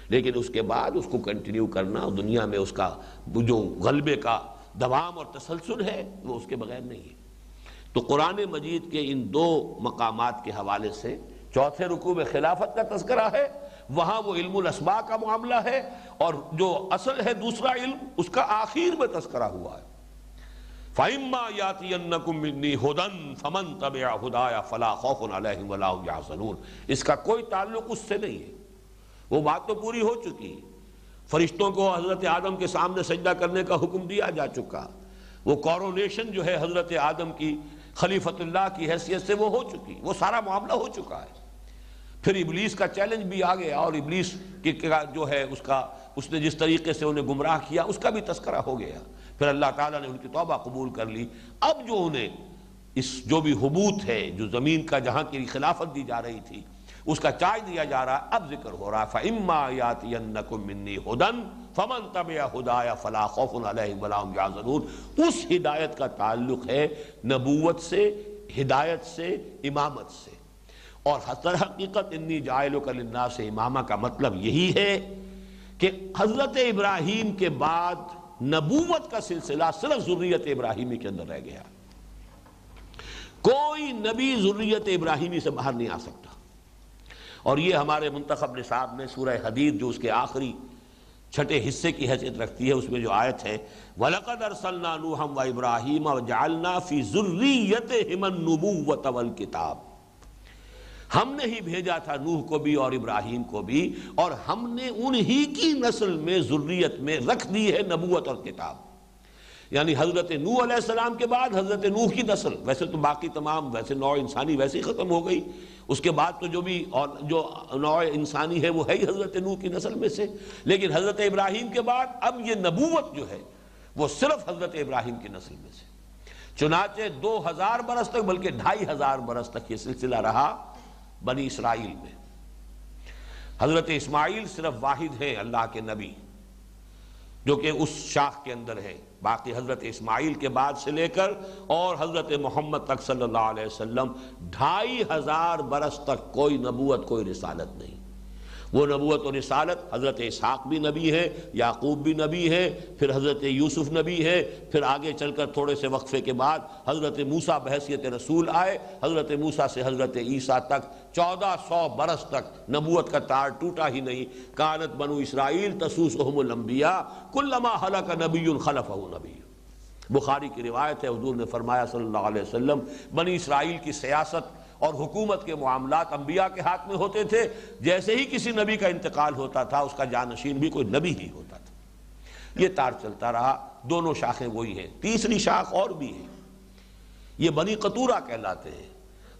لیکن اس کے بعد اس کو کنٹینیو کرنا، دنیا میں اس کا جو غلبے کا دوام اور تسلسل ہے، وہ اس کے بغیر نہیں ہے۔ تو قرآن مجید کے ان دو مقامات کے حوالے سے چوتھے رکوع میں خلافت کا تذکرہ ہے۔ وہاں وہ علم الاسبا کا معاملہ ہے اور جو اصل ہے دوسرا علم، اس کا آخر میں تذکرہ ہوا ہے۔ فَإِمَّا يَاتِيَنَّكُم مِّنِّي هُدًى فَمَن تَبِعَ هُدَايَ فَلَا خَوْفٌ عَلَيْهِمْ وَلَا هُمْ يَحْزَنُونَ۔ اس کا کوئی تعلق اس سے نہیں ہے۔ وہ بات تو پوری ہو چکی فرشتوں کو حضرت آدم کے سامنے سجدہ کرنے کا حکم دیا جا چکا۔ وہ کورونیشن جو ہے حضرت آدم کی خلیفت اللہ کی حیثیت سے وہ ہو چکی۔ وہ سارا معاملہ ہو چکا ہے۔ پھر ابلیس کا چیلنج بھی آ گیا اور ابلیس کی جو ہے اس کا، اس نے جس طریقے سے انہیں گمراہ کیا، اس کا بھی تذکرہ ہو گیا۔ پھر اللہ تعالیٰ نے ان کی توبہ قبول کر لی۔ اب جو انہیں اس، جو بھی حبوت ہے، جو زمین کا جہاں کی خلافت دی جا رہی تھی، اس کا چارج دیا جا رہا ہے اب ذکر ہو رہا۔ ہے فَإِمَّا يَاتِيَنَّكُم مِّنِّي هُدًى فَمَن تَبِعَ هُدَايَ فَلَا خَوْفٌ عَلَيْهِمْ وَلَا هُمْ يَحْزَنُونَ۔ اس ہدایت کا تعلق ہے نبوت سے، ہدایت سے، امامت سے۔ اور حضر حقیقت انی جائلک للناس امامہ کا مطلب یہی ہے کہ حضرت ابراہیم کے بعد نبوت کا سلسلہ صرف ذریت ابراہیمی کے اندر رہ گیا۔ کوئی نبی ذریت ابراہیمی سے باہر نہیں آ سکتا۔ اور یہ ہمارے منتخب نصاب میں سورہ حدید جو اس کے آخری چھٹے حصے کی حیثیت رکھتی ہے، اس میں جو آیت ہے، وَلَقَدْ أَرْسَلْنَا نُوحًا وَإِبْرَاهِيمَ وَجَعَلْنَا فِي ذُرِّيَّتِهِمَ النُّبُوَّةَ وَالْكِتَابِ۔ ہم نے ہی بھیجا تھا نوح کو بھی اور ابراہیم کو بھی، اور ہم نے انہی کی نسل میں، ذریت میں رکھ دی ہے نبوت اور کتاب۔ یعنی حضرت نوح علیہ السلام کے بعد حضرت نوح کی نسل۔ ویسے تو باقی تمام، ویسے نوع انسانی ویسے ہی ختم ہو گئی۔ اس کے بعد تو جو بھی اور جو نوع انسانی ہے، وہ ہے ہی حضرت نوح کی نسل میں سے۔ لیکن حضرت ابراہیم کے بعد اب یہ نبوت جو ہے، وہ صرف حضرت ابراہیم کی نسل میں سے۔ چنانچہ دو ہزار برس تک، بلکہ ڈھائی ہزار برس تک یہ سلسلہ رہا۔ بنی اسرائیل میں۔ حضرت اسماعیل صرف واحد ہیں اللہ کے نبی، جو کہ اس شاخ کے اندر ہے باقی حضرت اسماعیل کے بعد سے لے کر اور حضرت محمد تک صلی اللہ علیہ وسلم، ڈھائی ہزار برس تک کوئی نبوت، کوئی رسالت نہیں۔ وہ نبوت و رسالت حضرت اسحاق بھی نبی ہے یعقوب بھی نبی ہے پھر حضرت یوسف نبی ہے پھر آگے چل کر تھوڑے سے وقفے کے بعد حضرت موسیٰ بحثیت رسول آئے، حضرت موسیٰ سے حضرت عیسیٰ تک چودہ سو برس تک نبوت کا تار ٹوٹا ہی نہیں۔ کانت بنو اسرائیل تسوسہم الانبیاء کلما حلق نبی خلفہ نبی۔ بخاری کی روایت ہے، حضور نے فرمایا صلی اللہ علیہ وسلم، بنی اسرائیل کی سیاست اور حکومت کے معاملات انبیاء کے ہاتھ میں ہوتے تھے۔ جیسے ہی کسی نبی کا انتقال ہوتا تھا، اس کا جانشین بھی کوئی نبی ہی ہوتا تھا۔ یہ تار چلتا رہا۔ دونوں شاخیں وہی ہیں۔ تیسری شاخ اور بھی ہے۔ یہ بنی قطورہ کہلاتے ہیں۔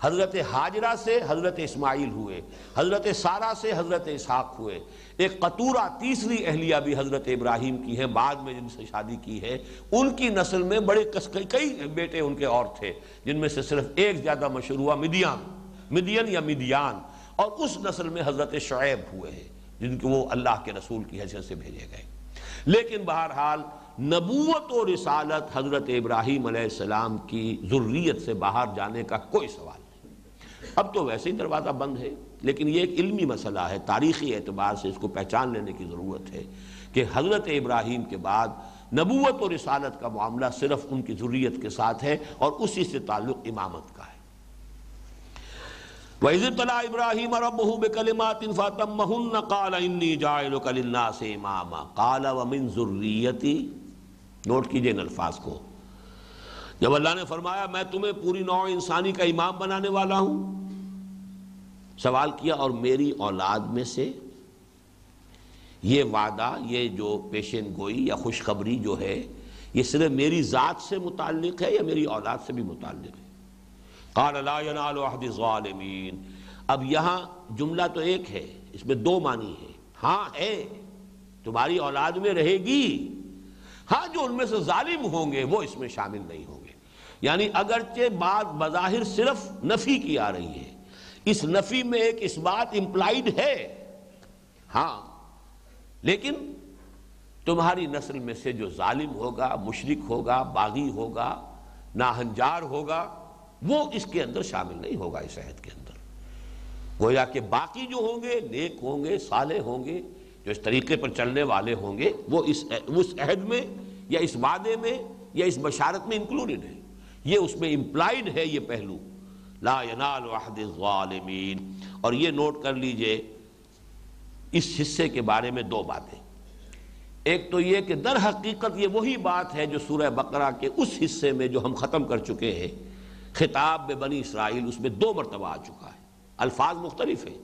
حضرت حاجرہ سے حضرت اسماعیل ہوئے، حضرت سارا سے حضرت اسحاق ہوئے۔ ایک قطورہ تیسری اہلیہ بھی حضرت ابراہیم کی ہے، بعد میں جن سے شادی کی ہے، ان کی نسل میں بڑے کئی بیٹے ان کے اور تھے، جن میں سے صرف ایک زیادہ مشہور ہوا مدیان مدین یا مدیان۔ اور اس نسل میں حضرت شعیب ہوئے ہیں، جن کو وہ اللہ کے رسول کی حیثیت سے بھیجے گئے۔ لیکن بہرحال نبوت و رسالت حضرت ابراہیم علیہ السلام کی ضروریت سے باہر جانے کا کوئی سوال اب تو ویسے ہی دروازہ بند ہے، لیکن یہ ایک علمی مسئلہ ہے، تاریخی اعتبار سے اس کو پہچان لینے کی ضرورت ہے کہ حضرت ابراہیم کے بعد نبوت اور رسالت کا معاملہ صرف ان کی ضروریت کے ساتھ ہے اور اسی سے تعلق امامت کا ہے۔ وَإِذِ طَلَا إِبْرَاهِيمَ رَبُّهُ بِكَلِمَاتٍ فَاتَمَّهُنَّ قَالَ إِنِّي جَائِلُكَ لِلنَّاسِ إِمَامًا۔ قَالَ وَمِن ذُرِّيَّتِي؟ نوٹ کیجیے ان الفاظ کو۔ جب اللہ نے فرمایا، میں تمہیں پوری نوع انسانی کا امام بنانے والا ہوں سوال کیا اور میری اولاد میں سے یہ وعدہ، یہ جو پیشن گوئی یا خوشخبری جو ہے، یہ صرف میری ذات سے متعلق ہے یا میری اولاد سے بھی متعلق ہے؟ قال لا ينال عہد الظالمین۔ اب یہاں جملہ تو ایک ہے، اس میں دو معنی ہے ہاں ہے، تمہاری اولاد میں رہے گی۔ ہاں جو ان میں سے ظالم ہوں گے، وہ اس میں شامل نہیں ہوں گے۔ یعنی اگرچہ بات بظاہر صرف نفی کی آ رہی ہے اس نفی میں ایک اس بات امپلائڈ ہے۔ ہاں لیکن تمہاری نسل میں سے جو ظالم ہوگا مشرق ہوگا، باغی ہوگا، ناہنجار ہوگا، وہ اس کے اندر شامل نہیں ہوگا، اس عہد کے اندر۔ گویا کہ باقی جو ہوں گے، نیک ہوں گے، صالح ہوں گے، جو اس طریقے پر چلنے والے ہوں گے، وہ اس اس عہد میں یا اس وعدے میں یا اس بشارت میں انکلوڈڈ ہے یہ اس میں امپلائڈ ہے، یہ پہلو۔ لا ینال وحد الظالمین اور یہ نوٹ کر لیجیے، اس حصے کے بارے میں دو باتیں۔ ایک تو یہ کہ در حقیقت یہ وہی بات ہے جو سورہ بقرہ کے اس حصے میں جو ہم ختم کر چکے ہیں۔ خطاب میں بنی اسرائیل اس میں دو مرتبہ آ چکا ہے۔ الفاظ مختلف ہیں۔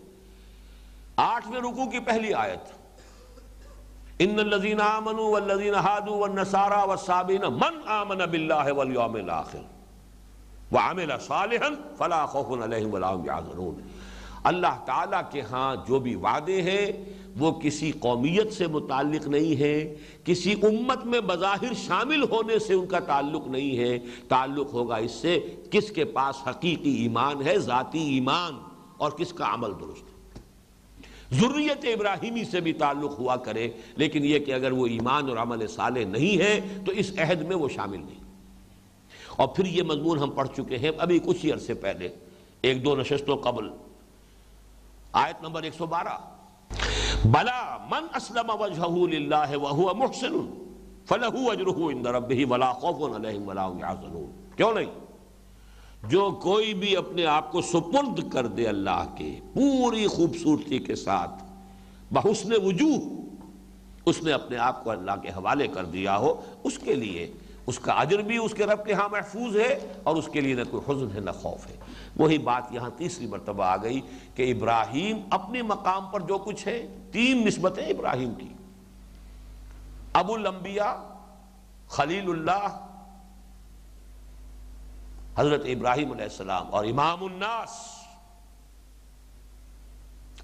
آٹھویں رکو کی پہلی آیت۔ ان الذين امنوا والذين هادوا والنصارى والصابين من امن بالله واليوم الاخر۔ وعمل صالحا فلا خوف عليهم ولا هم يحزنون اللہ تعالیٰ کے ہاں جو بھی وعدے ہیں، وہ کسی قومیت سے متعلق نہیں ہے کسی امت میں بظاہر شامل ہونے سے ان کا تعلق نہیں ہے۔ تعلق ہوگا اس سے کس کے پاس حقیقی ایمان ہے، ذاتی ایمان، اور کس کا عمل درست۔ ضروریت ابراہیمی سے بھی تعلق ہوا کرے، لیکن یہ کہ اگر وہ ایمان اور عمل صالح نہیں ہے، تو اس عہد میں وہ شامل نہیں۔ اور پھر یہ مضمون ہم پڑھ چکے ہیں ابھی کچھ ہی عرصے پہلے، ایک دو نشستوں قبل۔ آیت نمبر ایک سو بارہ۔ بلا من اسلم وجہہ للہ وہو محسن فلہو اجرہو اند ربہ ولا خوف علیہم ولا یعزنون کیوں نہیں؟ جو کوئی بھی اپنے آپ کو سپرد کر دے اللہ کے پوری خوبصورتی کے ساتھ، بحسن وجوہ، اس نے اپنے آپ کو اللہ کے حوالے کر دیا ہو، اس کے لیے اس کا عجر بھی اس کے رب کے ہاں محفوظ ہے اور اس کے لیے نہ کوئی حزن ہے نہ خوف ہے۔ وہی بات یہاں تیسری مرتبہ آ گئی کہ ابراہیم اپنے مقام پر جو کچھ ہے، تین نسبتیں ابراہیم کی۔ ابو الانبیاء، خلیل اللہ، حضرت ابراہیم علیہ السلام اور امام الناس۔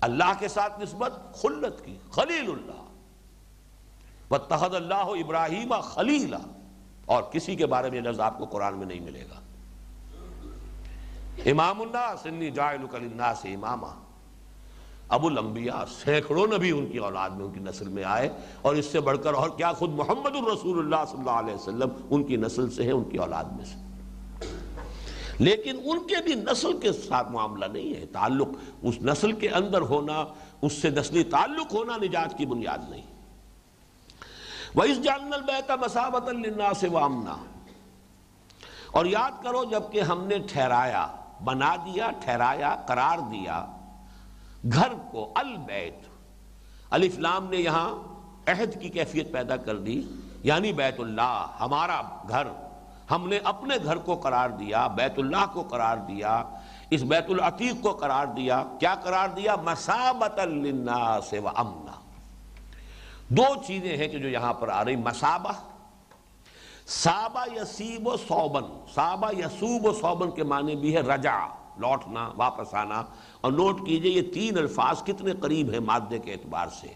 اللہ کے ساتھ نسبت خلت کی، خلیل اللہ۔ وَاتَّخَذَ اللَّهُ ابراہیم خلیلہ اور کسی کے بارے میں لفظ آپ کو قرآن میں نہیں ملے گا۔ امام الناس انی جائلک للناس اماما۔ ابو الانبیاء سینکڑوں نبی ان کی اولاد میں، ان کی نسل میں آئے اور اس سے بڑھ کر اور کیا خود محمد الرسول اللہ صلی اللہ علیہ وسلم ان کی نسل سے ہے ان کی اولاد میں سے۔ لیکن ان کے بھی نسل کے ساتھ معاملہ نہیں ہے، تعلق اس نسل کے اندر ہونا، اس سے نسلی تعلق ہونا نجات کی بنیاد نہیں۔ وَإِذْ جَعَلْنَا الْبَيْتَ مَسَابَةً لِلنَّاسِ وَأَمْنًا۔ اور یاد کرو جبکہ ہم نے ٹھہرایا، بنا دیا، ٹھہرایا، قرار دیا گھر کو، البیت۔ الفلام نے یہاں عہد کی کیفیت پیدا کر دی یعنی بیت اللہ، ہمارا گھر۔ ہم نے اپنے گھر کو قرار دیا، بیت اللہ کو قرار دیا، اس بیت العتیق کو قرار دیا۔ کیا قرار دیا؟ مسابت للناس و امنا دو چیزیں ہیں کہ جو یہاں پر آ رہی مسابہ سابا یسیب و صوبن۔ سابا یسوب و صوبن کے معنی بھی ہے رجع، لوٹنا، واپس آنا۔ اور نوٹ کیجیے یہ تین الفاظ کتنے قریب ہیں مادے کے اعتبار سے۔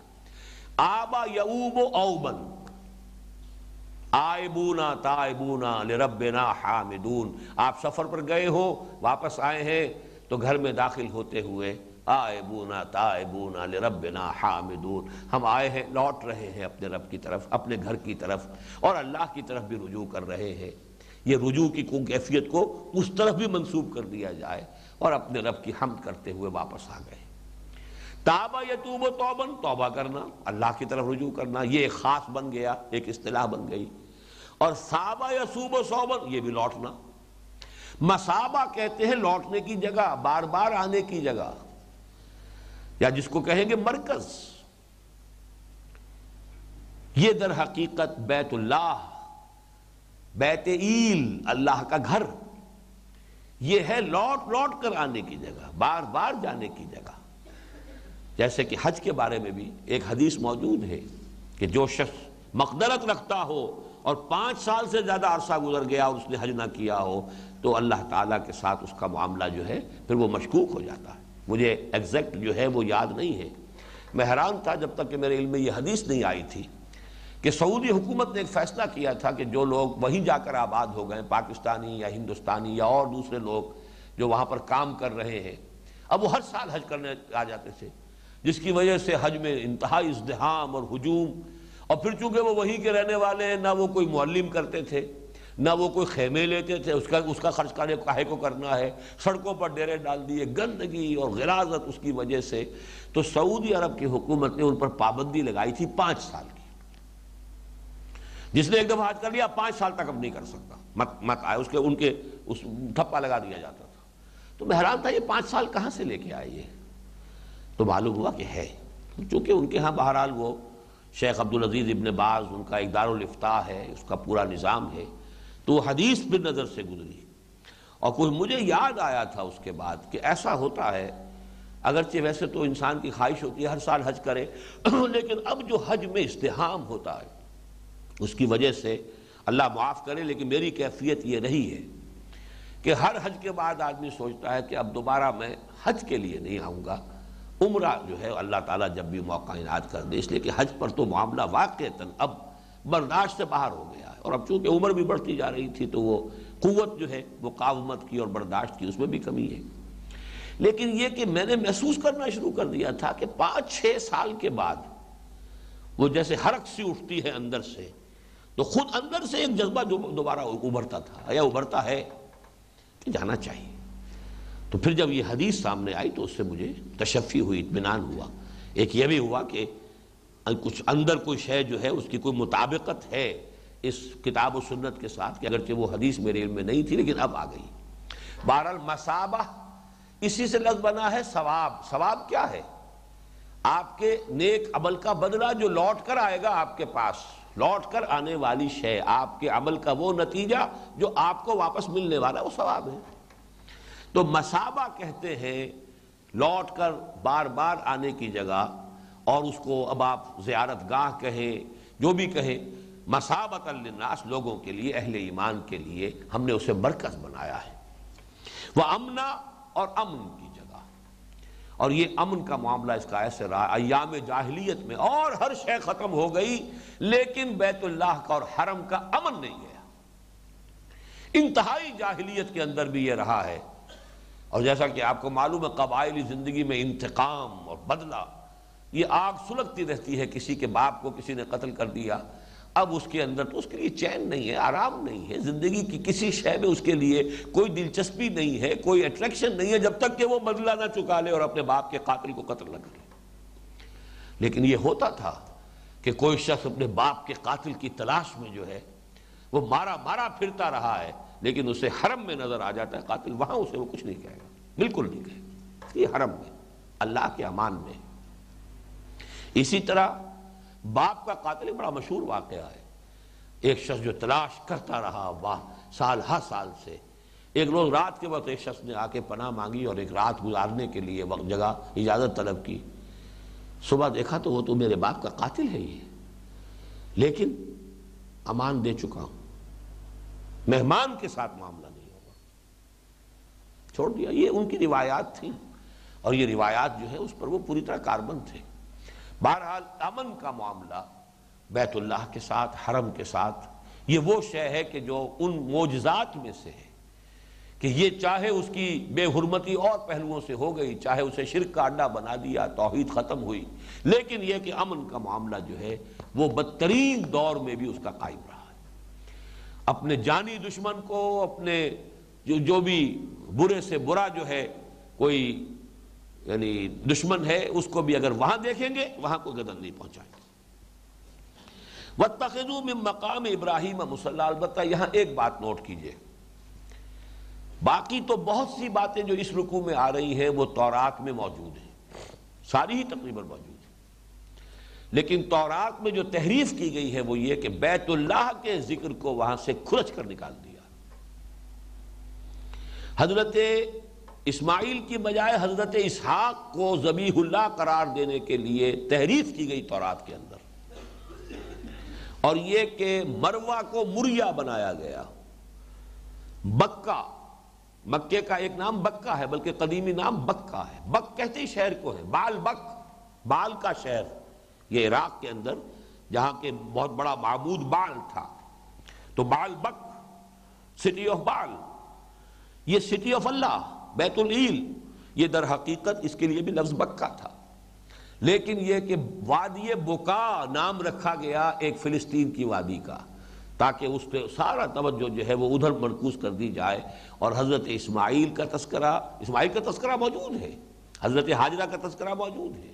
آبا یعوب و اوبن۔ آئبونا تائبونا لربنا حامدون۔ آپ سفر پر گئے ہو، واپس آئے ہیں تو گھر میں داخل ہوتے ہوئے آئبونا تائبونا لربنا حامدون۔ ہم آئے ہیں، لوٹ رہے ہیں اپنے رب کی طرف، اپنے گھر کی طرف، اور اللہ کی طرف بھی رجوع کر رہے ہیں۔ یہ رجوع کی کیفیت کو اس طرف بھی منسوب کر دیا جائے اور اپنے رب کی حمد کرتے ہوئے واپس آ گئے۔ تابہ یتوب و توبن توبہ کرنا، اللہ کی طرف رجوع کرنا، یہ ایک خاص بن گیا، ایک اصطلاح بن گئی۔ اور صابہ یسوب و صوبن یہ بھی لوٹنا۔ مسابہ کہتے ہیں لوٹنے کی جگہ، بار بار آنے کی جگہ۔ یا جس کو کہیں گے مرکز. یہ در حقیقت بیت اللہ، بیت ایل، اللہ کا گھر. یہ ہے لوٹ لوٹ کر آنے کی جگہ، بار بار جانے کی جگہ. جیسے کہ حج کے بارے میں بھی ایک حدیث موجود ہے کہ جو شخص مقدرت رکھتا ہو اور پانچ سال سے زیادہ عرصہ گزر گیا اور اس نے حج نہ کیا ہو، تو اللہ تعالیٰ کے ساتھ اس کا معاملہ جو ہے، پھر وہ مشکوک ہو جاتا ہے. مجھے ایگزیکٹ جو ہے وہ یاد نہیں ہے۔ میں حیران تھا جب تک کہ میرے علم میں یہ حدیث نہیں آئی تھی کہ سعودی حکومت نے ایک فیصلہ کیا تھا کہ جو لوگ وہیں جا کر آباد ہو گئے، پاکستانی یا ہندوستانی یا اور دوسرے لوگ جو وہاں پر کام کر رہے ہیں۔ اب وہ ہر سال حج کرنے آ جاتے تھے، جس کی وجہ سے حج میں انتہائی ازدحام اور ہجوم۔ اور پھر چونکہ وہ وہیں کے رہنے والے ہیں، نہ وہ کوئی معلم کرتے تھے۔ نہ وہ کوئی خیمے لیتے تھے، اس کا اس کا خرچ کرنے کاہے کو کرنا ہے۔ سڑکوں پر ڈیرے ڈال دیے، گندگی اور غلازت اس کی وجہ سے۔ تو سعودی عرب کی حکومت نے ان پر پابندی لگائی تھی پانچ سال کی۔ جس نے ایک دفعہ حج کر لیا، پانچ سال تک اب نہیں کر سکتا۔ مت مت آئے، اس کے، ان کے، اس تھپا لگا دیا جاتا تھا۔ تو میں حیران تھا، یہ پانچ سال کہاں سے لے کے آئے یہ؟ تو معلوم ہوا کہ ہے۔ چونکہ ان کے ہاں بہرحال وہ شیخ عبدالعزیز ابن باز، ان کا ایک دارالفتاح ہے، اس کا پورا نظام ہے۔ تو حدیث بھی نظر سے گزری۔ اور کوئی مجھے یاد آیا تھا اس کے بعد کہ ایسا ہوتا ہے، اگرچہ ویسے تو انسان کی خواہش ہوتی ہے ہر سال حج کرے، لیکن اب جو حج میں استحام ہوتا ہے، اس کی وجہ سے اللہ معاف کرے، لیکن میری کیفیت یہ رہی ہے کہ ہر حج کے بعد آدمی سوچتا ہے کہ اب دوبارہ میں حج کے لیے نہیں آؤں گا۔ عمرہ جو ہے، اللہ تعالیٰ جب بھی موقع انعاد کر دے، اس لیے کہ حج پر تو معاملہ واقع اب برداشت سے باہر ہو گیا ہے۔ اور اب چونکہ عمر بھی بڑھتی جا رہی تھی تو وہ قوت جو ہے وہ قاومت کی اور برداشت کی اس میں بھی کمی ہے۔ لیکن یہ کہ میں نے محسوس کرنا شروع کر دیا تھا کہ پانچ چھ سال کے بعد وہ جیسے حرک سی اٹھتی ہے اندر سے، تو خود اندر سے ایک جذبہ جو دوبارہ ابھرتا تھا یا ابھرتا ہے کہ جانا چاہیے۔ تو پھر جب یہ حدیث سامنے آئی تو اس سے مجھے تشفی ہوئی، اطمینان ہوا۔ ایک یہ بھی ہوا کہ کچھ اندر کوئی شے جو ہے، اس کی کوئی مطابقت ہے اس کتاب و سنت کے ساتھ کہ اگرچہ وہ حدیث میرے علم میں نہیں تھی، لیکن اب آ گئی۔ بہرحال مسابہ اسی سے لفظ بنا ہے ثواب۔ ثواب کیا ہے؟ آپ کے نیک عمل کا بدلہ جو لوٹ کر آئے گا آپ کے پاس، لوٹ کر آنے والی شے، آپ کے عمل کا وہ نتیجہ جو آپ کو واپس ملنے والا وہ ثواب ہے۔ تو مسابہ کہتے ہیں لوٹ کر بار بار آنے کی جگہ اور اس کو اب آپ زیارت گاہ کہیں، جو بھی کہیں مسابت الناس لوگوں کے لیے، اہل ایمان کے لیے ہم نے اسے مرکز بنایا ہے۔ وہ امنا اور امن کی جگہ۔ اور یہ امن کا معاملہ اس کا ایسے رہا، ایام جاہلیت میں اور ہر شے ختم ہو گئی، لیکن بیت اللہ کا اور حرم کا امن نہیں گیا۔ انتہائی جاہلیت کے اندر بھی یہ رہا ہے۔ اور جیسا کہ آپ کو معلوم ہے، قبائلی زندگی میں انتقام اور بدلہ یہ آگ سلگتی رہتی ہے کسی کے باپ کو، کسی نے قتل کر دیا۔ اب اس کے اندر تو اس کے لیے چین نہیں ہے، آرام نہیں ہے۔ زندگی کی کسی شے میں اس کے لیے کوئی دلچسپی نہیں ہے، کوئی اٹریکشن نہیں ہے جب تک کہ وہ بدلہ نہ چکا لے اور اپنے باپ کے قاتل کو قتل نہ کرے لیکن یہ ہوتا تھا کہ کوئی شخص اپنے باپ کے قاتل کی تلاش میں جو ہے، وہ مارا مارا پھرتا رہا ہے، لیکن اسے حرم میں نظر آ جاتا ہے، قاتل وہاں اسے وہ کچھ نہیں کہے گا۔ بالکل نہیں کہے گا۔ یہ حرم میں اللہ کے امان میں اسی طرح باپ کا قاتل بڑا مشہور واقعہ ہے۔ ایک شخص جو تلاش کرتا رہا واہ سال، ہر سال سے۔ ایک روز رات کے وقت ایک شخص نے آ کے پناہ مانگی اور ایک رات گزارنے کے لیے وقت جگہ اجازت طلب کی۔ صبح دیکھا تو وہ تو میرے باپ کا قاتل ہے یہ۔ لیکن امان دے چکا ہوں۔ مہمان کے ساتھ معاملہ نہیں ہوگا۔ چھوڑ دیا۔ یہ ان کی روایات تھیں۔ اور یہ روایات جو ہے اس پر وہ پوری طرح کاربن تھے۔ بہرحال امن کا معاملہ بیت اللہ کے ساتھ، حرم کے ساتھ، یہ وہ شے ہے کہ جو ان موجزات میں سے ہے کہ یہ چاہے اس کی بے حرمتی اور پہلوؤں سے ہو گئی، چاہے اسے شرک کا اڈا بنا دیا، توحید ختم ہوئی، لیکن یہ کہ امن کا معاملہ جو ہے وہ بدترین دور میں بھی اس کا قائم رہا ہے۔ اپنے جانی دشمن کو، اپنے جو جو بھی برے سے برا جو ہے، کوئی یعنی دشمن ہے، اس کو بھی اگر وہاں دیکھیں گے، وہاں کو گدن نہیں پہنچائیں گے مقام ابراہیم مسلح البتہ یہاں ایک بات نوٹ کیجیے۔ باقی تو بہت سی باتیں جو اس رکوع میں آ رہی ہیں، وہ تورات میں موجود ہیں۔ ساری ہی تقریباً موجود ہیں۔ لیکن تورات میں جو تحریف کی گئی ہے، وہ یہ کہ بیت اللہ کے ذکر کو وہاں سے کھرچ کر نکال دیا۔ حضرت اسماعیل کی بجائے حضرت اسحاق کو زبیح اللہ قرار دینے کے لیے تحریف کی گئی تورات کے اندر۔ اور یہ کہ مروا کو مریا بنایا گیا۔ بکا مکے کا ایک نام بکا ہے، بلکہ قدیمی نام بکا ہے۔ بک کہتے ہی شہر کو ہے، بال بک، بال کا شہر۔ یہ عراق کے اندر، جہاں کے بہت بڑا معبود بال تھا۔ تو بال بک سٹی آف بال۔ یہ سٹی آف اللہ۔ بیت العیل یہ در حقیقت اس کے لیے بھی لفظ بکا تھا۔ لیکن یہ کہ وادی بکا نام رکھا گیا ایک فلسطین کی وادی کا، تاکہ اس پہ سارا توجہ جو ہے وہ ادھر مرکوز کر دی جائے۔ اور حضرت اسماعیل کا تذکرہ، اسماعیل کا تذکرہ موجود ہے، حضرت حاجرہ کا تذکرہ موجود ہے۔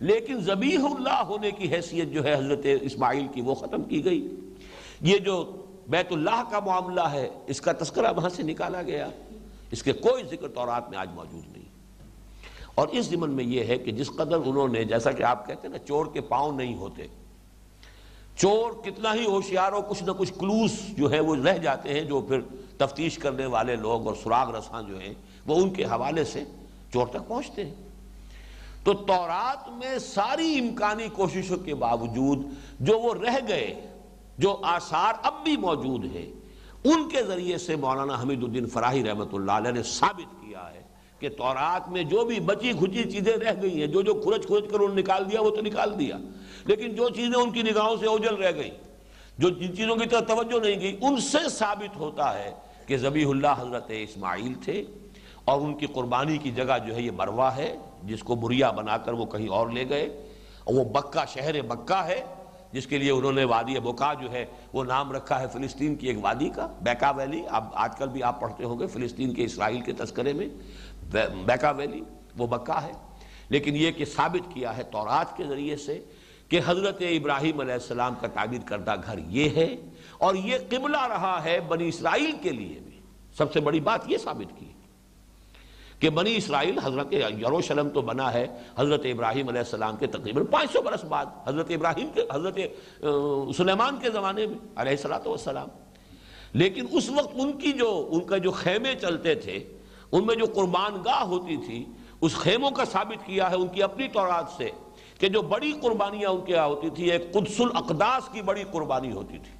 لیکن زبیح اللہ ہونے کی حیثیت جو ہے حضرت اسماعیل کی وہ ختم کی گئی۔ یہ جو بیت اللہ کا معاملہ ہے، اس کا تذکرہ وہاں سے نکالا گیا۔ اس کے کوئی ذکر تورات میں آج موجود نہیں۔ اور اس ضمن میں یہ ہے کہ جس قدر انہوں نے جیسا کہ آپ کہتے ہیں نا چور کے پاؤں نہیں ہوتے، چور کتنا ہی ہوشیار ہو، کچھ نہ کچھ کلوس جو ہے وہ رہ جاتے ہیں جو پھر تفتیش کرنے والے لوگ اور سراغ رساں جو ہیں وہ ان کے حوالے سے چور تک پہنچتے ہیں۔ تو تورات میں ساری امکانی کوششوں کے باوجود جو وہ رہ گئے، جو آثار اب بھی موجود ہیں ان کے ذریعے سے مولانا حمید الدین فراہی رحمۃ اللہ علیہ نے ثابت کیا ہے کہ تورات میں جو بھی بچی کھچی چیزیں رہ گئی ہیں، جو جو کھرچ کھرچ کر انہوں نے نکال دیا، وہ تو نکال دیا۔ لیکن جو چیزیں ان کی نگاہوں سے اوجل رہ گئی جو جن چیزوں کی طرف توجہ نہیں گئی ان سے ثابت ہوتا ہے کہ زبیح اللہ حضرت اسماعیل تھے اور ان کی قربانی کی جگہ جو ہے یہ مروا ہے، جس کو بریا بنا کر وہ کہیں اور لے گئے۔ اور وہ بکہ شہر بکہ ہے۔ جس کے لیے انہوں نے وادی بکا جو ہے وہ نام رکھا ہے فلسطین کی ایک وادی کا، بیکا ویلی۔ اب آج کل بھی آپ پڑھتے ہوں گے فلسطین کے اسرائیل کے تذکرے میں۔ بیکا ویلی، وہ بکا ہے۔ لیکن یہ کہ ثابت کیا ہے تورات کے ذریعے سے کہ حضرت ابراہیم علیہ السلام کا تعبیر کردہ گھر یہ ہے اور یہ قبلہ رہا ہے بنی اسرائیل کے لیے بھی۔ سب سے بڑی بات یہ ثابت کی کہ بنی اسرائیل حضرت یروشلم تو بنا ہے، حضرت ابراہیم علیہ السلام کے تقریباً پانچ سو برس بعد، حضرت ابراہیم کے، حضرت سلیمان کے زمانے میں، علیہ السلام والسلام۔ لیکن اس وقت ان کی جو، ان کا جو خیمے چلتے تھے، ان میں جو قربان گاہ ہوتی تھی، اس خیموں کا ثابت کیا ہے ان کی اپنی طورات سے کہ جو بڑی قربانیاں ان کے یہاں ہوتی تھی ایک قدس الاقداس کی بڑی قربانی ہوتی تھی۔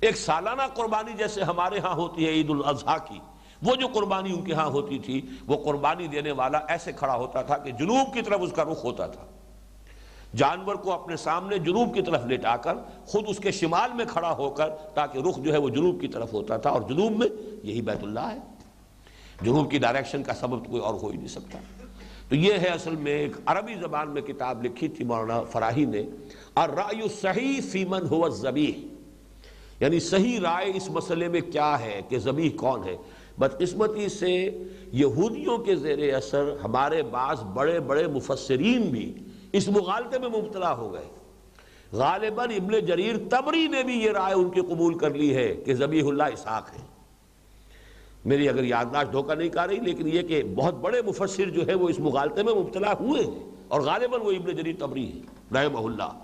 ایک سالانہ قربانی جیسے ہمارے ہاں ہوتی ہے عید الاضحیٰ کی۔ وہ جو قربانی ان کے ہاں ہوتی تھی، وہ قربانی دینے والا ایسے کھڑا ہوتا تھا کہ جنوب کی طرف اس کا رخ ہوتا تھا۔ جانور کو اپنے سامنے جنوب کی طرف لٹا کر، خود اس کے شمال میں کھڑا ہو کر، تاکہ رخ جو ہے وہ جنوب کی طرف ہوتا تھا۔ اور جنوب میں یہی بیت اللہ ہے۔ جنوب کی ڈائریکشن کا سبب کوئی اور ہو ہی نہیں سکتا۔ تو یہ ہے اصل میں ایک عربی زبان میں کتاب لکھی تھی مولانا فراہی نے۔ اور رائے صحیح فیمن ہوا زبیح یعنی صحیح رائے اس مسئلے میں کیا ہے کہ زبیح کون ہے؟ بدقسمتی سے یہودیوں کے زیر اثر ہمارے بعض بڑے بڑے مفسرین بھی اس مغالطے میں مبتلا ہو گئے۔ غالباً ابن جریر تبری نے بھی یہ رائے ان کی قبول کر لی ہے کہ زبیح اللہ اسحاق ہے۔ میری اگر یادداشت دھوکہ نہیں کر رہی لیکن یہ کہ بہت بڑے مفسر جو ہے وہ اس مغالطے میں مبتلا ہوئے ہیں اور غالباً وہ ابن جریر تبری ہے رحمہ اللہ۔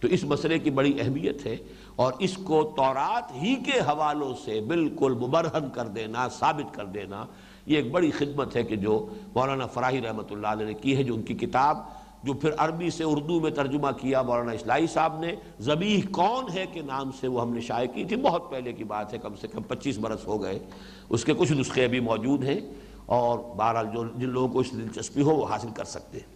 تو اس مسئلے کی بڑی اہمیت ہے اور اس کو تورات ہی کے حوالوں سے بالکل مبرہن کر دینا، ثابت کر دینا۔ یہ ایک بڑی خدمت ہے کہ جو مولانا فراہی رحمۃ اللہ علیہ نے کی ہے، جو ان کی کتاب، جو پھر عربی سے اردو میں ترجمہ کیا مولانا اسلائی صاحب نے۔ زبیح کون ہے کہ نام سے وہ ہم نے شائع کی تھی؟ بہت پہلے کی بات ہے، کم سے کم پچیس برس ہو گئے۔ اس کے کچھ نسخے ابھی موجود ہیں اور بہرحال جو جن لوگوں کو اس دلچسپی ہو وہ حاصل کر سکتے ہیں۔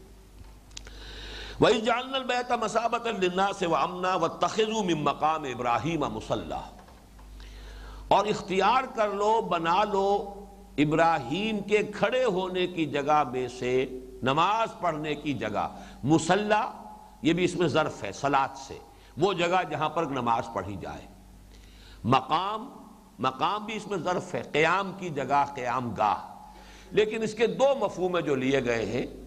وہی جان البیت مسابت الناس و امنا و تخذو مقام ابراہیم مسلح اور اختیار کر لو، بنا لو ابراہیم کے کھڑے ہونے کی جگہ میں سے، نماز پڑھنے کی جگہ۔ مسلح یہ بھی اس میں ظرف ہے سلاد سے۔ وہ جگہ جہاں پر نماز پڑھی جائے۔ مقام مقام بھی اس میں ظرف ہے۔ قیام کی جگہ، قیام گاہ۔ لیکن اس کے دو مفہوم جو لیے گئے ہیں۔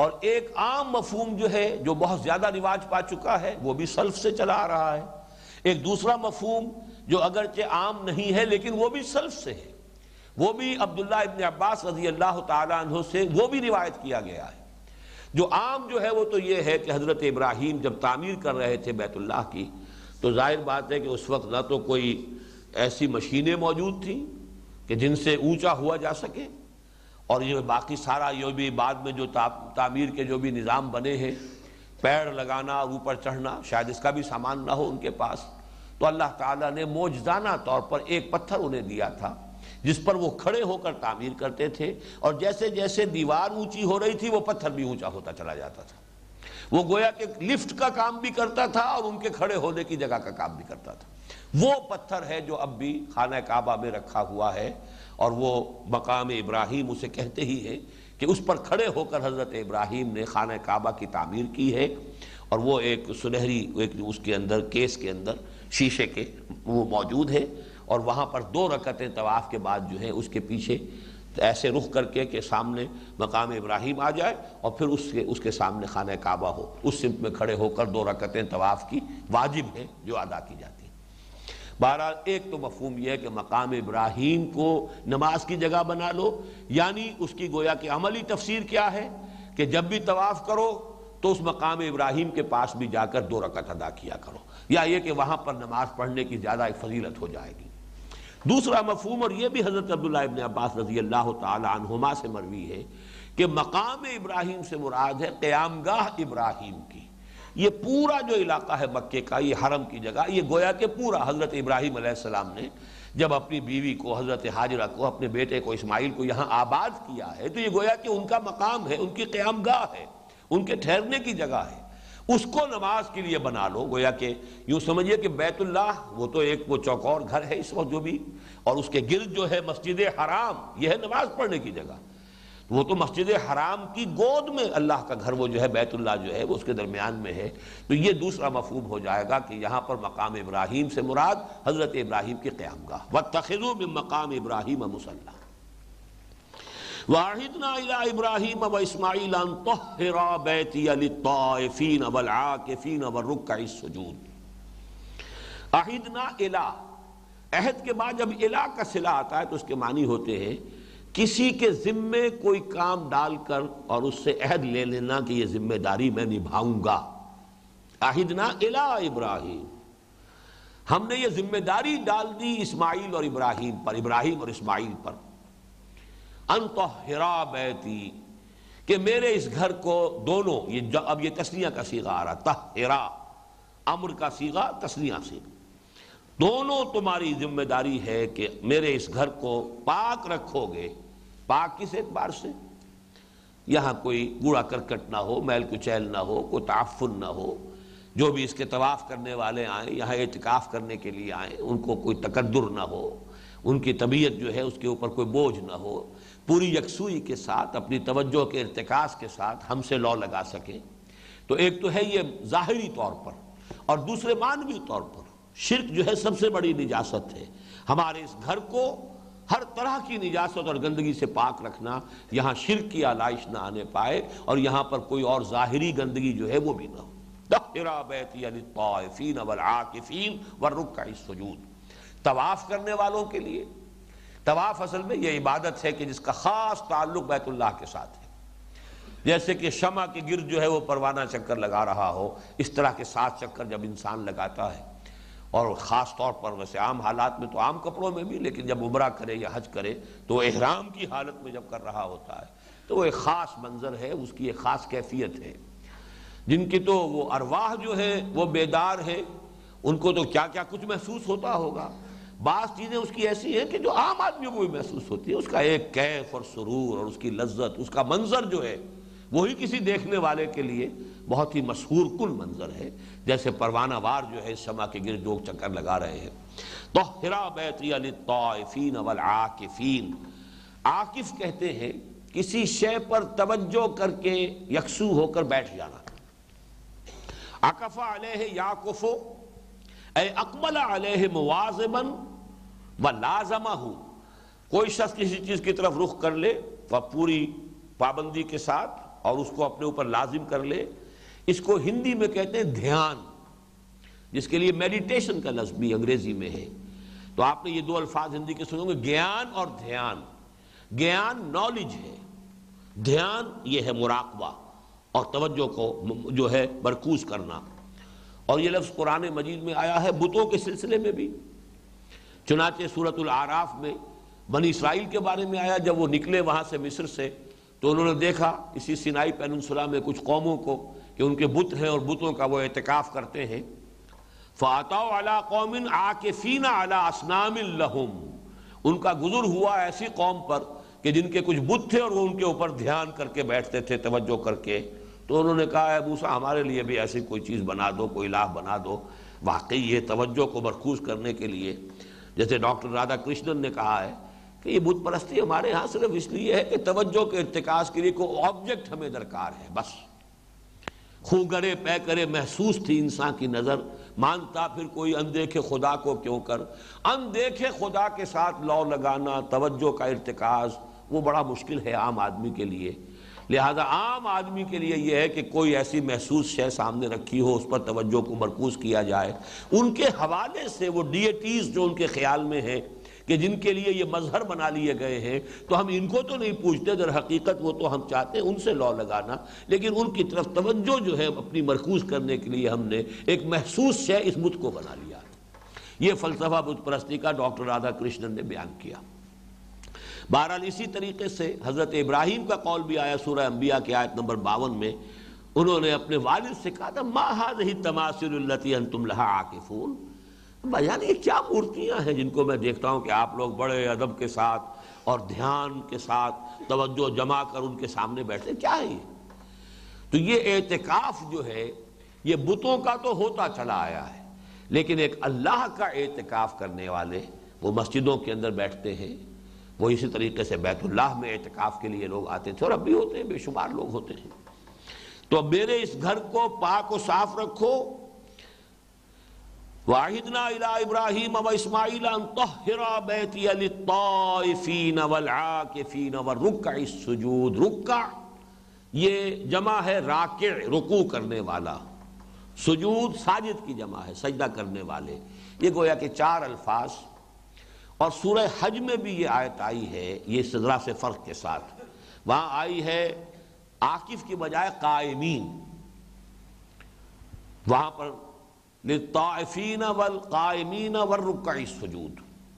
اور ایک عام مفہوم جو ہے، جو بہت زیادہ رواج پا چکا ہے، وہ بھی سلف سے چلا آ رہا ہے۔ ایک دوسرا مفہوم جو اگرچہ عام نہیں ہے، لیکن وہ بھی سلف سے ہے۔ وہ بھی عبداللہ ابن عباس رضی اللہ تعالیٰ عنہ سے وہ بھی روایت کیا گیا ہے۔ جو عام جو ہے، وہ تو یہ ہے کہ حضرت ابراہیم جب تعمیر کر رہے تھے بیت اللہ کی، تو ظاہر بات ہے کہ اس وقت نہ تو کوئی ایسی مشینیں موجود تھیں کہ جن سے اونچا ہوا جا سکے۔ اور یہ باقی سارا یہ بھی بعد میں جو تعمیر کے جو بھی نظام بنے ہیں، پیڑ لگانا، اوپر چڑھنا، شاید اس کا بھی سامان نہ ہو ان کے پاس، تو اللہ تعالیٰ نے موجزانہ طور پر ایک پتھر انہیں دیا تھا، جس پر وہ کھڑے ہو کر تعمیر کرتے تھے، اور جیسے جیسے دیوار اونچی ہو رہی تھی، وہ پتھر بھی اونچا ہوتا چلا جاتا تھا۔ وہ گویا کہ لفٹ کا کام بھی کرتا تھا اور ان کے کھڑے ہونے کی جگہ کا کام بھی کرتا تھا۔ وہ پتھر ہے جو اب بھی خانہ کعبہ میں رکھا ہوا ہے۔ اور وہ مقام ابراہیم اسے کہتے ہی ہے کہ اس پر کھڑے ہو کر حضرت ابراہیم نے خانہ کعبہ کی تعمیر کی ہے اور وہ ایک سنہری ایک اس کے اندر کیس کے اندر شیشے کے وہ موجود ہے اور وہاں پر دو رکعتیں طواف کے بعد جو ہے اس کے پیچھے ایسے رخ کر کے کہ سامنے مقام ابراہیم آ جائے اور پھر اس کے اس کے سامنے خانہ کعبہ ہو۔ اس سمت میں کھڑے ہو کر دو رکعتیں طواف کی واجب ہیں جو ادا کی جاتی ہیں۔ بہرحال ایک تو مفہوم یہ ہے کہ مقام ابراہیم کو نماز کی جگہ بنا لو یعنی اس کی گویا کہ عملی تفسیر کیا ہے کہ جب بھی طواف کرو تو اس مقام ابراہیم کے پاس بھی جا کر دو رکعت ادا کیا کرو۔ یا یہ کہ وہاں پر نماز پڑھنے کی زیادہ ایک فضیلت ہو جائے گی۔ دوسرا مفہوم اور یہ بھی حضرت عبداللہ ابن عباس رضی اللہ تعالی عنہما سے مروی ہے کہ مقام ابراہیم سے مراد ہے قیامگاہ ابراہیم کی۔ یہ پورا جو علاقہ ہے مکے کا، یہ حرم کی جگہ، یہ گویا کہ پورا حضرت ابراہیم علیہ السلام نے جب اپنی بیوی کو، حضرت حاجرہ کو، اپنے بیٹے کو، اسماعیل کو یہاں آباد کیا ہے، تو یہ گویا کہ ان کا مقام ہے، ان کی قیام گاہ ہے، ان کے ٹھہرنے کی جگہ ہے۔ اس کو نماز کے لیے بنا لو، گویا کہ یوں سمجھئے کہ بیت اللہ وہ تو ایک وہ چوکور گھر ہے اس وقت جو بھی، اور اس کے گرد جو ہے مسجد حرام، یہ ہے نماز پڑھنے کی جگہ۔ وہ تو مسجد حرام کی گود میں اللہ کا گھر وہ جو ہے بیت اللہ جو ہے وہ اس کے درمیان میں ہے۔ تو یہ دوسرا مفہوم ہو جائے گا کہ یہاں پر مقام ابراہیم سے مراد حضرت ابراہیم کی قیام گاہ۔ وَتَّخِذُوا مِن مقام ابراہیم مصلح وَعَهِدْنَا إِلَىٰ إِبْرَاهِيمَ وَإِسْمَعِيلَ أَن طَهِّرَا بَيْتِيَ لِلطَّائِفِينَ وَالْعَاكِفِينَ وَالرُّكَّعِ السُّجُودِ۔ عَهِدْنَا إِلَىٰ۔ عہد کے بعد جب الہ کا صلہ آتا ہے تو اس کے معنی ہوتے ہیں کسی کے ذمے کوئی کام ڈال کر اور اس سے عہد لے لینا کہ یہ ذمہ داری میں نبھاؤں گا۔ عہدنا الہ ابراہیم۔ ہم نے یہ ذمہ داری ڈال دی اسماعیل اور ابراہیم پر، ابراہیم اور اسماعیل پر۔ انتحرا بیتی، کہ میرے اس گھر کو دونوں، یہ اب یہ تسلیہ کا سیغہ آ رہا تحرا امر کا سیغہ تسلیہ سیغہ دونوں تمہاری ذمہ داری ہے کہ میرے اس گھر کو پاک رکھو گے۔ پاک کس اعتبار سے؟ یہاں کوئی گوڑا کرکٹ نہ ہو، میل کچیل نہ ہو، کوئی تعفن نہ ہو۔ جو بھی اس کے طواف کرنے والے آئیں، یہاں اعتکاف کرنے کے لیے آئیں، ان کو کوئی تقدر نہ ہو۔ ان کی طبیعت جو ہے، اس کے اوپر کوئی بوجھ نہ ہو۔ پوری یکسوئی کے ساتھ، اپنی توجہ کے ارتکاز کے ساتھ ہم سے لو لگا سکیں۔ تو ایک تو ہے یہ ظاہری طور پر اور دوسرے مانوی طور پر۔ شرک جو ہے سب سے بڑی نجاست ہے۔ ہمارے اس گھر کو ہر طرح کی نجاست اور گندگی سے پاک رکھنا، یہاں شرک کی آلائش نہ آنے پائے اور یہاں پر کوئی اور ظاہری گندگی جو ہے وہ بھی نہ ہو۔ طواف کرنے والوں کے لیے۔ طواف اصل میں یہ عبادت ہے کہ جس کا خاص تعلق بیت اللہ کے ساتھ ہے۔ جیسے کہ شمع کے گرد جو ہے وہ پروانہ چکر لگا رہا ہو، اس طرح کے ساتھ چکر جب انسان لگاتا ہے اور خاص طور پر ویسے عام حالات میں تو عام کپڑوں میں بھی، لیکن جب عمرہ کرے یا حج کرے تو احرام کی حالت میں جب کر رہا ہوتا ہے، تو وہ ایک خاص منظر ہے، اس کی ایک خاص کیفیت ہے۔ جن کی تو وہ ارواح جو ہے، وہ بیدار ہے، ان کو تو کیا کیا کچھ محسوس ہوتا ہوگا۔ بعض چیزیں اس کی ایسی ہیں کہ جو عام آدمیوں کو بھی محسوس ہوتی ہے اس کا ایک کیف اور سرور اور اس کی لذت، اس کا منظر جو ہے، وہی کسی دیکھنے والے کے لیے بہت ہی مشہور کل منظر ہے۔ جیسے پروانہ وار جو ہے شمع کے گرد جو چکر لگا رہے ہیں۔ توحرا بیتی للطائفین والعاکفین۔ عاکف کہتے ہیں کسی شے پر توجہ کر کے یکسو ہو کر بیٹھ جانا۔ عقفہ علیہ یاکفو اے اقبل علیہ موازبا و لازمہ کوئی شخص کسی چیز کی طرف رخ کر لے، وہ پوری پابندی کے ساتھ اور اس کو اپنے اوپر لازم کر لے۔ اس کو ہندی میں کہتے ہیں دھیان، جس کے لیے میڈیٹیشن کا لفظ بھی انگریزی میں ہے۔ تو آپ نے یہ دو الفاظ ہندی کے سنو گے، گیان اور دھیان۔ گیان نالج ہے، دھیان یہ ہے مراقبہ اور توجہ کو جو ہے مرکوز کرنا۔ اور یہ لفظ قرآن مجید میں آیا ہے بتوں کے سلسلے میں بھی۔ چنانچہ صورت العراف میں بنی اسرائیل کے بارے میں آیا، جب وہ نکلے وہاں سے مصر سے، تو انہوں نے دیکھا اسی سینائی پیننسلا میں کچھ قوموں کو کہ ان کے بت ہیں اور بتوں کا وہ اعتکاف کرتے ہیں۔ فَعَتَوْ عَلَىٰ قَوْمٍ عَاكِفِينَ عَلَىٰ أَسْنَامٍ لَهُمْ۔ ان کا گزر ہوا ایسی قوم پر کہ جن کے کچھ بت تھے اور وہ ان کے اوپر دھیان کر کے بیٹھتے تھے، توجہ کر کے۔ تو انہوں نے کہا ہے موسا ہمارے لیے بھی ایسی کوئی چیز بنا دو، کوئی لاہ بنا دو۔ واقعی یہ توجہ کو مرکوز کرنے کے لیے۔ جیسے ڈاکٹر رادھا کرشنن نے کہا ہے کہ یہ بت پرستی ہمارے ہاں صرف اس لیے ہے کہ توجہ کے ارتکاز کے لیے کوئی آبجیکٹ ہمیں درکار ہے، بس۔ خوں کرے پے کرے محسوس تھی انسان کی نظر، مانتا پھر کوئی اندیکھے خدا کو کیوں کر؟ اندیکھے خدا کے ساتھ لو لگانا، توجہ کا ارتکاز، وہ بڑا مشکل ہے عام آدمی کے لیے۔ لہذا عام آدمی کے لیے یہ ہے کہ کوئی ایسی محسوس شے سامنے رکھی ہو، اس پر توجہ کو مرکوز کیا جائے۔ ان کے حوالے سے وہ ڈیٹیز جو ان کے خیال میں ہیں کہ جن کے لیے یہ مظہر بنا لیے گئے ہیں، تو ہم ان کو تو نہیں پوچھتے، در حقیقت وہ تو ہم چاہتے ہیں ان سے لو لگانا۔ لیکن ان کی طرف توجہ جو ہے اپنی مرکوز کرنے کے لیے ہم نے ایک محسوس شے اس بت کو بنا لیا۔ یہ فلسفہ بت پرستی کا ڈاکٹر رادھا کرشنن نے بیان کیا۔ بہرحال اسی طریقے سے حضرت ابراہیم کا قول بھی آیا سورہ انبیاء کی آیت نمبر باون میں۔ انہوں نے اپنے والد سے کہا تھا، ما هذه تماثل التي انتم لها عاکفون بیان یعنی یہ کیا مورتیاں ہیں جن کو میں دیکھتا ہوں کہ آپ لوگ بڑے ادب کے ساتھ اور دھیان کے ساتھ توجہ جمع کر ان کے سامنے بیٹھتے کیا ہے تو یہ اعتکاف جو ہے، یہ بتوں کا تو ہوتا چلا آیا ہے، لیکن ایک اللہ کا اعتکاف کرنے والے وہ مسجدوں کے اندر بیٹھتے ہیں، وہ اسی طریقے سے بیت اللہ میں اعتکاف کے لیے لوگ آتے تھے اور اب بھی ہوتے ہیں، بے شمار لوگ ہوتے ہیں۔ تو اب میرے اس گھر کو پاک و صاف رکھو واحدنا الى ابراہیم و اسماعیل ان طہرا بیتی للطائفین والعاکفین والرکع السجود. رکع یہ جمع ہے راکع، رکوع کرنے والا. سجود ساجد کی جمع ہے، سجدہ کرنے والے. یہ گویا کہ چار الفاظ. اور سورہ حج میں بھی یہ آیت آئی ہے، یہ سدرہ سے فرق کے ساتھ. وہاں آئی ہے عاقف کی بجائے قائمین. وہاں پر للطائفین والقائمین والرکع السجود۔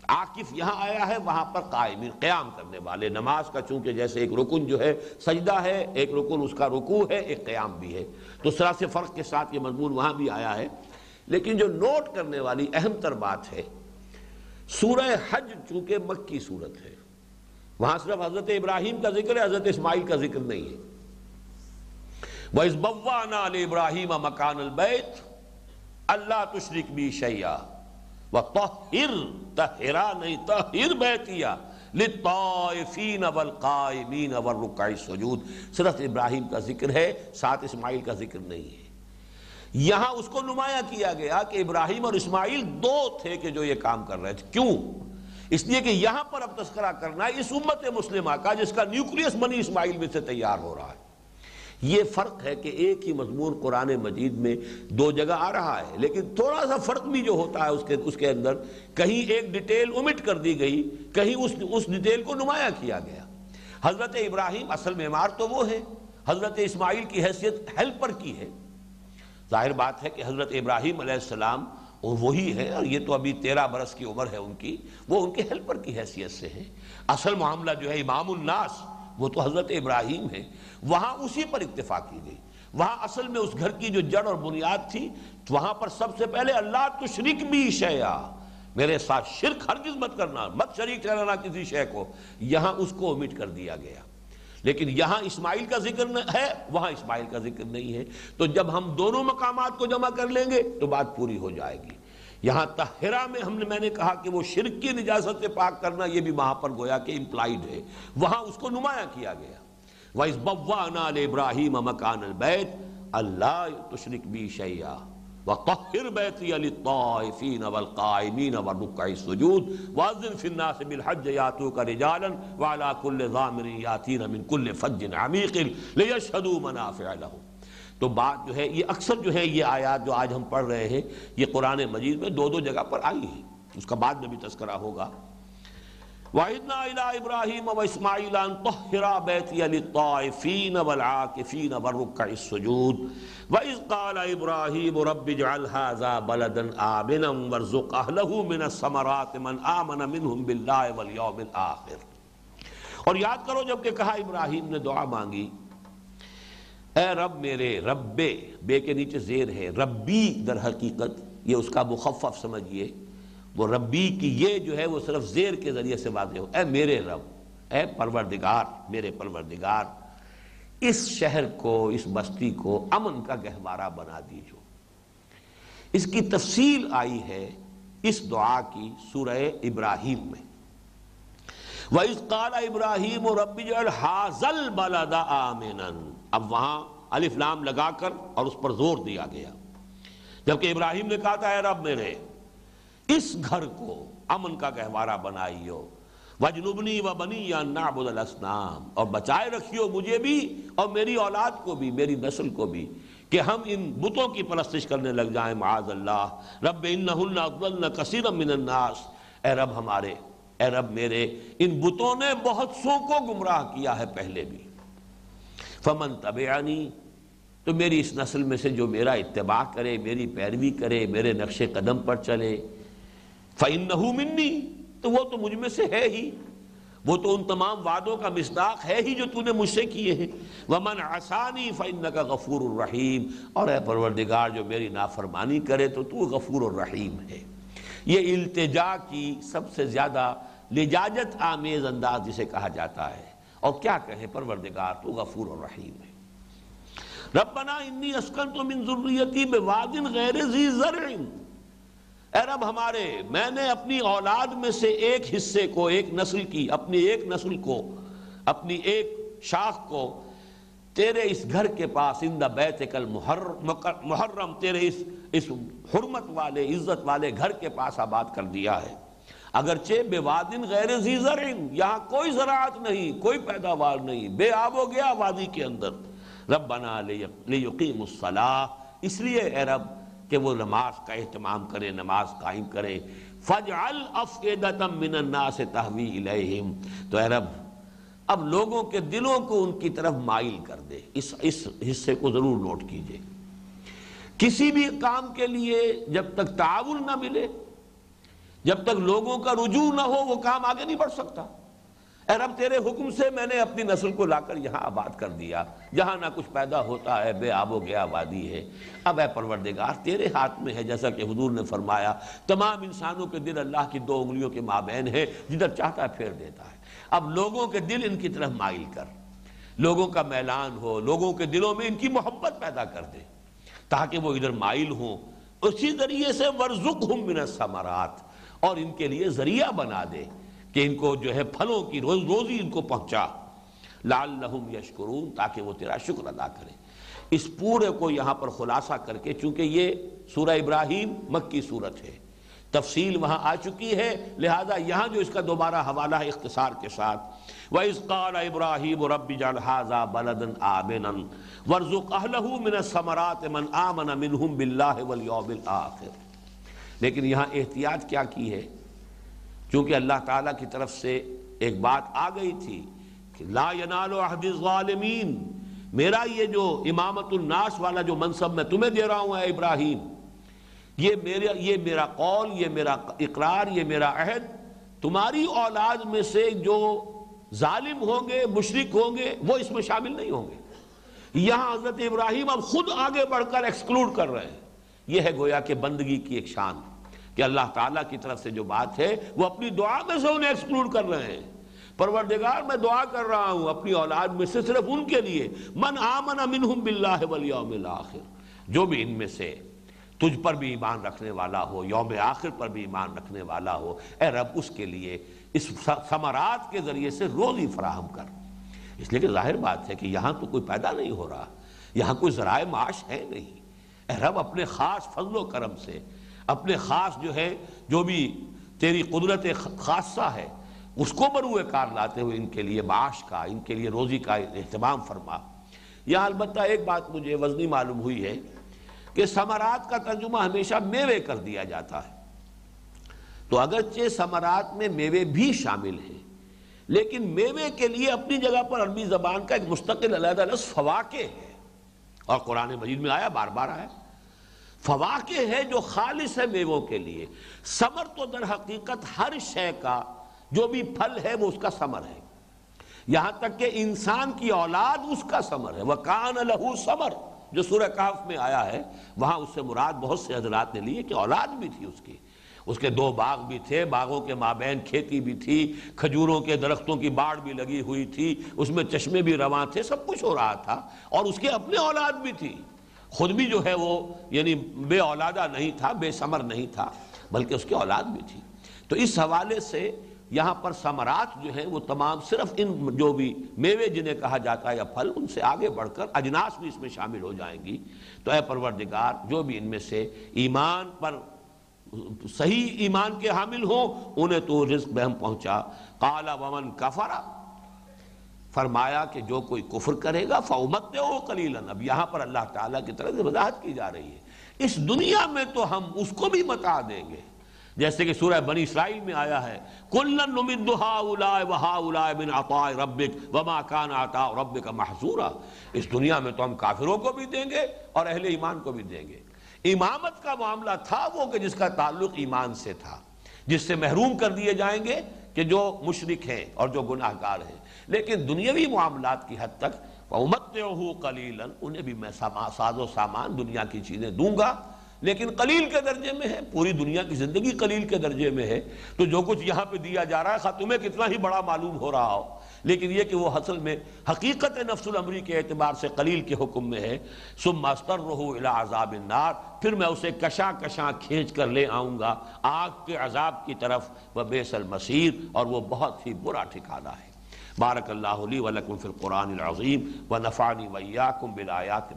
عاقف یہاں آیا ہے، وہاں پر قائمین قیام کرنے والے۔ نماز کا چونکہ جیسے ایک رکن جو ہے، سجدہ ہے، ایک رکن اس کا رکوع ہے، ایک قیام بھی ہے۔ تو سرا سے فرق کے ساتھ یہ مضمون وہاں بھی آیا ہے۔ لیکن جو نوٹ کرنے والی اہم تر بات ہے، سورہ حج چونکہ مکی صورت ہے۔ وہاں صرف حضرت ابراہیم کا ذکر ہے، حضرت اسماعیل کا ذکر نہیں ہے۔ وَإِذْ بَوَّعْنَا لِإِبْرَاهِيمَ مَكَانَ الْبَيْتِ اللہ تشرک بھی شیعہ وَطَحِرْ تَحِرَا نہیں تَحِرْ بیتیا لِلطَّائِفِينَ وَالْقَائِمِينَ وَالرُّكَعِ السُّجُود صرف ابراہیم کا ذکر ہے، ساتھ اسماعیل کا ذکر نہیں ہے۔ یہاں اس کو نمایاں کیا گیا کہ ابراہیم اور اسماعیل دو تھے کہ جو یہ کام کر رہے تھے۔ کیوں؟ اس لیے کہ یہاں پر اب تذکرہ کرنا ہے اس امت مسلمہ کا، جس کا نیوکلیس منی اسماعیل میں سے تیار ہو رہا ہے۔ یہ فرق ہے کہ ایک ہی مضمون قرآن مجید میں دو جگہ آ رہا ہے، لیکن تھوڑا سا فرق بھی جو ہوتا ہے اس کے اس کے اندر، کہیں ایک ڈیٹیل امٹ کر دی گئی، کہیں اس اس ڈیٹیل کو نمایاں کیا گیا۔ حضرت ابراہیم اصل معمار تو وہ ہے حضرت اسماعیل کی حیثیت ہیلپر کی ہے۔ ظاہر بات ہے کہ حضرت ابراہیم علیہ السلام اور وہی ہے اور یہ تو ابھی تیرہ برس کی عمر ہے ان کی، وہ ان کے ہیلپر کی حیثیت سے ہے اصل معاملہ جو ہے امام الناس وہ تو حضرت ابراہیم ہے۔ وہاں اسی پر اکتفا کی گئی۔ وہاں اصل میں اس گھر کی جو جڑ اور بنیاد تھی وہاں پر سب سے پہلے اللہ تشرک بھی شیا میرے ساتھ شرک ہرگز مت کرنا، مت شریک ٹھہرانا کسی شے کو۔ یہاں اس کو امٹ کر دیا گیا۔ لیکن یہاں اسماعیل کا ذکر ہے، وہاں اسماعیل کا ذکر نہیں ہے۔ تو جب ہم دونوں مقامات کو جمع کر لیں گے، تو بات پوری ہو جائے گی۔ یہاں تہرا میں ہم نے میں نے کہا کہ وہ شرک کی نجازت سے پاک کرنا یہ بھی وہاں پر گویا کہ امپلائڈ ہے۔ وہاں اس کو نمایاں کیا گیا۔ وَإِذْ بَوَّعْنَا لِإِبْرَاهِيمَ مَكَانَ الْبَيْتِ اللَّهِ تُشْرِكْ بِي شَيْئًا وَطَهِّرْ بَيْتِيَ لِلطَّائِفِينَ وَالْقَائِمِينَ وَالرُّكَّعِ السُّجُودِ وَأَذِّنْ فِي النَّاسِ بِالْحَجِّ يَأْتُوكَ رِجَالًا وَعَلَى كُلِّ ضَامِرٍ يَأْتِينَ مِنْ كُلِّ فَجٍّ عَمِيقٍ لِيَشْهَدُوا مَنَافِعَ لَهُمْ تو بات جو ہے، یہ اکثر جو ہے، یہ آیات جو آج ہم پڑھ رہے ہیں، یہ قرآن مجید میں دو دو جگہ پر آئی ہیں۔ اس کا بعد میں بھی تذکرہ ہوگا۔ وَإِذْنَا إِلَىٰ إِبْرَاهِيمَ وَإِسْمَاعِيلَ أَن طَهِّرَا بَيْتِيَ لِلطَّائِفِينَ وَالْعَاكِفِينَ وَالرُّكَّعِ السُّجُودِ وَإِذْ قَالَ إِبْرَاهِيمُ رَبِّ اجْعَلْ هَٰذَا بَلَدًا آمِنًا وَارْزُقْ أَهْلَهُ مِنَ الثَّمَرَاتِ مَنْ آمَنَ مِنْهُمْ بِاللَّهِ وَالْيَوْمِ الْآخِرِ۔ اور یاد کرو جبکہ کہا، ابراہیم نے دعا مانگی اے رب میرے رب بے کے نیچے زیر ہے، ربی در حقیقت، یہ اس کا مخفف سمجھئے۔ وہ ربی کی یہ جو ہے وہ صرف زیر کے ذریعے سے واضح ہو۔ اے میرے رب، اے پروردگار، میرے پروردگار، اس شہر کو، اس بستی کو امن کا گہوارہ بنا دیجو۔ اس کی تفصیل آئی ہے اس دعا کی سورہ ابراہیم میں۔ وَإِذْ قَالَ إِبْرَاهِيمُ رَبِّ جَعَلْ حَازَ الْبَلَدَ آمِنًا۔ اب وہاں الف لام لگا کر اور اس پر زور دیا گیا۔ جبکہ ابراہیم نے کہا تھا، اے رب میرے، اس گھر کو امن کا گہوارہ بنائیو۔ وجنبنی و بنی یا نعبد الاسنام اور بچائے رکھیو مجھے بھی اور میری اولاد کو بھی، میری نسل کو بھی، کہ ہم ان بتوں کی پرستش کرنے لگ جائیں۔ معاذ اللہ۔ رب انہن اضللن کثیرا من الناس۔ اے رب ہمارے، اے رب میرے، ان بتوں نے بہت سو کو گمراہ کیا ہے پہلے بھی۔ فمن تبعنی تو میری اس نسل میں سے جو میرا اتباع کرے، میری پیروی کرے، میرے نقش قدم پر چلے، فَإِنَّهُ مِنِّي، تو وہ تو مجھ میں سے ہے ہی۔ وہ تو ان تمام وعدوں کا مصداق ہے ہی جو تو نے مجھ سے کیے ہیں۔ وَمَنْ عَسَانِي فَإِنَّكَ غَفُورُ الرَّحِيمُ اور اے پروردگار، جو میری نافرمانی کرے تو تو غفور الرحیم ہے۔ یہ التجا کی سب سے زیادہ لجاجت آمیز انداز جسے کہا جاتا ہے۔ اور کیا کہے پروردگار، تو غفور الرحیم ہے۔ ربنا انی اسکنت من ذریتی بواد غیر ذی زرع۔ اے رب ہمارے، میں نے اپنی اولاد میں سے ایک حصے کو، ایک نسل کی، اپنی ایک نسل کو، اپنی ایک شاخ کو تیرے اس گھر کے پاس اندہ بیت کل محرم، تیرے اس اس حرمت والے، عزت والے گھر کے پاس آباد کر دیا ہے۔ اگرچہ بے وادن غیر زی زرعن یہاں کوئی زراعت نہیں، کوئی پیداوار نہیں، بے آب ہو گیا وادی کے اندر۔ ربنا لیقیم الصلاح۔ اس لیے اے رب کہ وہ نماز کا اہتمام کرے، نماز قائم کرے۔ فجعل افئدۃ من الناس تهوی الیہم۔ تو اے رب، اب لوگوں کے دلوں کو ان کی طرف مائل کر دے۔ اس اس حصے کو ضرور نوٹ کیجیے۔ کسی بھی کام کے لیے جب تک تعاون نہ ملے جب تک لوگوں کا رجوع نہ ہو، وہ کام آگے نہیں بڑھ سکتا۔ اے رب، تیرے حکم سے میں نے اپنی نسل کو لا کر یہاں آباد کر دیا۔ جہاں نہ کچھ پیدا ہوتا ہے، بے آب و گیا وادی ہے۔ اب اے پروردگار، تیرے ہاتھ میں ہے، جیسا کہ حضور نے فرمایا، تمام انسانوں کے دل اللہ کی دو انگلیوں کے مابین ہے جدھر چاہتا ہے پھیر دیتا ہے۔ اب لوگوں کے دل ان کی طرف مائل کر۔ لوگوں کا میلان ہو، لوگوں کے دلوں میں ان کی محبت پیدا کر دے۔ تاکہ وہ ادھر مائل ہوں۔ اسی ذریعے سے ورزقہم من الثمرات۔ اور ان کے لیے ذریعہ بنا دے کہ ان کو جو ہے پھلوں کی روز روزی ان کو پہنچا۔ لعلہم یشکرون، تاکہ وہ تیرا شکر ادا کریں۔ اس پورے کو یہاں پر خلاصہ کر کے چونکہ یہ سورہ ابراہیم مکی صورت ہے۔ تفصیل وہاں آ چکی ہے، لہذا یہاں جو اس کا دوبارہ حوالہ ہے اختصار کے ساتھ۔ وَإِذْ قَالَ إِبْرَاهِيمُ رَبِّ جَعْلْ هَذَا بَلَدًا آمِنًا وَارْزُقْ أَهْلَهُ مِنَ الثَّمَرَاتِ مَنْ آمَنَ مِنْهُمْ بِاللَّهِ وَالْيَوْمِ الْآخِرِ۔ لیکن یہاں احتیاط کیا کی ہے؟ چونکہ اللہ تعالیٰ کی طرف سے ایک بات آ گئی تھی کہ لا ینال عہد الظالمین، میرا یہ جو امامت الناس والا جو منصب میں تمہیں دے رہا ہوں اے ابراہیم، یہ میرا یہ میرا قول، یہ میرا اقرار، یہ میرا عہد، تمہاری اولاد میں سے جو ظالم ہوں گے مشرق ہوں گے، وہ اس میں شامل نہیں ہوں گے۔ یہاں حضرت ابراہیم اب خود آگے بڑھ کر ایکسکلوڈ کر رہے ہیں۔ یہ ہے گویا کہ بندگی کی ایک شان۔ کہ اللہ تعالیٰ کی طرف سے جو بات ہے، وہ اپنی دعا میں سے انہیں ایکسکلوڈ کر رہے ہیں۔ پروردگار، میں دعا کر رہا ہوں اپنی اولاد میں سے، صرف ان کے لیے۔ من آمن منہم باللہ والیوم الاخر۔ جو بھی ان میں سے تجھ پر بھی ایمان رکھنے والا ہو، یوم آخر پر بھی ایمان رکھنے والا ہو، اے رب، اس کے لیے، اس ثمرات کے ذریعے سے روزی فراہم کر۔ اس لیے کہ ظاہر بات ہے کہ یہاں تو کوئی پیدا نہیں ہو رہا۔ یہاں کوئی ذرائع معاش ہے نہیں۔ اے رب، اپنے خاص فضل و کرم سے اپنے خاص جو ہے، جو بھی تیری قدرت خاصہ ہے، اس کو بروئے کار لاتے ہوئے ان کے لیے معاش کا، ان کے لیے روزی کا اہتمام فرما۔ یہاں البتہ ایک بات مجھے وزنی معلوم ہوئی ہے کہ سمرات کا ترجمہ ہمیشہ میوے کر دیا جاتا ہے۔ تو اگرچہ سمرات میں میوے بھی شامل ہیں، لیکن میوے کے لیے اپنی جگہ پر عربی زبان کا ایک مستقل علیحدہ لفظ فواقع ہے۔ اور قرآن مجید میں آیا، بار بار آیا۔ فواقع ہے جو خالص ہے میووں کے لیے۔ سمر تو در حقیقت ہر شے کا، جو بھی پھل ہے وہ اس کا سمر ہے۔ یہاں تک کہ انسان کی اولاد اس کا سمر ہے۔ وہ کان لہو سمر، جو سورہ کاف میں آیا ہے، وہاں اس سے مراد بہت سے حضرات نے لیے کہ اولاد بھی تھی اس کی۔ اس کے دو باغ بھی تھے، باغوں کے مابین کھیتی بھی تھی، کھجوروں کے درختوں کی باڑ بھی لگی ہوئی تھی، اس میں چشمے بھی رواں تھے، سب کچھ ہو رہا تھا اور اس کے اپنے اولاد بھی تھی۔ خود بھی جو ہے وہ یعنی بے اولادہ نہیں تھا، بے سمر نہیں تھا، بلکہ اس کی اولاد بھی تھی۔ تو اس حوالے سے یہاں پر ثمرات جو ہیں وہ تمام صرف ان جو بھی میوے جنہیں کہا جاتا ہے یا پھل، ان سے آگے بڑھ کر اجناس بھی اس میں شامل ہو جائیں گی۔ تو اے پروردگار، جو بھی ان میں سے ایمان پر صحیح ایمان کے حامل ہوں، انہیں تو رزق بہم پہنچا۔ قالا ومن کفرا فرمایا کہ جو کوئی کفر کرے گا فومت ہو کلیلن اب یہاں پر اللہ تعالیٰ کی طرف سے وضاحت کی جا رہی ہے۔ اس دنیا میں تو ہم اس کو بھی متا دیں گے۔ جیسے کہ سورہ بنی اسرائیل میں آیا ہے کلن نمد ہاؤلائے وہاؤلائے من عطاء ربک وما کان عطاء ربک محصورا۔ اس دنیا میں تو ہم کافروں کو بھی دیں گے اور اہل ایمان کو بھی دیں گے۔ امامت کا معاملہ تھا وہ کہ جس کا تعلق ایمان سے تھا، جس سے محروم کر دیے جائیں گے کہ جو مشرک ہیں اور جو گناہ گار ہیں۔ لیکن دنیاوی معاملات کی حد تک امت قلیلا انہیں بھی میں ساز و سامان دنیا کی چیزیں دوں گا، لیکن قلیل کے درجے میں ہے، پوری دنیا کی زندگی قلیل کے درجے میں ہے، تو جو کچھ یہاں پہ دیا جا رہا ہے تمہیں کتنا ہی بڑا معلوم ہو رہا ہو۔ لیکن یہ کہ وہ حصل میں حقیقت نفس العمری کے اعتبار سے قلیل کے حکم میں ہے سم مستر رہو الا عذاب النار، پھر میں اسے کشاں کشاں کھینچ کر لے آؤں گا، آگ کے عذاب کی طرف وہ بیس المسیر اور وہ بہت ہی برا ٹھکانہ ہے۔ بارک اللہ علی ولکم فی القرآن العظیم و نفانی ویاکم بالآیات